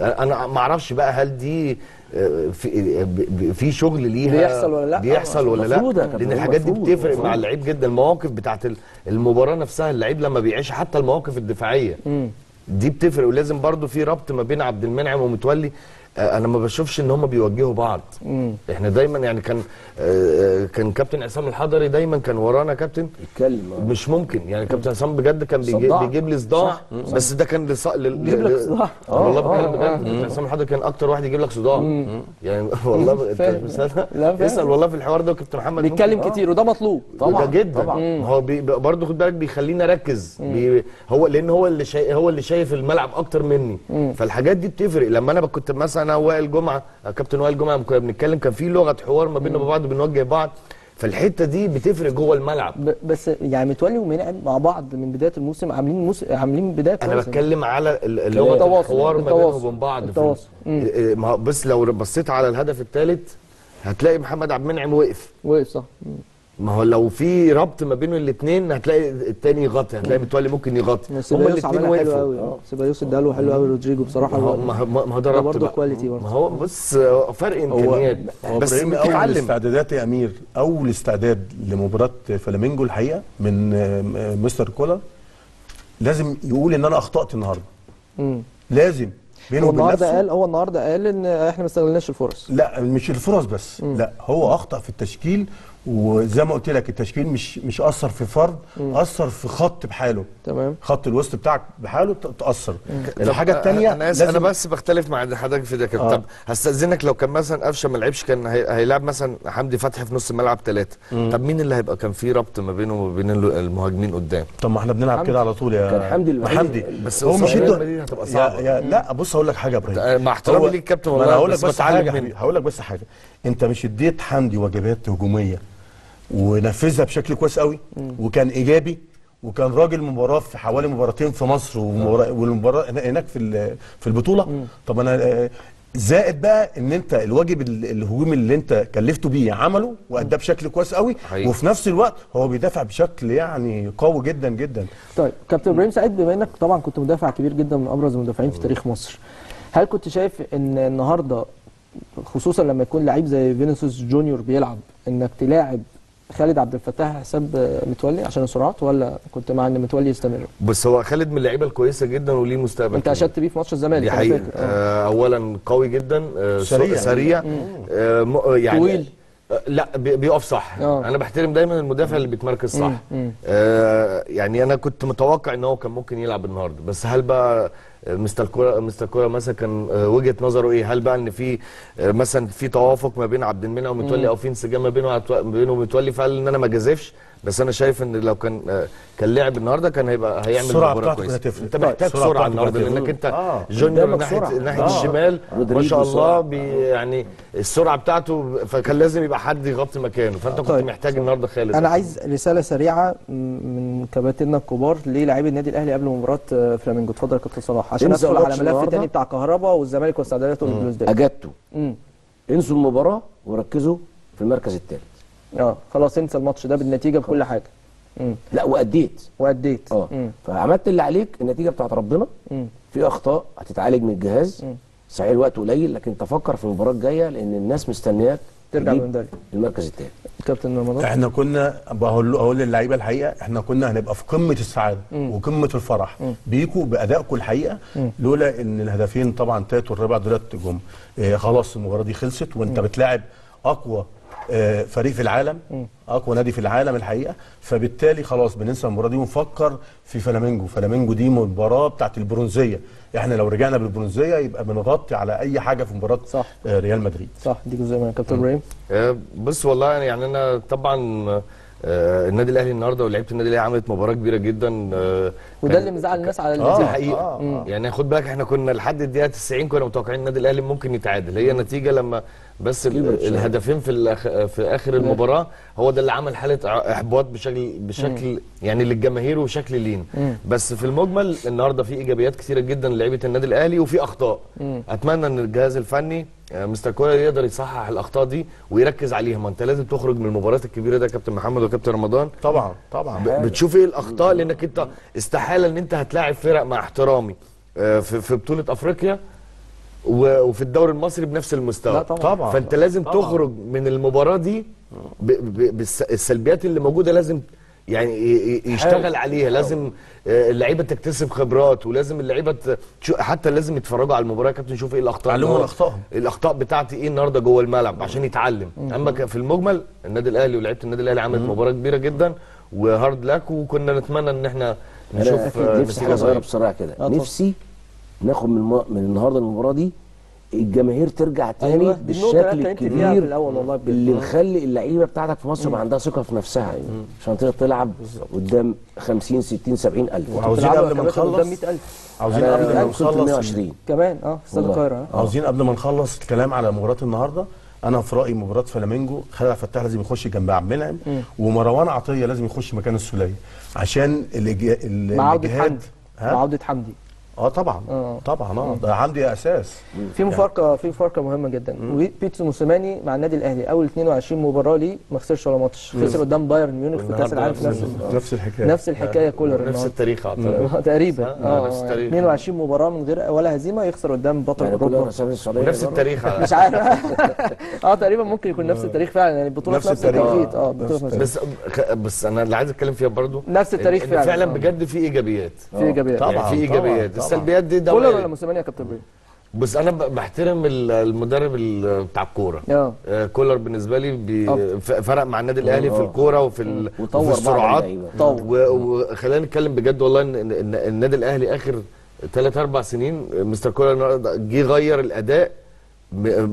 أنا ما أعرفش بقى هل دي آه، في آه، في شغل ليها بيحصل ولا لأ؟ بيحصل ولا لا لأن الحاجات دي بتفرق مفروض. مع اللعيب جدا المواقف بتاعت ال- المباراة نفسها اللعيب لما بيعيش حتى المواقف الدفاعية دي بتفرق ولازم برضو في ربط ما بين عبد المنعم ومتولي. أنا ما بشوفش ان هم بيوجهوا بعض. إحنا دايما يعني كان آه، آه، كان كابتن عصام الحضري دايما كان ورانا كابتن. يتكلم آه. مش ممكن. يعني كابتن عصام بجد كان بيجي. بيجيب لي صداع. بس ده كان لص... ل... بيجيب لك صداع. آه والله آه، بجد كابتن عصام الحضري كان أكتر واحد يجيب لك صداع. يعني والله ب-. اسأل والله في الحوار ده وكابتن محمد بيتكلم آه. كتير وده مطلوب. طبعا ده جدا. طبعا. هو بي برضه خد بالك بيخليني أركز. بي هو لأن هو اللي شايف هو اللي شايف الملعب أكتر مني. فالحاجات دي بتفرق. لما أنا كنت مثلا أنا وائل جمعة كابتن وائل جمعة كنا بنتكلم كان في لغة حوار ما بيننا وبعض بنوجه بعض. فالحتة دي بتفرق جوه الملعب. بس يعني متولي ومنعم مع بعض من بداية الموسم عاملين موس... عاملين بداية أنا. بتكلم على لغه الحوار ما بينهم وبين بعض. التواصل. ما هو بس لو بصيت على الهدف الثالث هتلاقي محمد عبد المنعم وقف واقف صح. ما هو لو في ربط ما بين الاثنين هتلاقي الثاني يغطي هتلاقي متولي ممكن يغطي. هما سيبايوس الاثنين وقفوا. قوي آه. سيبايوس اداله له حلو قوي رودريجو بصراحة ما هو ما هو- ما هو ده ربط برضه. quality برضه. ما هو بص آه، فرق إمكانيات. هو بس إبراهيم اول الاستعدادات يا أمير. أول استعداد لمباراة فلامينجو الحقيقة من آه، مستر كولر لازم يقول إن أنا أخطأت النهارده. لازم. بينه هو وبين النهارده نفسه. قال هو النهارده قال إن إحنا ما استغلناش الفرص. لا مش الفرص بس. لا هو أخطأ في التشكيل وزي ما قلت لك التشكيل مش مش أثر في فرد أثر في خط بحاله. تمام. خط الوسط بتاعك بحاله تأثر. الحاجة الثانية أنا آسف، أنا بس بختلف مع حضرتك في ده كده. آه. طب هستأذنك لو كان مثلا قفشة ما لعبش كان هي- هيلعب مثلا حمدي فتحي في نص الملعب ثلاثة طب مين اللي هيبقى؟ كان في ربط ما بينه وبين ال- المهاجمين قدام. طب ما إحنا بنلعب كده على طول يا كان حمدي. حمدي. بس هو مش هتبقى. يا لا بص هقول لك حاجة يا إبراهيم. مع احترامي ليك كابتن والله هقول لك بس حاجة هقول لك بس حاجة. أنت مش اديت حمدي واجبات هجومية. ونفذها بشكل كويس قوي وكان إيجابي وكان راجل مباراة في حوالي مباراتين في مصر والمباراة هنا- هناك في ال- في البطولة. طب أنا آه، زائد بقى إن أنت الواجب ال- الهجومي اللي أنت كلفته بيه عمله وأداه بشكل كويس قوي حقيقي. وفي نفس الوقت هو بيدافع بشكل يعني قوي جدا جدا. طيب كابتن إبراهيم سعيد بما إنك طبعا كنت مدافع كبير جدا من أبرز المدافعين في تاريخ مصر هل كنت شايف إن النهارده خصوصا لما يكون لعيب زي فينيسيوس جونيور بيلعب إنك تلاعب خالد عبد الفتاح حساب متولي عشان السرعات ولا كنت مع إن متولي يستمر بس هو خالد من اللعيبة الكويسة جدا وليه مستقبل أنت. أشدت بيه في ماتش الزمالك دي حقيقة. آه. آه اولا قوي جدا آه سريع. سريع, آه آه، يعني طويل. آه لا بي- بيقف صح آه. أنا بحترم دايما المدافع اللي بيتمركز صح مم، مم. آه يعني أنا كنت متوقع إن هو كان ممكن يلعب النهارده بس هل بقى mister كولر mister كولر مثلا كان آه، وجهة نظره إيه؟ هل بقى إن في آه، مثلا في توافق ما بين عبد المنعم ومتولي أو في انسجام ما بينه وعت- بينه ومتولي؟ فقال إن أنا ما جازفش. بس أنا شايف إن لو كان آه، كان لعب النهارده كان هيبقى هيعمل مباراة بتاعته كويسة كانت هتفرق. أنت محتاج سرعة النهارده لأنك أنت آه. جونيور ناحية سرعة. ناحية آه. الشمال ما شاء الله. بي يعني السرعة بتاعته فكان لازم يبقى حد يغطي مكانه فأنت كنت طيب. محتاج النهارده خالد أنا عايز رسالة سريعة من كباتننا الكبار للاعبي النادي الأهلي قبل مباراة آه، فلامينجو اتفضل يا كابتن صلاح عشان أدخل على ملف. تاني بتاع كهربا والزمالك واستعداداته لبلوزداد أجدته امم انسوا المباراة وركزوا في المركز الثالث آه خلاص انسى الماتش ده بالنتيجة بكل حاجة. امم لا وأديت. وأديت. آه. مم. فعملت اللي عليك النتيجة بتاعت ربنا. مم. في أخطاء هتتعالج من الجهاز. مم. صحيح الوقت قليل لكن تفكر في المباراة الجاية لأن الناس مستنياك ترجع بالميداليه المركز الثاني كابتن رمضان. إحنا كنا بقول أقول للعيبة الحقيقة إحنا كنا هنبقى في قمة السعادة وقمة الفرح. بيكوا بادائكم الحقيقة. لولا إن الهدفين طبعا التالت والرابع دولت جم. آه خلاص المباراة دي خلصت وأنت بتلاعب أقوى فريق في العالم أقوى نادي في العالم الحقيقة. فبالتالي خلاص بننسى المباراة دي ونفكر في فلامينجو. فلامينجو دي مباراة بتاعت البرونزية. إحنا لو رجعنا بالبرونزية يبقى بنغطي على أي حاجة في مباراة صح. آه ريال مدريد. صح. دي جزء من كابتن إبراهيم. آه، بص والله يعني أنا طبعا آه، النادي الأهلي النهارده ولعيبة النادي الأهلي عملت مباراة كبيرة جدا آه، وده كان- اللي مزعل الناس على دي النتيجه حقيقة. يعني خد بالك إحنا كنا لحد الدقيقة 90 كنا متوقعين النادي الأهلي ممكن يتعادل. هي نتيجة لما بس. الهدفين في الأخ... في آخر المباراة هو ده اللي عمل حالة إحباط بشكل بشكل يعني للجماهير وشكل لين بس في المجمل النهارده في إيجابيات كثيره جدا لعيبة النادي الأهلي وفي أخطاء. أتمنى إن الجهاز الفني آه، مستر كولر يقدر يصحح الأخطاء دي ويركز عليها ما أنت لازم تخرج من المباريات الكبيرة ده يا كابتن محمد وكابتن رمضان. طبعا طبعا. بتشوف إيه الأخطاء؟ لأنك أنت استحالة إن أنت هتلاعب فرق مع احترامي. آه، في في بطولة أفريقيا وفي الدوري المصري بنفس المستوى. لا طبعا. طبعا. فانت لازم طبعا. تخرج من المباراة دي بالسلبيات اللي موجودة لازم يعني يشتغل عليها. لازم آه، اللعيبة تكتسب خبرات ولازم اللعيبة حتى لازم يتفرجوا على المباراة يا كابتن يشوفوا إيه الأخطاء من أخطائهم. الأخطاء. بتاعتي إيه النهارده جوه الملعب عشان يتعلم. أما في المجمل النادي الأهلي ولعيبة النادي الأهلي عملت مباراة كبيرة جدا وهارد لاك وكنا نتمنى إن إحنا نشوف آه، نفسي حاجة صغيرة بسرعة كده. نفسي ناخد من. من النهارده المباراة دي الجماهير ترجع تاني أيوة، بالشكل الكبير. اللي مخلي اللعيبة بتاعتك في مصر يبقى عندها ثقة في نفسها عشان تقدر تلعب قدام 50 60 70 ألف. وعاوزين قبل ما نخلص 100000 عاوزين أنا قبل ما نخلص 120 كمان أه في استاد. القاهرة. عاوزين قبل ما نخلص الكلام على مباراة النهارده. أنا في رأيي مباراة فلامينجو خالد عبد الفتاح لازم يخش جنب عبد المنعم ومروان عطية لازم يخش مكان السوليه عشان الإج- ال- مع عوده حمدي آه طبعا آه. طبعا آه ده حمدي أساس في مفارقة في مفارقة مهمة جدا. بيتسو موسيماني مع النادي الأهلي أول 22 مباراة ليه ما خسرش ولا ماتش. خسر قدام بايرن ميونخ في كأس العالم في نفس نفس- نفس الحكاية. نفس الحكاية كولر نفس النهارده التاريخ اعتقد آه، تقريبا. آه، آه نفس يعني التاريخ. 22 مباراة من غير ولا هزيمة يخسر قدام بطل يعني أوروبا. برضه. التاريخ مش عارف. آه تقريبا ممكن يكون نفس التاريخ فعلا يعني البطوله نفس نفس. التوقيت. آه آه، بطولة في نفس بس بس أنا اللي عايز أتكلم فيها برضو نفس التاريخ فعلا. فعلا. آه. بجد في إيجابيات. في إيجابيات. طبعاً. يعني في إيجابيات. السلبيات دي ده كولر. ولا موسيماني يا كابتن إبراهيم؟ بس أنا بحترم ال- المدرب ال- بتاع الكورة آه آه، كولر بالنسبة لي. ف- فرق مع النادي الأهلي في آه. الكورة وفي وفي السرعات وخلينا نتكلم بجد والله ان النادي الأهلي آخر ثلاث أربع سنين آه، مستر كولر جه غير الأداء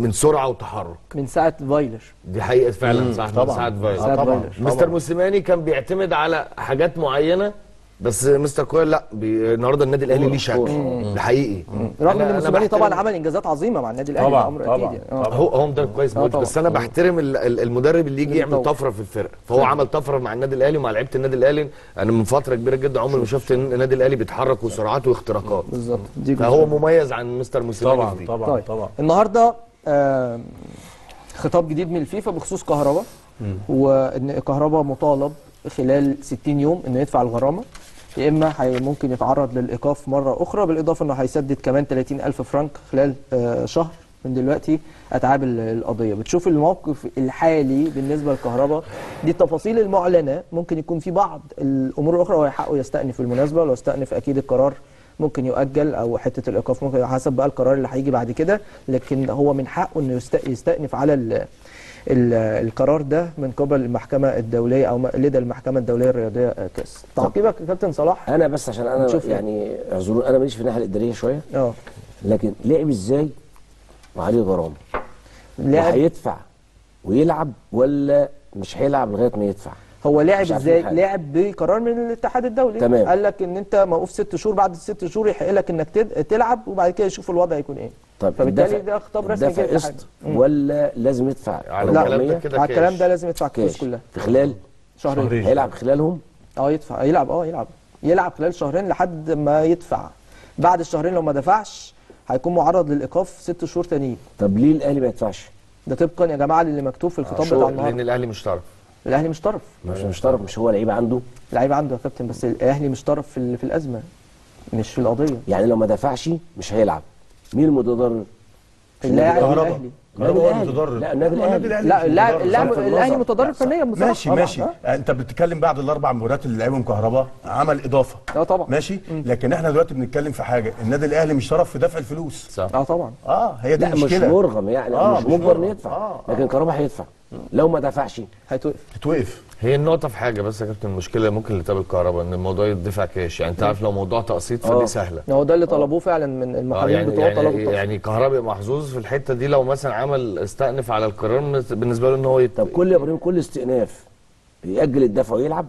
من سرعة وتحرك من ساعة فايلر دي حقيقة فعلا صح طبعاً. ساعة آه، فايلر. مستر. موسيماني كان بيعتمد على حاجات معينة بس مستر كولر لا. النهارده النادي الأهلي ليه شكل. ده حقيقي. رغم إن موسيماني طبعا عمل إنجازات عظيمة مع النادي الأهلي طبعاً، طبعاً، أكيد يعني. هو هو مدرب كويس آه موت. بس أنا بحترم ال- ال- المدرب اللي يجي يعمل. طفرة في الفرقة. فهو عمل طفرة مع النادي الأهلي ومع لعيبة النادي الأهلي. أنا من فترة كبيرة جدا عمري ما شفت النادي الأهلي بيتحرك وسرعات واختراقات. بالظبط. فهو مميز عن مستر موسيماني طبعا. طبعا طيب. طبعا. النهارده آه خطاب جديد من الفيفا بخصوص كهربا. وإن كهربا مطالب خلال 60 يوم إنه يدفع الغرامة. يا إما ممكن يتعرض للإيقاف مرة أخرى بالإضافة إنه هيسدد كمان 30 ألف فرنك خلال آه شهر من دلوقتي أتعاب ال- القضية. بتشوف الموقف الحالي بالنسبة للكهرباء. دي التفاصيل المعلنة. ممكن يكون في بعض الأمور الأخرى هو حقه يستأنف بالمناسبه لو استأنف أكيد القرار ممكن يؤجل أو حتة الإيقاف ممكن حسب بقى القرار اللي هيجي بعد كده. لكن هو من حقه إنه يست- يستأنف على القرار ده من قبل المحكمة الدولية أو لدى المحكمة الدولية الرياضية آه، كاس. تعقيبك يا كابتن صلاح؟ أنا بس عشان أنا يعني. اعذروني أنا ماليش في الناحية الإدارية شوية. آه. لكن لعب إزاي وعليه غرامه لعب وهيدفع ويلعب ولا مش هيلعب لغاية ما يدفع؟ هو لعب إزاي؟ لعب بقرار من الاتحاد الدولي. تمام. قال لك إن أنت موقوف ست شهور بعد الست شهور يحق لك إنك تلعب وبعد كده يشوف الوضع يكون إيه. طب فبالتالي ده خطاب رسمي للاتحاد. قسط. ولا لازم يدفع؟ على لا. الكلام ده 400 كده على الكلام. ده لازم يدفع الفلوس كاش. كلها. في خلال؟ شهرين. هيلعب خلالهم؟ آه يدفع. يلعب آه يلعب. يلعب خلال شهرين لحد ما يدفع. بعد الشهرين لو ما دفعش هيكون معرض للإيقاف ست شهور تانيين. طب ليه الأهلي ما يدفعش؟ ده طبقا يا جماعة للي مكتوب في الخطاب شو- بتاع لأن النهارده. الأهلي مش طرف. الأهلي مش طرف. مش مش طرف مش هو لعيب عنده؟ لعيب عنده يا كابتن بس الأهلي مش طرف في, ال- في الأزمة مش في القضية. يعني لو ما دفعش مش هيلعب. مين المتضرر؟ اللاعب. الأهلي. كهربا هو الأهلي. المتضرر لا النادي الأهلي. لا اللاعب الاهلي. متضرر فنيا بصراحه ماشي طبعاً. ماشي. آه. انت بتتكلم بعد الأربع مباريات اللي لعبهم كهربا عمل إضافة. آه طبعا. ماشي؟ لكن إحنا دلوقتي بنتكلم في حاجة. النادي الأهلي مش طرف في دفع الفلوس. صح. آه طبعا. آه هي دي لا مش المشكلة. مرغم يعني آه، مش مجبر يدفع. آه، لكن كهربا هيدفع. لو ما دفعش. هيتوقف. تتوقف هي النقطة في حاجة بس يا كابتن المشكلة ممكن اللي تقابل الكهرباء إن الموضوع يدفع كاش. يعني أنت عارف لو موضوع تقسيط آه. فدي سهلة هو ده اللي طلبوه فعلا من آه المحامين يعني طلبوا يعني, التقسيط. يعني كهرباء محظوظ في الحتة دي لو مثلا عمل استأنف على القرار بالنسبة له إن هو يت... طب كل يا إبراهيم كل استئناف يأجل الدفع ويلعب؟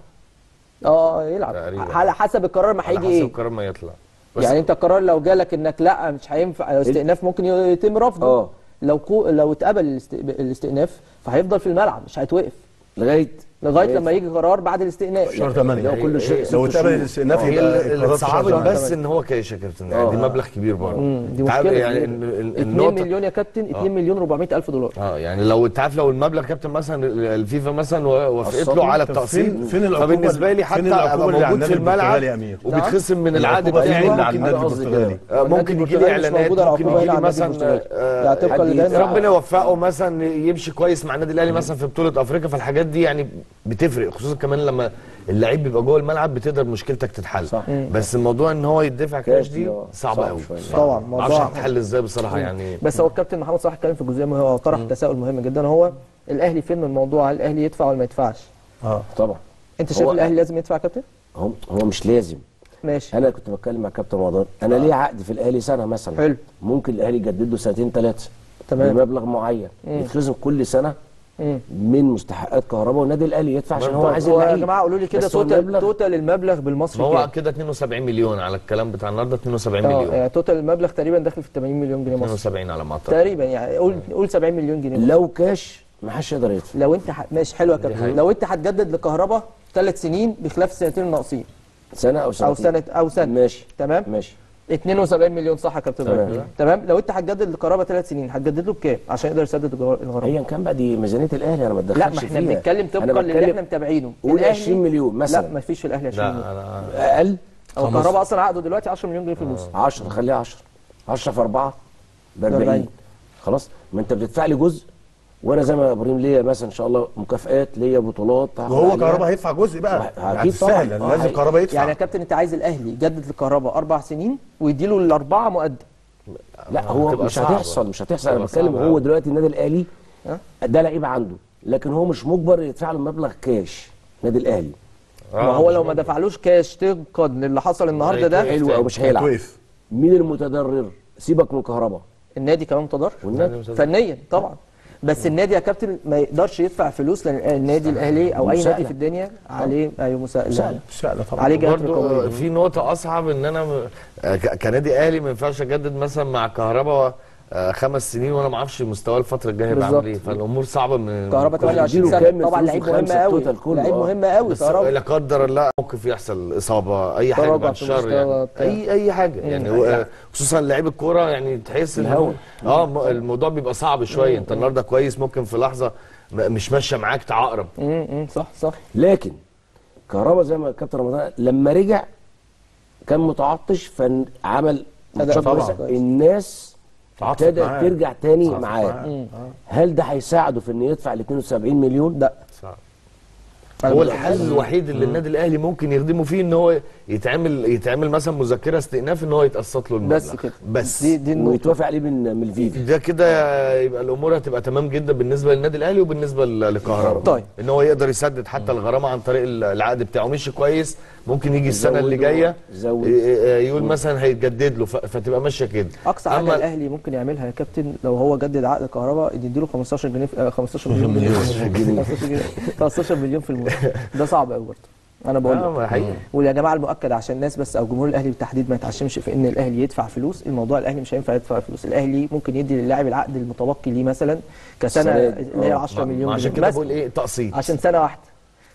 آه يلعب. تقريباً. على حسب القرار ما على هيجي حسب إيه. القرار ما يطلع. يعني أنت القرار لو جالك إنك لأ مش هينفع الاستئناف ممكن يتم رفضه. آه. لو كو لو اتقبل الاست- الاستئناف فهيفضل في الملعب مش هيتوقف. لغاية لغاية لما يجي قرار بعد الاستئناف شهر 8 لو كل شيء لو ست اتقبل شهور. الاستئناف هي يبقى اللي القرار في شهر صعبت 8. بس إن هو كاش يا كابتن يعني دي مبلغ كبير برضه دي مشكلة يعني كبيرة. ال- ال- 2 النقطة مليون يا كابتن 2 مليون 400 ألف دولار آه يعني لو انت عارف لو المبلغ كابتن مثلا الفيفا مثلا وافقت له على طب التقسيط فين- العقوبة فبالنسبة لي فين حتى العقوبة ابقى موجود في الملعب؟ وبيتخصم من العقد بتاعي اللي على ممكن النادي البرتغالي آه، ممكن يجي لي إعلانات موجودة ممكن يجي لي مثلا. آه،. ربنا يوفقه مثلا يمشي كويس مع النادي الأهلي مثلا في بطولة افريقيا فالحاجات دي يعني بتفرق خصوصا كمان لما اللعيب بيبقى جوه الملعب بتقدر مشكلتك تتحل. صح. بس الموضوع إن هو يدفع كاش دي آه، صعبه صعب قوي. طبعاً، ما أعرفش هتتحل إزاي بصراحة يعني. بس هو الكابتن محمد صلاح اتكلم في جزئية مهمة هو طرح تساؤل مهم جدا هو الأهلي فين من الموضوع هل الأهلي يدفع ولا ما يدفعش؟ آه. طبعا. أنت شايف الأهلي لازم يدفع يا كابتن؟ هو هو مش لازم. ماشي. أنا كنت بتكلم مع كابتن رمضان. أنا ليه عقد في الأهلي سنة مثلا؟ حلو. ممكن الأهلي يجدد له سنتين ثلاثة تمام. بمبلغ معين. يتخصم كل سنة. من مستحقات كهرباء والنادي الأهلي يدفع عشان هو عايز هو يا اللعيب جماعة قولوا لي كده total المبلغ- total المبلغ بالمصري ما هو؟ كده 72 مليون على الكلام بتاع النهارده 72 آه مليون. يعني total المبلغ تقريبا داخل في 80 مليون جنيه مصري. 72 على ما أعتقد. تقريبا يعني قول قول 70 مليون جنيه مصري. لو كاش ما حدش يقدر يدفع. لو انت ح... ماشي حلو يا كابتن. لو انت هتجدد لكهرباء ثلاث سنين بخلاف السنتين الناقصين سنة أو سنه أو سنه أو سنة. ماشي. تمام؟ ماشي. 72 مليون صح يا كابتن تمام. تمام. لو انت هتجدد لكهرباء ثلاث سنين هتجدد له بكام؟ عشان يقدر يسدد الغرامه ايا كان بقى دي ميزانية الأهلي أنا ما اتدخلش لا ما إحنا. بنتكلم طبقا للي إحنا متابعينه. قول الأهلي- 20 مليون مثلا. لا ما فيش في الأهلي 20 مليون. أقل؟ أو كهرباء أصلا عقده دلوقتي 10 مليون جنيه في الموسم 10 خليها 10 10 في 4 ب 40. 40 خلاص؟ ما أنت بتدفع لي جزء وأنا زي ما إبراهيم ليا مثلا ان شاء الله مكافئات ليا بطولات وهو. كهربا هيدفع جزء بقى. أكيد يعني طبعاً. سهل آه، لازم هي- كهربا يدفع. يعني يا كابتن انت عايز الأهلي يجدد لكهرباء أربع سنين ويديله الأربعة مقدم لا هو مش. هتحصل مش هتحصل. أنا بتكلم هو. دلوقتي النادي الأهلي؟ ده لعيب عنده لكن هو مش مجبر يدفع له مبلغ كاش نادي الأهلي. ما هو لو ما دفعلوش كاش طبقا للي حصل النهارده ده. حلو أو مش هيلعب. مين المتضرر سيبك من كهرباء النادي كمان متضرر فنيا طبعا. بس النادي يا كابتن ما يقدرش يدفع فلوس لأن النادي الأهلي أو أي. نادي في الدنيا. عليه أيوه مساءله مساءلة. سهله طبعا. عليه برضو رقابيه في نقطة أصعب إن أنا م- آه، كنادي أهلي ما ينفعش أجدد مثلا مع كهرباء آه، خمس سنين وأنا ما أعرفش مستواه الفترة الجاية هيبقى عامل بالظبط. فالأمور صعبة من كهرباء كل 28 يديله سنة. طبعا لعيب مهم قوي لعيب آه. مهم قوي بس كهرباء. لا قدر الله موقف يحصل إصابة أي حاجة بعد الشر يعني. اي أي حاجة. يعني هو خصوصا لعيب الكورة يعني تحس إن آه الموضوع بيبقى صعب شوية. أنت النهارده كويس ممكن في لحظة مش ماشية معاك تعقرب. امم أمم، صح صح. لكن كهربا زي ما الكابتن رمضان لما رجع كان متعطش فعمل ماتشات طبعاً. الناس معاه. ترجع تاني معاه معاه. هل ده هيساعده في إنه يدفع ال 72 مليون؟ لا صعب. هو الحل الوحيد اللي النادي الأهلي ممكن يخدمه فيه إن هو يتعمل يتعمل مثلا مذكرة استئناف إن هو يتقسط له المبلغ. بس كده. بس. دي دي ويتوافق عليه من من الفيفا. ده كده يبقى الأمور هتبقى تمام جدا بالنسبة للنادي الأهلي وبالنسبة ل- لكهرباء طيب. إن هو يقدر يسدد حتى الغرامة عن طريق ال- العقد بتاعه. مشي كويس. ممكن يجي السنة اللي جاية يقول مثلا هيتجدد له فتبقى ماشية كده. أقصى حاجة الأهلي ممكن يعملها يا كابتن لو هو جدد عقد كهرباء يديله 15 جنيه في- آه، 15 مليون. جنيه 15 جنيه. 15 مليون في الموسم. ده صعب قوي برضه. أنا بقول آه، حقيقي. ويا جماعة المؤكد عشان الناس بس أو جمهور الأهلي بالتحديد ما يتعشمش في إن الأهلي يدفع فلوس الموضوع الأهلي مش هينفع يدفع فلوس. الأهلي ممكن يدي للاعب العقد المتبقي ليه مثلا كسنة. اللي هي آه. 10 ما- مليون عشان كده بقول إيه تقسيط. عشان سنة واحدة.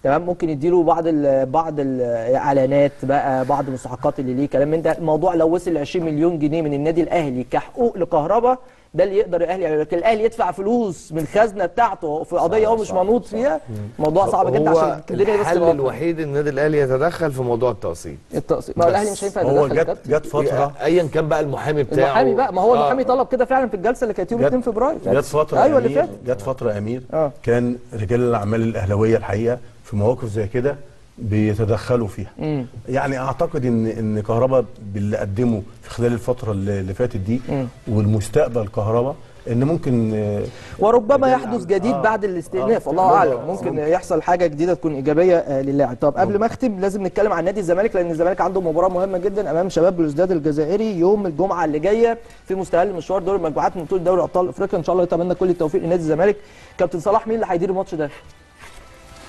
تمام؟ ممكن يديله بعض ال بعض الاعلانات بقى بعض المستحقات اللي ليه كلام من ده. الموضوع لو وصل ل 20 مليون جنيه من النادي الأهلي كحقوق لكهرباء ده اللي يقدر الاهلي يعمله. لكن الاهلي يدفع فلوس من الخزنه بتاعته في قضية هو مش منوط فيها موضوع صعب جدا هو عشان الدنيا بس الحل الوحيد إن النادي الأهلي يتدخل في موضوع التقسيط التقسيط ما هو الأهلي مش هينفع هو يتدخل يا جت. جت فترة. ايا كان بقى المحامي بتاعه. المحامي بقى. ما هو آه. المحامي طلب كده فعلا في الجلسة اللي كانت يوم جت- 2 فبراير. جت فترة أيوه اللي أمير فاتت جت فترة يا أمير آه. كان رجال الأعمال الأهلاوية الحقيقة في مواقف زي كده بيتدخلوا فيها مم. يعني أعتقد إن إن كهربا باللي قدمه في خلال الفترة اللي اللي فاتت دي مم. والمستقبل كهربا إن ممكن آه، وربما رجال يحدث جديد آه. بعد الاستئناف آه. الله ممكن. أعلم ممكن يحصل حاجة جديدة تكون إيجابية آه، للاعب طب قبل ما أختم لازم نتكلم عن نادي الزمالك لأن الزمالك عنده مباراة مهمة جدا أمام شباب بلوزداد الجزائري يوم الجمعة اللي جاية في مستهل مشوار دوري المجموعات من بطولة دوري أبطال أفريقيا إن شاء الله نتمنى كل التوفيق لنادي الزمالك كابتن صلاح مين اللي هيدير الماتش ده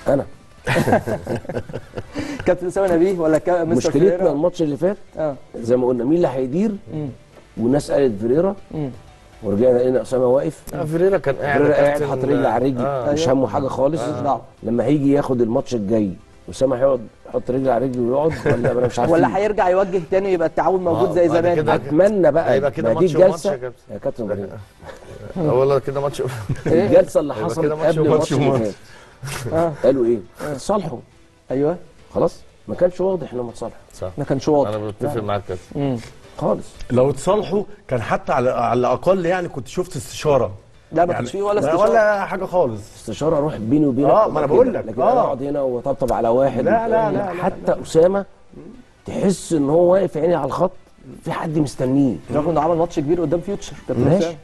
أنا كابتن اسامه نبيه ولا كا... مستر مشكلتنا؟ الماتش اللي فات آه زي ما قلنا مين اللي هيدير. والناس قالت فيريرا. ورجعنا لقينا أسامة واقف آه، فيريرا كان قاعد فيريرا قاعد حاطط رجل على رجل آه. مش همه حاجة خالص ماليش دعوة. لما هيجي ياخد الماتش الجاي أسامة هيقعد يحط رجل على رجل ويقعد ولا أنا مش عارف ولا هيرجع يوجه تاني يبقى التعاون موجود زي زمان أتمنى بقى هيبقى كده ما دي ماتش وماتش الجلسه يا كابتن. يا كابتن آه، والله كده ماتش الجلسة اللي حصلت كده ماتش قبل وماتش الماتش اللي وماتش. فات آه. قالوا إيه؟ صالحوا أيوه. خلاص؟ ما كانش واضح انهم اتصالحوا. صح. ما كانش واضح. أنا بتفق معاك كده. خالص. لو اتصالحوا كان حتى على على الأقل يعني كنت شفت استشارة. لا ما يعني كانش فيه ولا لا استشارة. ولا حاجة خالص. استشارة أروح بيني وبينك آه، ما أنا بقول. لك، لكن آه. أنا أقعد هنا وأطبطب على واحد لا، لا، لا، لا، حتى أسامة تحس إن هو واقف عيني على الخط في حد مستنيه. رغم انه عمل ماتش كبير قدام فيوتشر. كابتن ماشي.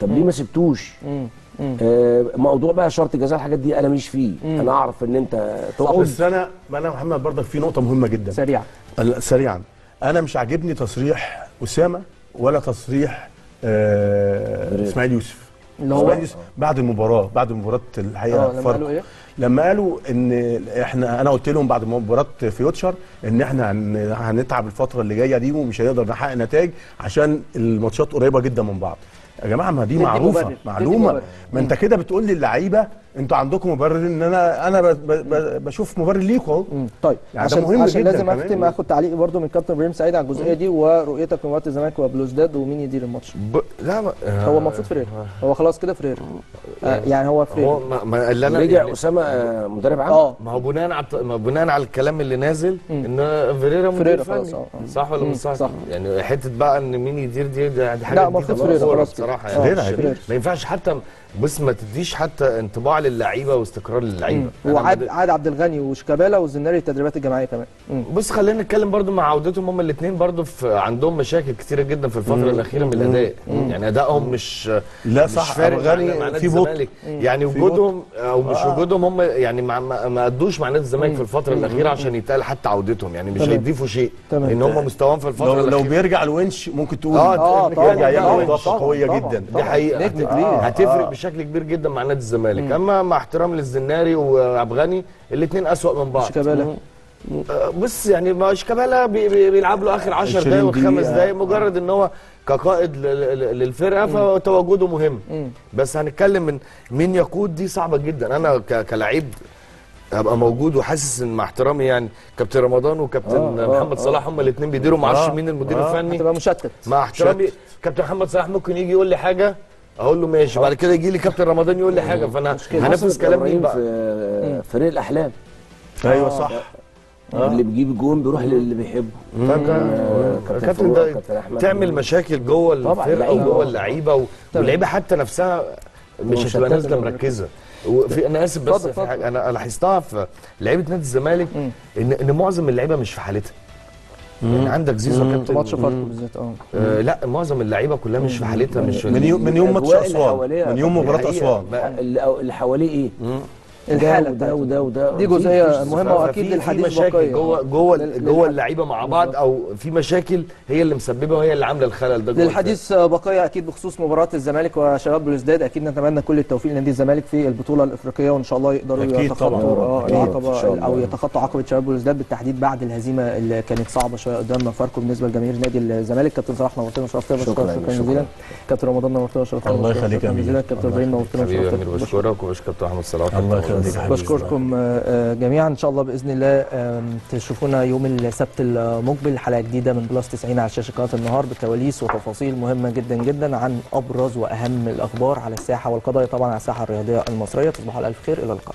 طب ليه ما سبتوش؟ مم. مم. آه موضوع بقى شرط الجزاء الحاجات دي أنا مش فيه أنا أعرف إن أنت تقعد بس أنا أنا محمد برضك في نقطة مهمة جدا سريع ال- سريعا أنا مش عاجبني تصريح أسامة ولا تصريح آه. إسماعيل يوسف اللي هو إسماعيل يوسف بعد المباراة بعد مباراة الحقيقة آه لما فرق. قالوا إيه؟ لما قالوا إن إحنا أنا قلت لهم بعد مباراة فيوتشر إن إحنا هن- هنتعب الفترة اللي جاية دي ومش هنقدر نحقق نتائج عشان الماتشات قريبة جدا من بعض يا جماعة ما دي معروفة معلومة. ما انت كده بتقول للعيبة أنتوا عندكم مبرر ان أنا أنا ب- ب- بشوف مبرر ليكوا اهو. طيب يعني عشان مهم عشان جداً لازم. اختم اخد تعليق برضو من كابتن إبراهيم سعيد على الجزئية دي ورؤيتك في مباراه الزمالك وبلوزداد ومين يدير الماتش. ب... لا ما... هو المفروض فريرا هو خلاص كده فريرا آه يعني هو هو فريرا ما... ما... اللي أنا رجع يعني... أسامة آه، مدرب عام؟ آه. ما هو بناء على ما بناء على الكلام اللي نازل إن فيريرا مدير فني. خلاص، آه. صح ولا مش صح؟ صح. يعني حتة بقى إن مين يدير دي دي حاجة لا، المفروض الكورة خلاص. بصراحة يعني. ما ينفعش حتى بص ما تديش حتى انطباع للعيبة واستقرار للعيبة. وعاد عاد عبد الغني وشيكابالا والزناري التدريبات الجماعيه كمان. بص خلينا نتكلم برضو مع عودتهم هم الاثنين برضو في عندهم مشاكل كتيرة جدا في الفترة الأخيرة من الأداء. يعني أدائهم مش لا مش صح فارق أبو غني مع, مع نادي في بطء. الزمالك. يعني وجودهم أو مش آه. وجودهم هم يعني ما ما ما أدوش مع نادي الزمالك في الفترة الأخيرة عشان يتقال حتى عودتهم. يعني مش. هيضيفوا شيء. تمام. إن هم مستواهم في الفترة لو لو الاخيره بيرجع الونش ممكن تقول آه طبعا يرجع يعمل اضافه قوية جدا. دي حقيقة. هتفرق بشكل كبير جدا مع نادي الزمالك. أما مع احترام للزناري وعبغاني الاثنين أسوأ من بعض. شيكابالا آه، بص يعني ما شيكابالا بي بي بيلعب له آخر 10 20 دقايق وخمس. دقايق مجرد إن هو كقائد للفرقة فتواجده مهم. بس هنتكلم من مين يقود دي صعبة جدا. أنا كلاعب هبقى موجود وحاسس إن مع احترامي يعني كابتن رمضان وكابتن آه، آه، محمد صلاح هم الاثنين بيديروا ما أعرفش آه، مين المدير آه. الفني. هتبقى مشتت. مع احترامي كابتن محمد صلاح ممكن يجي يقول لي حاجة؟ أقول له ماشي. بعد كده يجي لي كابتن رمضان يقول لي حاجة فأنا هنفذ كلام مين بقى. في فريق الأحلام. أيوه صح. اللي بيجيب جون بيروح للي بيحبه. آه، كابتن ده. تعمل مشاكل جوه الفرقة لعيبة. وجوه اللعيبة واللعيبة حتى نفسها مش هتبقى نازلة مركزة. وفي أنا آسف بس في. حاجة. أنا لاحظتها في لعيبة نادي الزمالك ان إن معظم اللعيبة مش في حالتها. يعني عندك زيزو في كابتن ماتش فاركو بالذات آه. آه لا معظم اللعيبة كلها مش في حالتها مش من يوم من يوم ماتش أسوان. من يوم. مباراة أسوان. اللي حواليه إيه؟ الحالة. وده وده وده دي جزئية في- مهمة وأكيد للحديث مشاكل جوه. جوه جوه اللعيبة مع بعض أو في مشاكل هي اللي مسببة وهي اللي عاملة الخلل ده للحديث بقيه أكيد بخصوص مباراة الزمالك وشباب بلوزداد أكيد نتمنى كل التوفيق لنادي الزمالك في البطولة الإفريقية وإن شاء الله يقدروا يتخطوا طبعاً. آه،. العقبة. أو يتخطوا عقبة شباب بلوزداد بالتحديد بعد الهزيمة اللي كانت صعبة شوية قدام فاركو بالنسبة لجماهير نادي الزمالك كابتن صلاح نورتنا وشرفتنا شكراً جزيلا. كابتن رمضان نورتنا وشرفتنا الله يخليك يا كابتن إبراهيم نورتنا وشرفتنا امير بشكرك وبشكر كابتن أحمد صلاح الله بشكركم آه، آه، جميعا إن شاء الله بإذن الله تشوفونا يوم السبت المقبل حلقة جديدة من بلس 90 على شاشة قناة النهار بكواليس وتفاصيل مهمة جدا جدا عن أبرز وأهم الأخبار على الساحة والقضايا طبعا على الساحة الرياضية المصرية. تصبحوا على ألف خير إلى اللقاء.